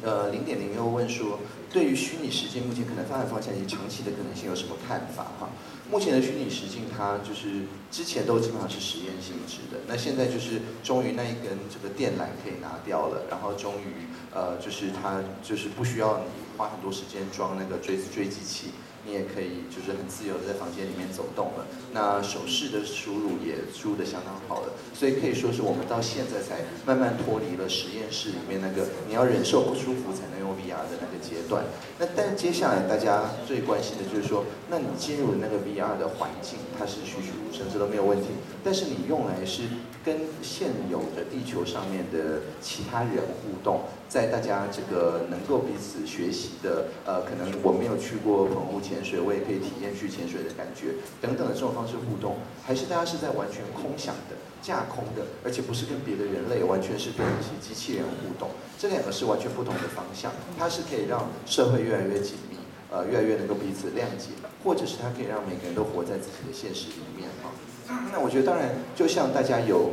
呃，零点零又问说，对于虚拟实境目前可能发展方向以及长期的可能性有什么看法？哈，目前的虚拟实境它就是之前都基本上是实验性质的，那现在就是终于那一根这个电缆可以拿掉了，然后终于呃就是它就是不需要你花很多时间装那个追追击器。你也可以就是很自由的在房间里面走动了。那手势的输入也输入的相当好了，所以可以说是我们到现在才慢慢脱离了实验室里面那个你要忍受不舒服才能用 VR 的那个阶段。那但接下来大家最关心的就是说，那你进入的那个 VR 的环境，它是栩栩如生，这都没有问题。但是你用来是跟现有的地球上面的其他人互动，在大家这个能够彼此学习的，呃，可能我没有去过澎湖潜水，我也可以体验去潜水的感觉，等等的这种方式互动，还是大家是在完全空想的、架空的，而且不是跟别的人类，完全是跟一些机器人互动，这两个是完全不同的方向，它是可以让社会越来越紧密，呃，越来越能够彼此谅解，或者是它可以让每个人都活在自己的现实里面。那我觉得当然，就像大家有，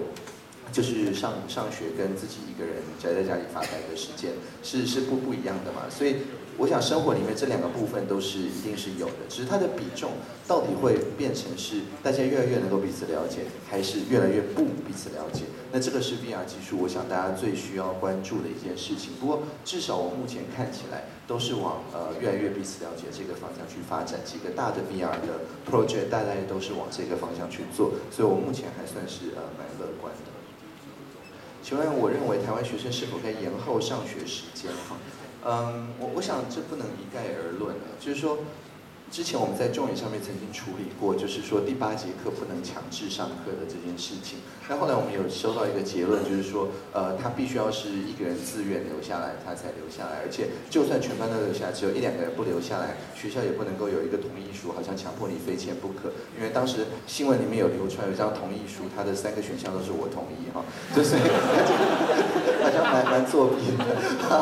就是上上学跟自己一个人宅在家里发呆的时间，是是不不一样的嘛。所以我想生活里面这两个部分都是一定是有的，只是它的比重到底会变成是大家越来越能够彼此了解，还是越来越不彼此了解？那这个是 VR 技术，我想大家最需要关注的一件事情。不过至少我目前看起来都是往呃越来越彼此了解这个方向去发展。几个大的 VR 的 project 大概都是往这个方向去做，所以我目前还算是呃蛮乐观的。请问，我认为台湾学生是否该延后上学时间？哈，嗯，我我想这不能一概而论了，就是说。之前我们在重点上面曾经处理过，就是说第八节课不能强制上课的这件事情。那后来我们有收到一个结论，就是说，呃，他必须要是一个人自愿留下来，他才留下来。而且就算全班都留下来，只有一两个人不留下来，学校也不能够有一个同意书，好像强迫你非签不可。因为当时新闻里面有流传有一张同意书，它的三个选项都是我同意哈，就是 像蛮蛮作弊的。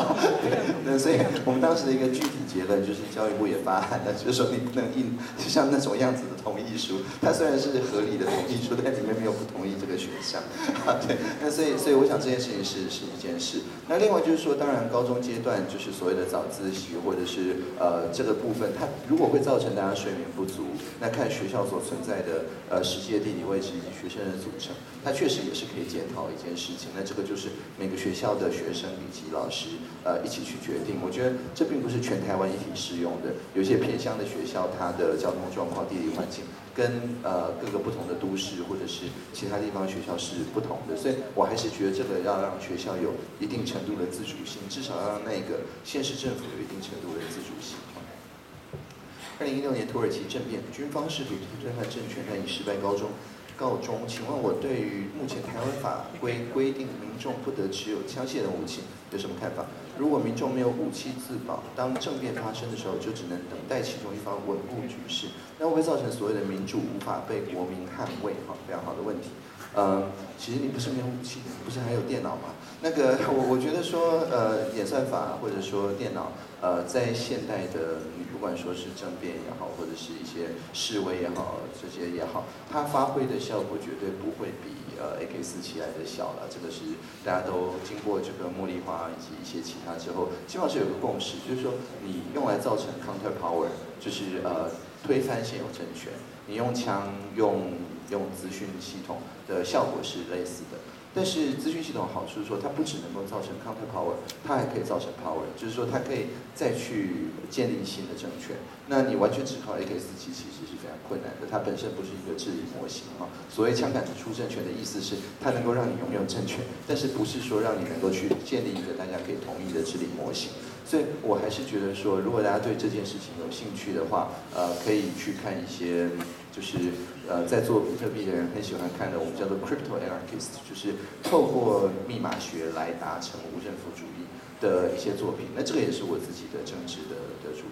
那所以我们当时的一个具体结论就是，教育部也发函了，就是说你。不能印就像那种样子同意书，它虽然是合理的同意书，但里面没有不同意这个选项。对，那所以所以我想这件事情是是一件事。那另外就是说，当然高中阶段就是所谓的早自习或者是呃这个部分，它如果会造成大家睡眠不足，那看学校所存在的呃实际的地理位置以及学生的组成，它确实也是可以检讨一件事情。那这个就是每个学校的学生以及老师呃一起去决定。我觉得这并不是全台湾一体适用的，有些偏乡的学校。校它的交通状况、地理环跟呃各个不同的都市或者是其他地方学校是不同的，所以我还是觉得这个要让学校有一定程度的自主性，至少要让那个县市政府有一定程度的自主性。二零一六年土耳其政变，军方试图推翻政权，但以失败告终。告终，请问我对于目前台湾法规规定民众不得持有枪械的武器有什么看法？如果民众没有武器自保，当政变发生的时候，就只能等待其中一方稳固局势，那会不会造成所谓的民主无法被国民捍卫？哈，非常好的问题。呃，其实你不是没有武器，不是还有电脑吗？那个我我觉得说，呃，演算法或者说电脑，呃，在现代的。你不管说是政变也好，或者是一些示威也好，这些也好，它发挥的效果绝对不会比呃 AK 四七来的小了。这个是大家都经过这个茉莉花以及一些其他之后，基本上是有个共识，就是说你用来造成 counter power，就是呃推翻现有政权，你用枪用用资讯系统的效果是类似的。但是资讯系统好处是说，它不只能够造成 counter power，它还可以造成 power，就是说它可以再去建立新的政权。那你完全只靠 AK47 其实困难的，它本身不是一个治理模型啊。所谓枪杆子出政权的意思是，它能够让你拥有政权，但是不是说让你能够去建立一个大家可以同意的治理模型。所以我还是觉得说，如果大家对这件事情有兴趣的话，呃，可以去看一些。就是呃，在做比特币的人很喜欢看的，我们叫做 crypto anarchist，就是透过密码学来达成无政府主义的一些作品。那这个也是我自己的政治的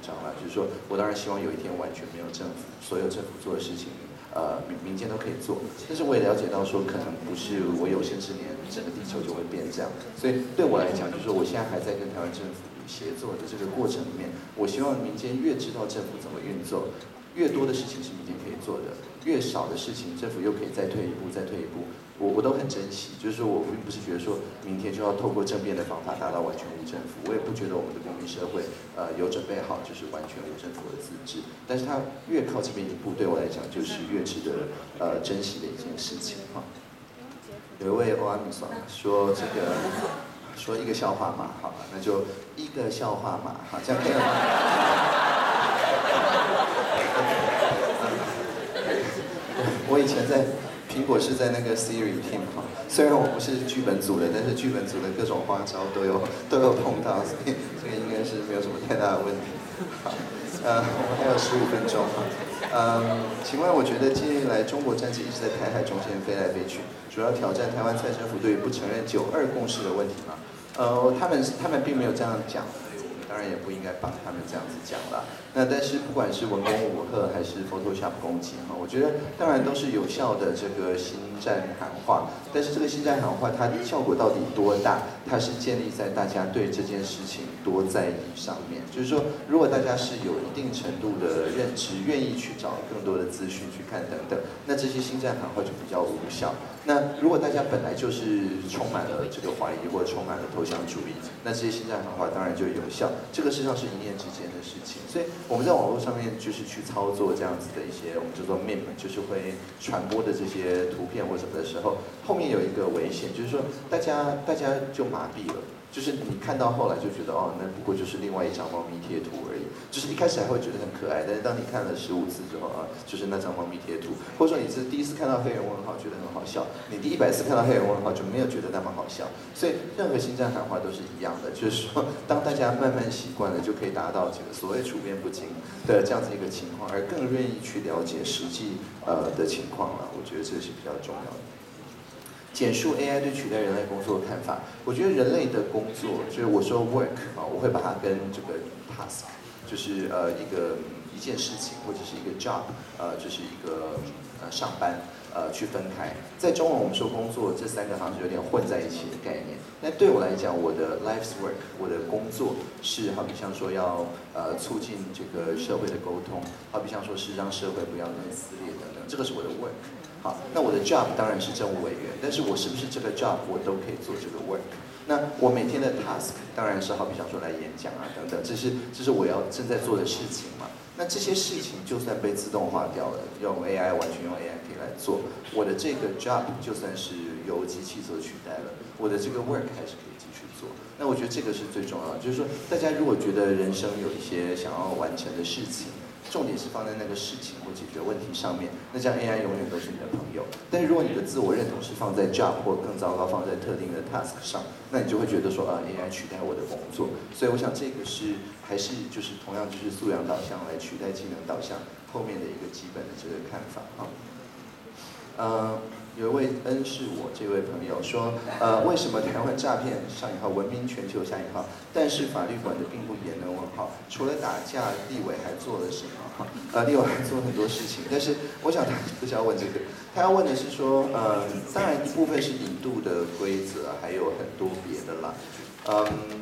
张啦，就是说我当然希望有一天完全没有政府，所有政府做的事情，呃，民民间都可以做。但是我也了解到说，可能不是我有生之年整个地球就会变这样。所以对我来讲，就是说我现在还在跟台湾政府协作的这个过程里面，我希望民间越知道政府怎么运作。越多的事情是民间可以做的，越少的事情政府又可以再退一步，再退一步，我我都很珍惜。就是我并不是觉得说明天就要透过政变的方法达到完全无政府，我也不觉得我们的公民社会呃有准备好就是完全无政府的自治。但是它越靠这边一步，对我来讲就是越值得呃珍惜的一件事情哈。有一位欧阿米爽说这个说一个笑话嘛，好，那就一个笑话嘛，好，这样可以吗？我以前在苹果是在那个 Siri team 哈，虽然我不是剧本组的，但是剧本组的各种花招都有都有碰到，所以这个应该是没有什么太大的问题。好，呃，我们还有十五分钟哈，嗯，请问我觉得近年来中国战机一直在台海中间飞来飞去，主要挑战台湾蔡政府对于不承认九二共识的问题吗？呃，他们他们并没有这样讲。当然也不应该帮他们这样子讲了。那但是不管是文攻武赫还是 Photoshop 攻击哈，我觉得当然都是有效的这个新战喊话。但是这个新战喊话它的效果到底多大？它是建立在大家对这件事情多在意上面。就是说，如果大家是有一定程度的认知，愿意去找更多的资讯去看等等，那这些新战喊话就比较无效。那如果大家本来就是充满了这个怀疑或充满了投降主义，那这些新战喊话当然就有效。这个实际上是一念之间的事情，所以我们在网络上面就是去操作这样子的一些我们叫做 meme，就是会传播的这些图片或什么的时候，后面有一个危险，就是说大家大家就麻痹了。就是你看到后来就觉得哦，那不过就是另外一张猫咪贴图而已。就是一开始还会觉得很可爱，但是当你看了十五次之后啊，就是那张猫咪贴图，或者说你是第一次看到黑人问号觉得很好笑，你第一百次看到黑人问号就没有觉得那么好笑。所以任何新战喊话都是一样的，就是说当大家慢慢习惯了，就可以达到这个所谓处变不惊的这样子一个情况，而更愿意去了解实际呃的情况了。我觉得这是比较重要的。简述 AI 对取代人类工作的看法。我觉得人类的工作，就是我说 work 啊，我会把它跟这个 task，就是呃一个一件事情或者是一个 job，呃就是一个呃上班呃去分开。在中文我们说工作，这三个好像有点混在一起的概念。那对我来讲，我的 life's work，我的工作是好比像说要呃促进这个社会的沟通，好比像说是让社会不要那么撕裂等等，这个是我的 work。好，那我的 job 当然是政务委员，但是我是不是这个 job 我都可以做这个 work？那我每天的 task 当然是好比想说来演讲啊等等，这是这是我要正在做的事情嘛。那这些事情就算被自动化掉了，用 AI 完全用 AI 可以来做，我的这个 job 就算是由机器所取代了，我的这个 work 还是可以继续做。那我觉得这个是最重要的，就是说大家如果觉得人生有一些想要完成的事情。重点是放在那个事情或解决问题上面，那这样 AI 永远都是你的朋友。但如果你的自我认同是放在 job 或更糟糕放在特定的 task 上，那你就会觉得说啊 AI 取代我的工作。所以我想这个是还是就是同样就是素养导向来取代技能导向后面的一个基本的这个看法啊。嗯。有一位恩是我这位朋友说，呃，为什么台湾诈骗上引号闻名全球下引号，但是法律管的并不严呢？问号，除了打架，立委还做了什么？哈，呃，立委还做了很多事情，但是我想他 不是要问这个，他要问的是说，呃，当然一部分是引渡的规则，还有很多别的啦。嗯，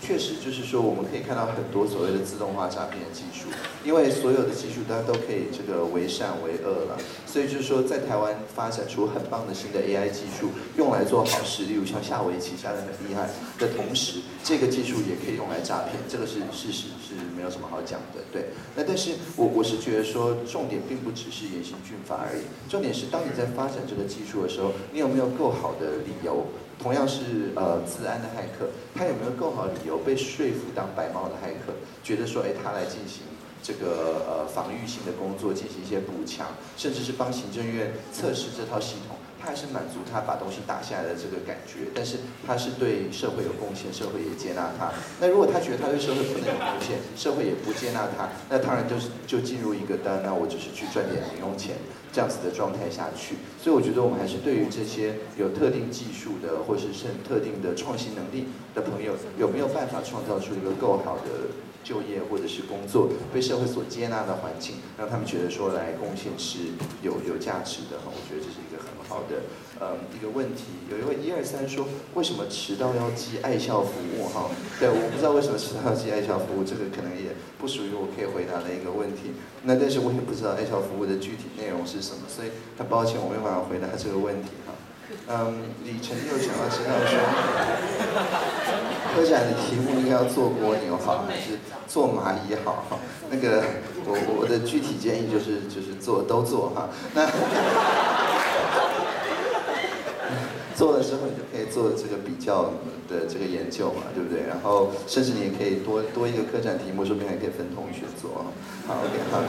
确实就是说，我们可以看到很多所谓的自动化诈骗的技术，因为所有的技术它都可以这个为善为恶了，所以就是说，在台湾发展出很棒的新的 AI 技术，用来做好事，例如像夏威夷下的很厉害的同时，这个技术也可以用来诈骗，这个是事实，是没有什么好讲的，对。那但是我我是觉得说，重点并不只是严刑峻法而已，重点是当你在发展这个技术的时候，你有没有够好的理由？同样是呃，治安的骇客，他有没有更好的理由被说服当白猫的骇客？觉得说，哎，他来进行这个呃防御性的工作，进行一些补强，甚至是帮行政院测试这套系统。他是满足他把东西打下来的这个感觉，但是他是对社会有贡献，社会也接纳他。那如果他觉得他对社会不能有贡献，社会也不接纳他，那当然就是就进入一个，当然那我只是去赚点零用钱这样子的状态下去。所以我觉得我们还是对于这些有特定技术的，或是是特定的创新能力的朋友，有没有办法创造出一个够好的？就业或者是工作被社会所接纳的环境，让他们觉得说来贡献是有有价值的，我觉得这是好的嗯一个问题。有一位一二三说，为什么迟到要寄爱校服务哈？对，我不知道为什么迟到要寄爱校服务，这个可能也不属于我可以回答的一个问题。那但是我也不知道爱校服务的具体内容是什么，所以很抱歉我没办法回答这个问题哈。嗯，李晨又想要知道说，科展的题目应该要做蜗牛好还是做蚂蚁好？那个我我的具体建议就是就是做都做哈。那做了之后，你就可以做这个比较的这个研究嘛，对不对？然后甚至你也可以多多一个科展题目，说不定还可以分同学做。好，OK，好。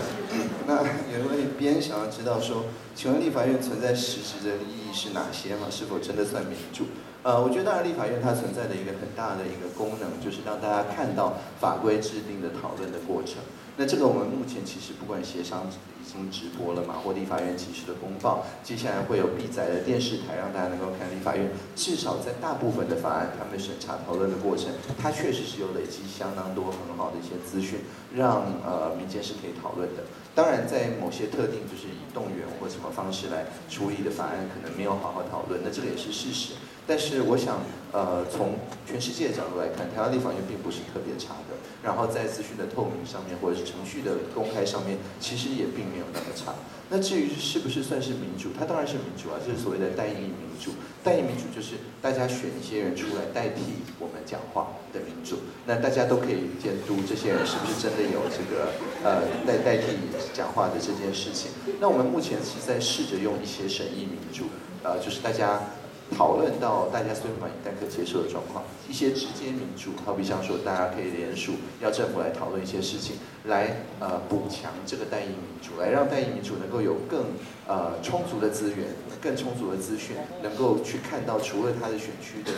那有一位编想要知道说，请问立法院存在实质的意义是哪些吗？是否真的算民主？呃，我觉得当然立法院它存在的一个很大的一个功能，就是让大家看到法规制定的讨论的过程。那这个我们目前其实不管协商已经直播了嘛，或立法院及时的公报，接下来会有必载的电视台，让大家能够看立法院。至少在大部分的法案他们审查讨论的过程，它确实是有累积相当多很好的一些资讯，让呃民间是可以讨论的。当然，在某些特定就是以动员或什么方式来处理的法案，可能没有好好讨论，那这个也是事实。但是我想，呃，从全世界的角度来看，台湾立法院并不是特别差的。然后在资讯的透明上面，或者是程序的公开上面，其实也并没有那么差。那至于是不是算是民主，它当然是民主啊，这是所谓的代议民主。代议民主就是大家选一些人出来代替我们讲话的民主。那大家都可以监督这些人是不是真的有这个呃代代替讲话的这件事情。那我们目前是在试着用一些审议民主，呃，就是大家。讨论到大家虽满意但可接受的状况，一些直接民主，好比像说大家可以联署，要政府来讨论一些事情，来呃补强这个代议民主，来让代议民主能够有更呃充足的资源、更充足的资讯，能够去看到除了他的选区的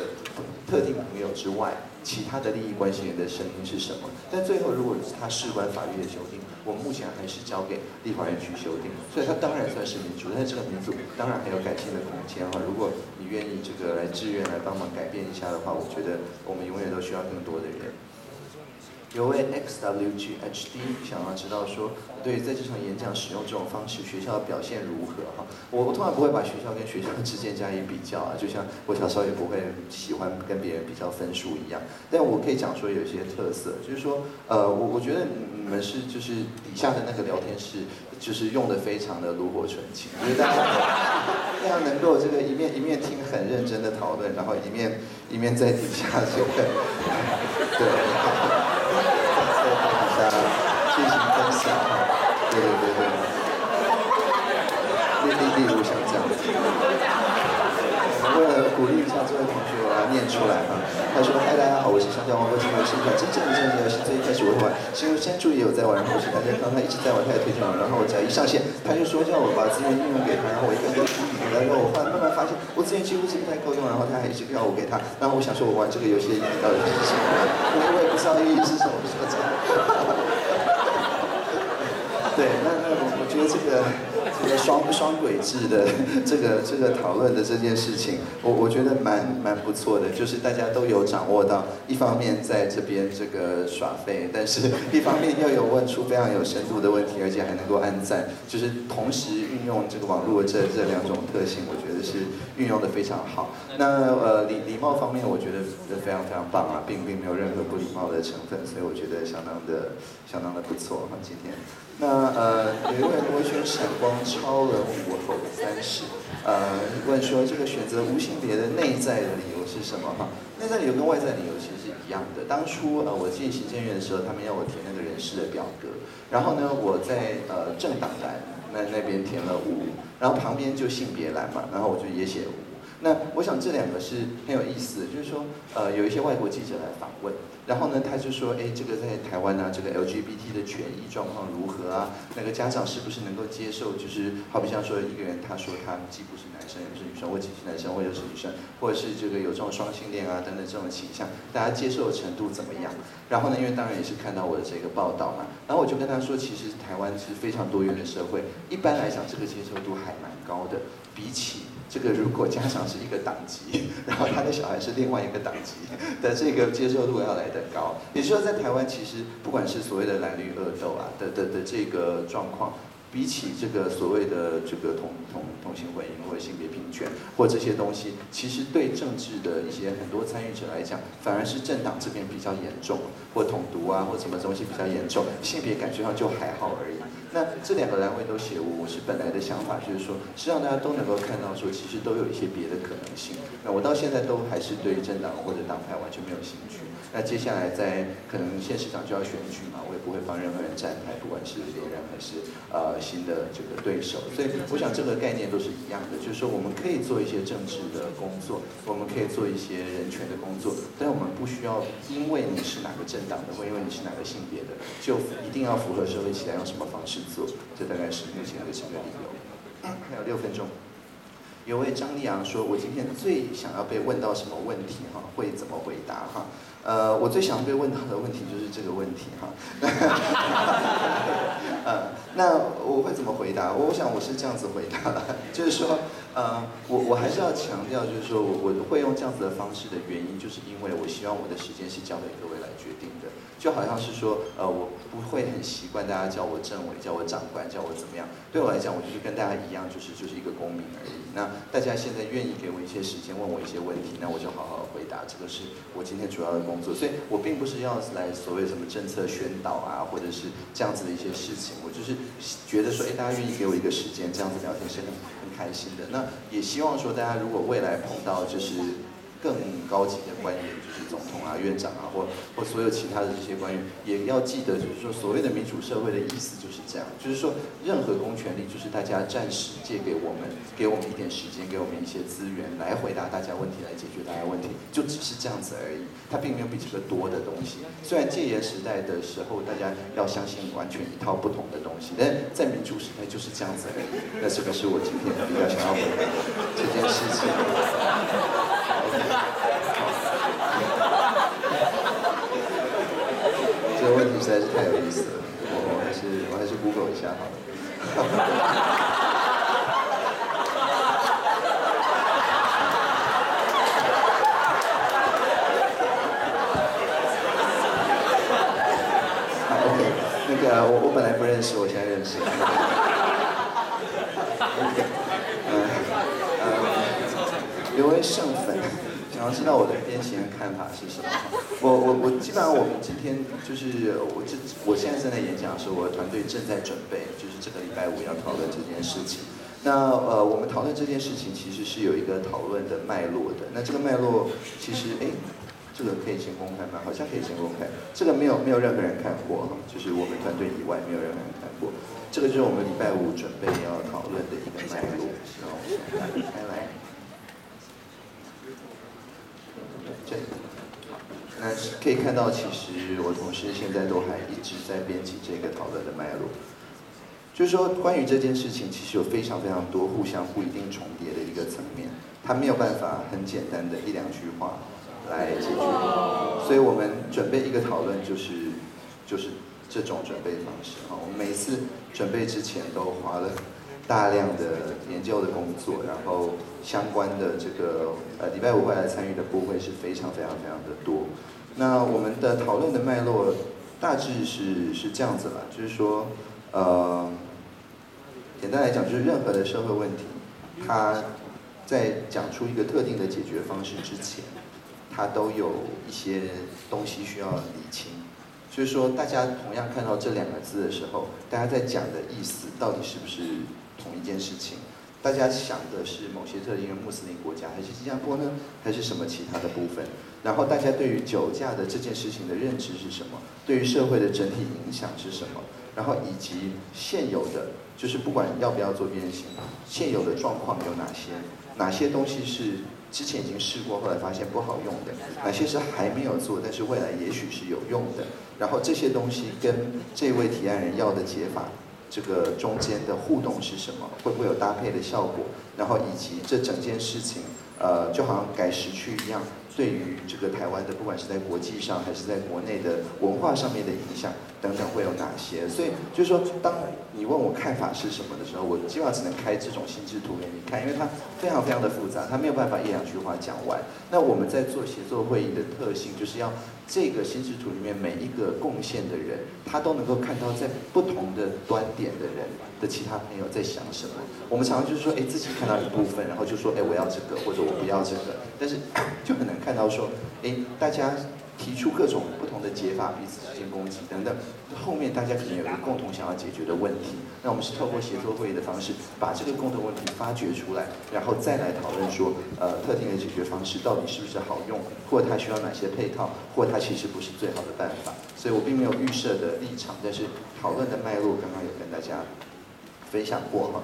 特定朋友之外。其他的利益关系人的声音是什么？但最后，如果是他事关法律的修订，我目前还是交给立法院去修订，所以它当然算是民主，但是这个民主当然还有改进的空间哈。如果你愿意这个来志愿来帮忙改变一下的话，我觉得我们永远都需要更多的人。有位 XWGHD 想要知道说，对在这场演讲使用这种方式，学校表现如何哈？我我通常不会把学校跟学校之间加以比较啊，就像我小时候也不会喜欢跟别人比较分数一样。但我可以讲说有些特色，就是说，呃，我我觉得你们是就是底下的那个聊天室，就是用的非常的炉火纯青，就是大家这样 能够这个一面一面听很认真的讨论，然后一面一面在底下这个对。大家进行分享，对对对对，例例如像这样子，为了鼓励一下这位同学，我要念出来哈。他说：嗨，大家好，我是香蕉王，我是游戏款真正的真正游戏，最一开始我会玩，是因为先注也有在玩，然后是大家刚才一直在玩，他也推荐我，然后我只要一上线，他就说叫我把资源应用给他，然后我一个个处理，然后我慢慢慢发现我资源几乎是不太够用，然后他还一直要我给他，然后我想说我玩这个游戏的意义到底是什么？我我也不知道意义是什么，说真的。对，那那我我觉得这个这个双双轨制的这个这个讨论的这件事情，我我觉得蛮蛮不错的，就是大家都有掌握到，一方面在这边这个耍废，但是一方面又有问出非常有深度的问题，而且还能够按赞，就是同时运用这个网络这这两种特性，我觉得是运用的非常好。那呃礼礼貌方面，我觉得非常非常棒啊，并并没有任何不礼貌的成分，所以我觉得相当的相当的不错哈，今天。那呃，有一位国选闪光超人物后三十，呃，问说这个选择无性别的内在的理由是什么？哈，内在理由跟外在理由其实是一样的。当初呃，我进行政院的时候，他们要我填那个人事的表格，然后呢，我在呃政党栏那那边填了无，然后旁边就性别栏嘛，然后我就也写无。那我想这两个是很有意思，就是说，呃，有一些外国记者来访问，然后呢，他就说，哎，这个在台湾啊，这个 LGBT 的权益状况如何啊？那个家长是不是能够接受？就是好比像说一个人，他说他既不是男生也不是女生，或既是男生或者是女生，或者是这个有这种双性恋啊等等这种倾向，大家接受的程度怎么样？然后呢，因为当然也是看到我的这个报道嘛，然后我就跟他说，其实台湾是非常多元的社会，一般来讲这个接受度还蛮高的，比起。这个如果家长是一个党籍，然后他的小孩是另外一个党籍的，这个接受度要来得高。也就是说，在台湾，其实不管是所谓的蓝绿恶斗啊的的的这个状况。比起这个所谓的这个同同同性婚姻或性别平权或这些东西，其实对政治的一些很多参与者来讲，反而是政党这边比较严重，或统独啊或什么东西比较严重，性别感觉上就还好而已。那这两个栏位都写我，我是本来的想法就是说，是让大家都能够看到说，其实都有一些别的可能性。那我到现在都还是对政党或者党派完全没有兴趣。那接下来在可能县市长就要选举嘛，我也不会帮任何人站台，不管是别人还是呃新的这个对手。所以我想这个概念都是一样的，就是说我们可以做一些政治的工作，我们可以做一些人权的工作，但我们不需要因为你是哪个政党的，或因为你是哪个性别的，就一定要符合社会期待，用什么方式做。这大概是目前的几个理由。还有六分钟。有位张立阳说：“我今天最想要被问到什么问题？哈，会怎么回答？哈，呃，我最想要被问到的问题就是这个问题，哈。呃，那我会怎么回答？我想我是这样子回答的，就是说，呃，我我还是要强调，就是说我我会用这样子的方式的原因，就是因为我希望我的时间是交给各位来决定的。”就好像是说，呃，我不会很习惯大家叫我政委，叫我长官，叫我怎么样。对我来讲，我就是跟大家一样，就是就是一个公民而已。那大家现在愿意给我一些时间，问我一些问题，那我就好好回答。这个是我今天主要的工作，所以我并不是要来所谓什么政策宣导啊，或者是这样子的一些事情。我就是觉得说，哎，大家愿意给我一个时间，这样子聊天是很很开心的。那也希望说，大家如果未来碰到就是。更高级的官员，就是总统啊、院长啊，或或所有其他的这些官员，也要记得，就是说所谓的民主社会的意思就是这样，就是说任何公权力就是大家暂时借给我们，给我们一点时间，给我们一些资源来回答大家问题，来解决大家问题，就只是这样子而已，它并没有比这个多的东西。虽然戒严时代的时候，大家要相信完全一套不同的东西，但在民主时代就是这样子而已。那这个是我今天比较想要回答的这件事情。这个问题实在是太有意思了，我还是我还是 Google 一下好了。好，OK，那个我我本来不认识，我现在认识。OK，嗯嗯，有位剩粉。想要知道我的编型的看法是什么？我我我基本上我们今天就是我这我现在正在演讲的时候，我的团队正在准备，就是这个礼拜五要讨论这件事情。那呃，我们讨论这件事情其实是有一个讨论的脉络的。那这个脉络其实哎，这个可以先公开吗？好像可以先公开。这个没有没有任何人看过哈，就是我们团队以外没有任何人看过。这个就是我们礼拜五准备要讨论的一个脉络。然后开来。这那可以看到，其实我同事现在都还一直在编辑这个讨论的脉络。就是说，关于这件事情，其实有非常非常多互相不一定重叠的一个层面，它没有办法很简单的一两句话来解决。所以我们准备一个讨论，就是就是这种准备方式啊。我们每次准备之前都花了。大量的研究的工作，然后相关的这个呃礼拜五会来参与的部会是非常非常非常的多。那我们的讨论的脉络大致是是这样子吧，就是说呃简单来讲，就是任何的社会问题，它在讲出一个特定的解决方式之前，它都有一些东西需要理清。就是说，大家同样看到这两个字的时候，大家在讲的意思到底是不是？同一件事情，大家想的是某些特定的穆斯林国家，还是新加坡呢？还是什么其他的部分？然后大家对于酒驾的这件事情的认知是什么？对于社会的整体影响是什么？然后以及现有的，就是不管要不要做变形，现有的状况有哪些？哪些东西是之前已经试过，后来发现不好用的？哪些是还没有做，但是未来也许是有用的？然后这些东西跟这位提案人要的解法。这个中间的互动是什么？会不会有搭配的效果？然后以及这整件事情，呃，就好像改时区一样，对于这个台湾的，不管是在国际上还是在国内的文化上面的影响等等会有哪些？所以就是说，当你问我看法是什么的时候，我基本上只能开这种心智图给你看，因为它非常非常的复杂，它没有办法一两句话讲完。那我们在做协作会议的特性，就是要。这个心智图里面每一个贡献的人，他都能够看到在不同的端点的人的其他朋友在想什么。我们常常就是说，哎，自己看到一部分，然后就说，哎，我要这个，或者我不要这个，但是 就很难看到说，哎，大家。提出各种不同的解法，彼此之间攻击等等，后面大家可能有一个共同想要解决的问题。那我们是透过协作会议的方式，把这个共同问题发掘出来，然后再来讨论说，呃，特定的解决方式到底是不是好用，或它需要哪些配套，或它其实不是最好的办法。所以我并没有预设的立场，但是讨论的脉络刚刚有跟大家分享过哈。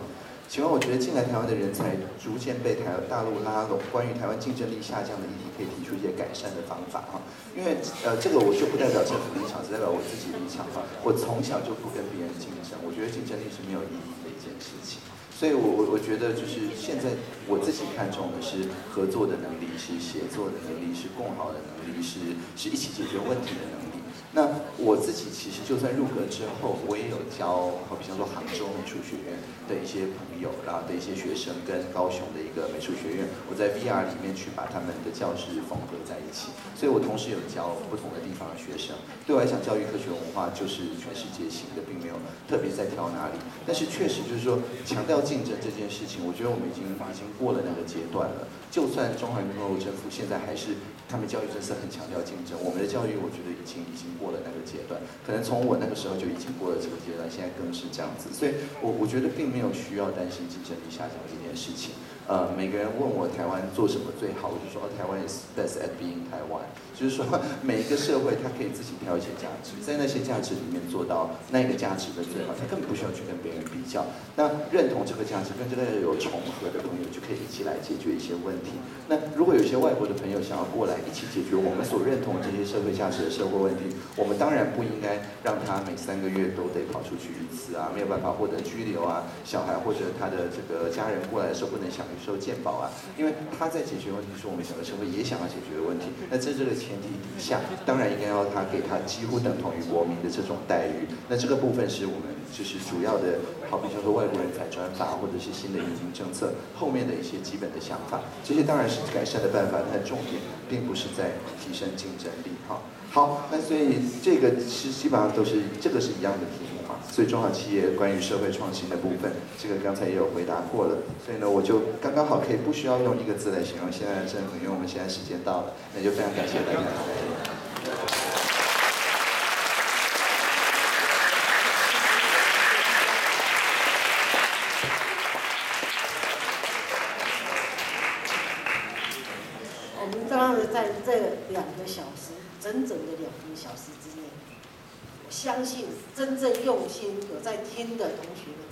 请问，我觉得进来台湾的人才逐渐被台大陆拉拢，关于台湾竞争力下降的议题，可以提出一些改善的方法哈。因为呃，这个我就不代表政府立场，只代表我自己立场哈。我从小就不跟别人竞争，我觉得竞争力是没有意义的一件事情。所以我我我觉得就是现在我自己看重的是合作的能力，是协作的能力，是共好的能力，是是一起解决问题的能力。那我自己其实就算入阁之后，我也有教，好比像说杭州美术学院的一些朋友，然后的一些学生，跟高雄的一个美术学院，我在 VR 里面去把他们的教室缝合在一起。所以我同时有教不同的地方的学生。对我来讲，教育科学文化就是全世界性的，并没有特别在挑哪里。但是确实就是说，强调竞争这件事情，我觉得我们已经已经过了那个阶段了。就算中华人民共和国政府现在还是。他们教育真是很强调竞争。我们的教育，我觉得已经已经过了那个阶段，可能从我那个时候就已经过了这个阶段，现在更是这样子。所以我我觉得并没有需要担心竞争力下降这件事情。呃，每个人问我台湾做什么最好，我就说哦台湾 is best at being Taiwan，就是说每一个社会它可以自己挑一些价值，在那些价值里面做到那个价值的最好，他根本不需要去跟别人比较。那认同这个价值跟这个有重合的朋友，就可以一起来解决一些问题。那如果有些外国的朋友想要过来一起解决我们所认同这些社会价值的社会问题，我们当然不应该让他每三个月都得跑出去一次啊，没有办法获得居留啊，小孩或者他的这个家人过来的时候不能享。受健保啊，因为他在解决问题，是我们整个社会也想要解决的问题。那在这个天地底下，当然应该要他给他几乎等同于国民的这种待遇。那这个部分是我们就是主要的，好比说外国人才专法，或者是新的移民政策后面的一些基本的想法。这些当然是改善的办法，但重点并不是在提升竞争力。哈，好，那所以这个是基本上都是这个是一样的题目。所以中小企业关于社会创新的部分，这个刚才也有回答过了。所以呢，我就刚刚好可以不需要用一个字来形容现在的政府，因为我们现在时间到了，那就非常感谢大家。我们刚刚在这两个小时，整整的两个小时。相信真正用心有在听的同学们，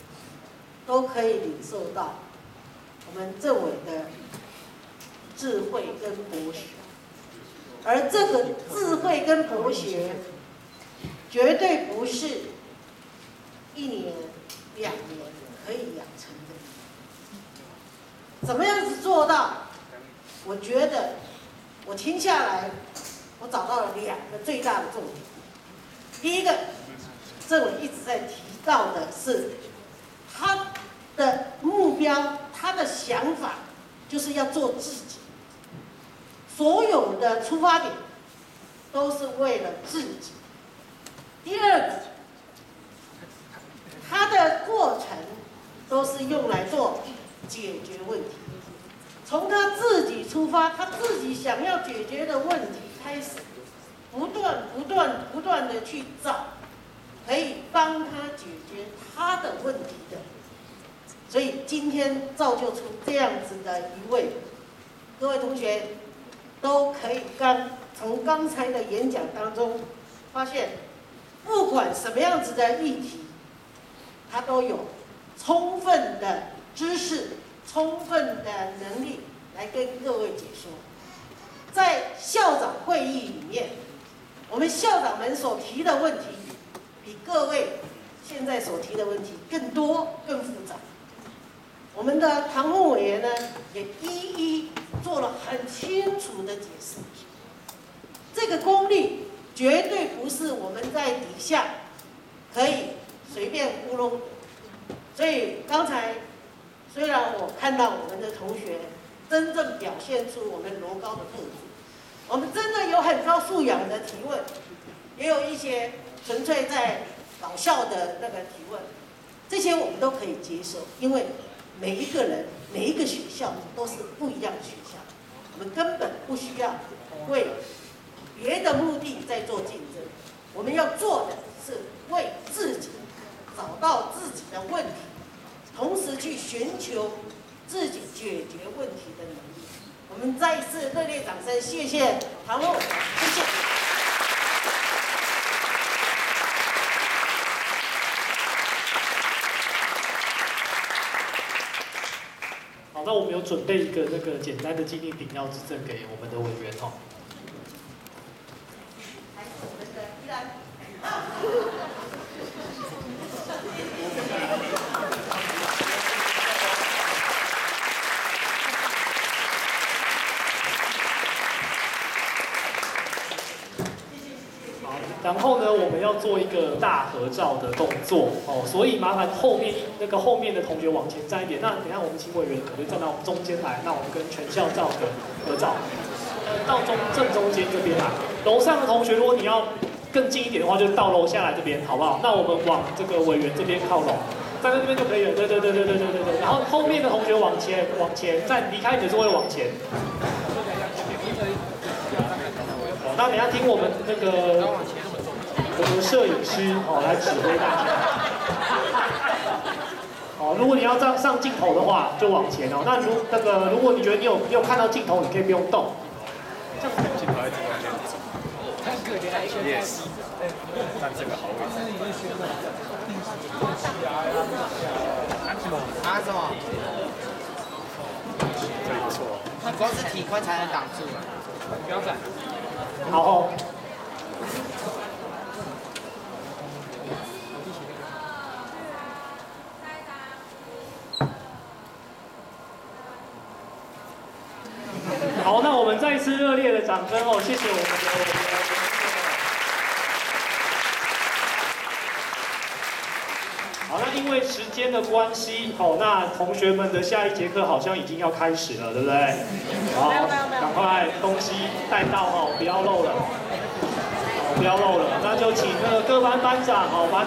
都可以领受到我们政委的智慧跟博学，而这个智慧跟博学，绝对不是一年两年可以养成的。怎么样子做到？我觉得我听下来，我找到了两个最大的重点。第一个，政委一直在提到的是，他的目标，他的想法，就是要做自己。所有的出发点，都是为了自己。第二个，他的过程，都是用来做解决问题。从他自己出发，他自己想要解决的问题开始。不断、不断、不断的去找可以帮他解决他的问题的，所以今天造就出这样子的一位，各位同学都可以刚从刚才的演讲当中发现，不管什么样子的议题，他都有充分的知识、充分的能力来跟各位解说，在校长会议里面。我们校长们所提的问题，比各位现在所提的问题更多、更复杂。我们的唐凤委员呢，也一一做了很清楚的解释。这个功力绝对不是我们在底下可以随便糊弄。所以刚才虽然我看到我们的同学真正表现出我们罗高的特质。我们真的有很高素养的提问，也有一些纯粹在搞笑的那个提问，这些我们都可以接受，因为每一个人、每一个学校都是不一样的学校，我们根本不需要为别的目的在做竞争，我们要做的是为自己找到自己的问题，同时去寻求自己解决问题的能力。我们再一次热烈掌声，谢谢唐璐，谢谢。好，那我们有准备一个那个简单的纪念品要致赠给我们的委员哦。然后呢，我们要做一个大合照的动作哦，所以麻烦后面那个后面的同学往前站一点。那等下我们请委员可能站到我们中间来，那我们跟全校照个合照。呃，到中正中间这边来。楼上的同学，如果你要更近一点的话，就到楼下来这边，好不好？那我们往这个委员这边靠拢，站在这边就可以了。对对对对对对对对。然后后面的同学往前往前，站离开你的座位往前。那等一下听我们那个我们的摄影师哦来指挥大家。哦，如果你要上上镜头的话，就往前哦。那如那个如果你觉得你有你有看到镜头，你可以不用动。镜头在这边。Yes。但这个好位置。啊什么？这里不错。那光是体宽才能挡住。不要闪。好哦。好，那我们再一次热烈的掌声哦，谢谢我们的我们的。好，那因为时间的关系，哦，那同学们的下一节课好像已经要开始了，对不对？好，赶快东西带到哦，不要漏了，不要漏了，那就请那个各班班长哦，把。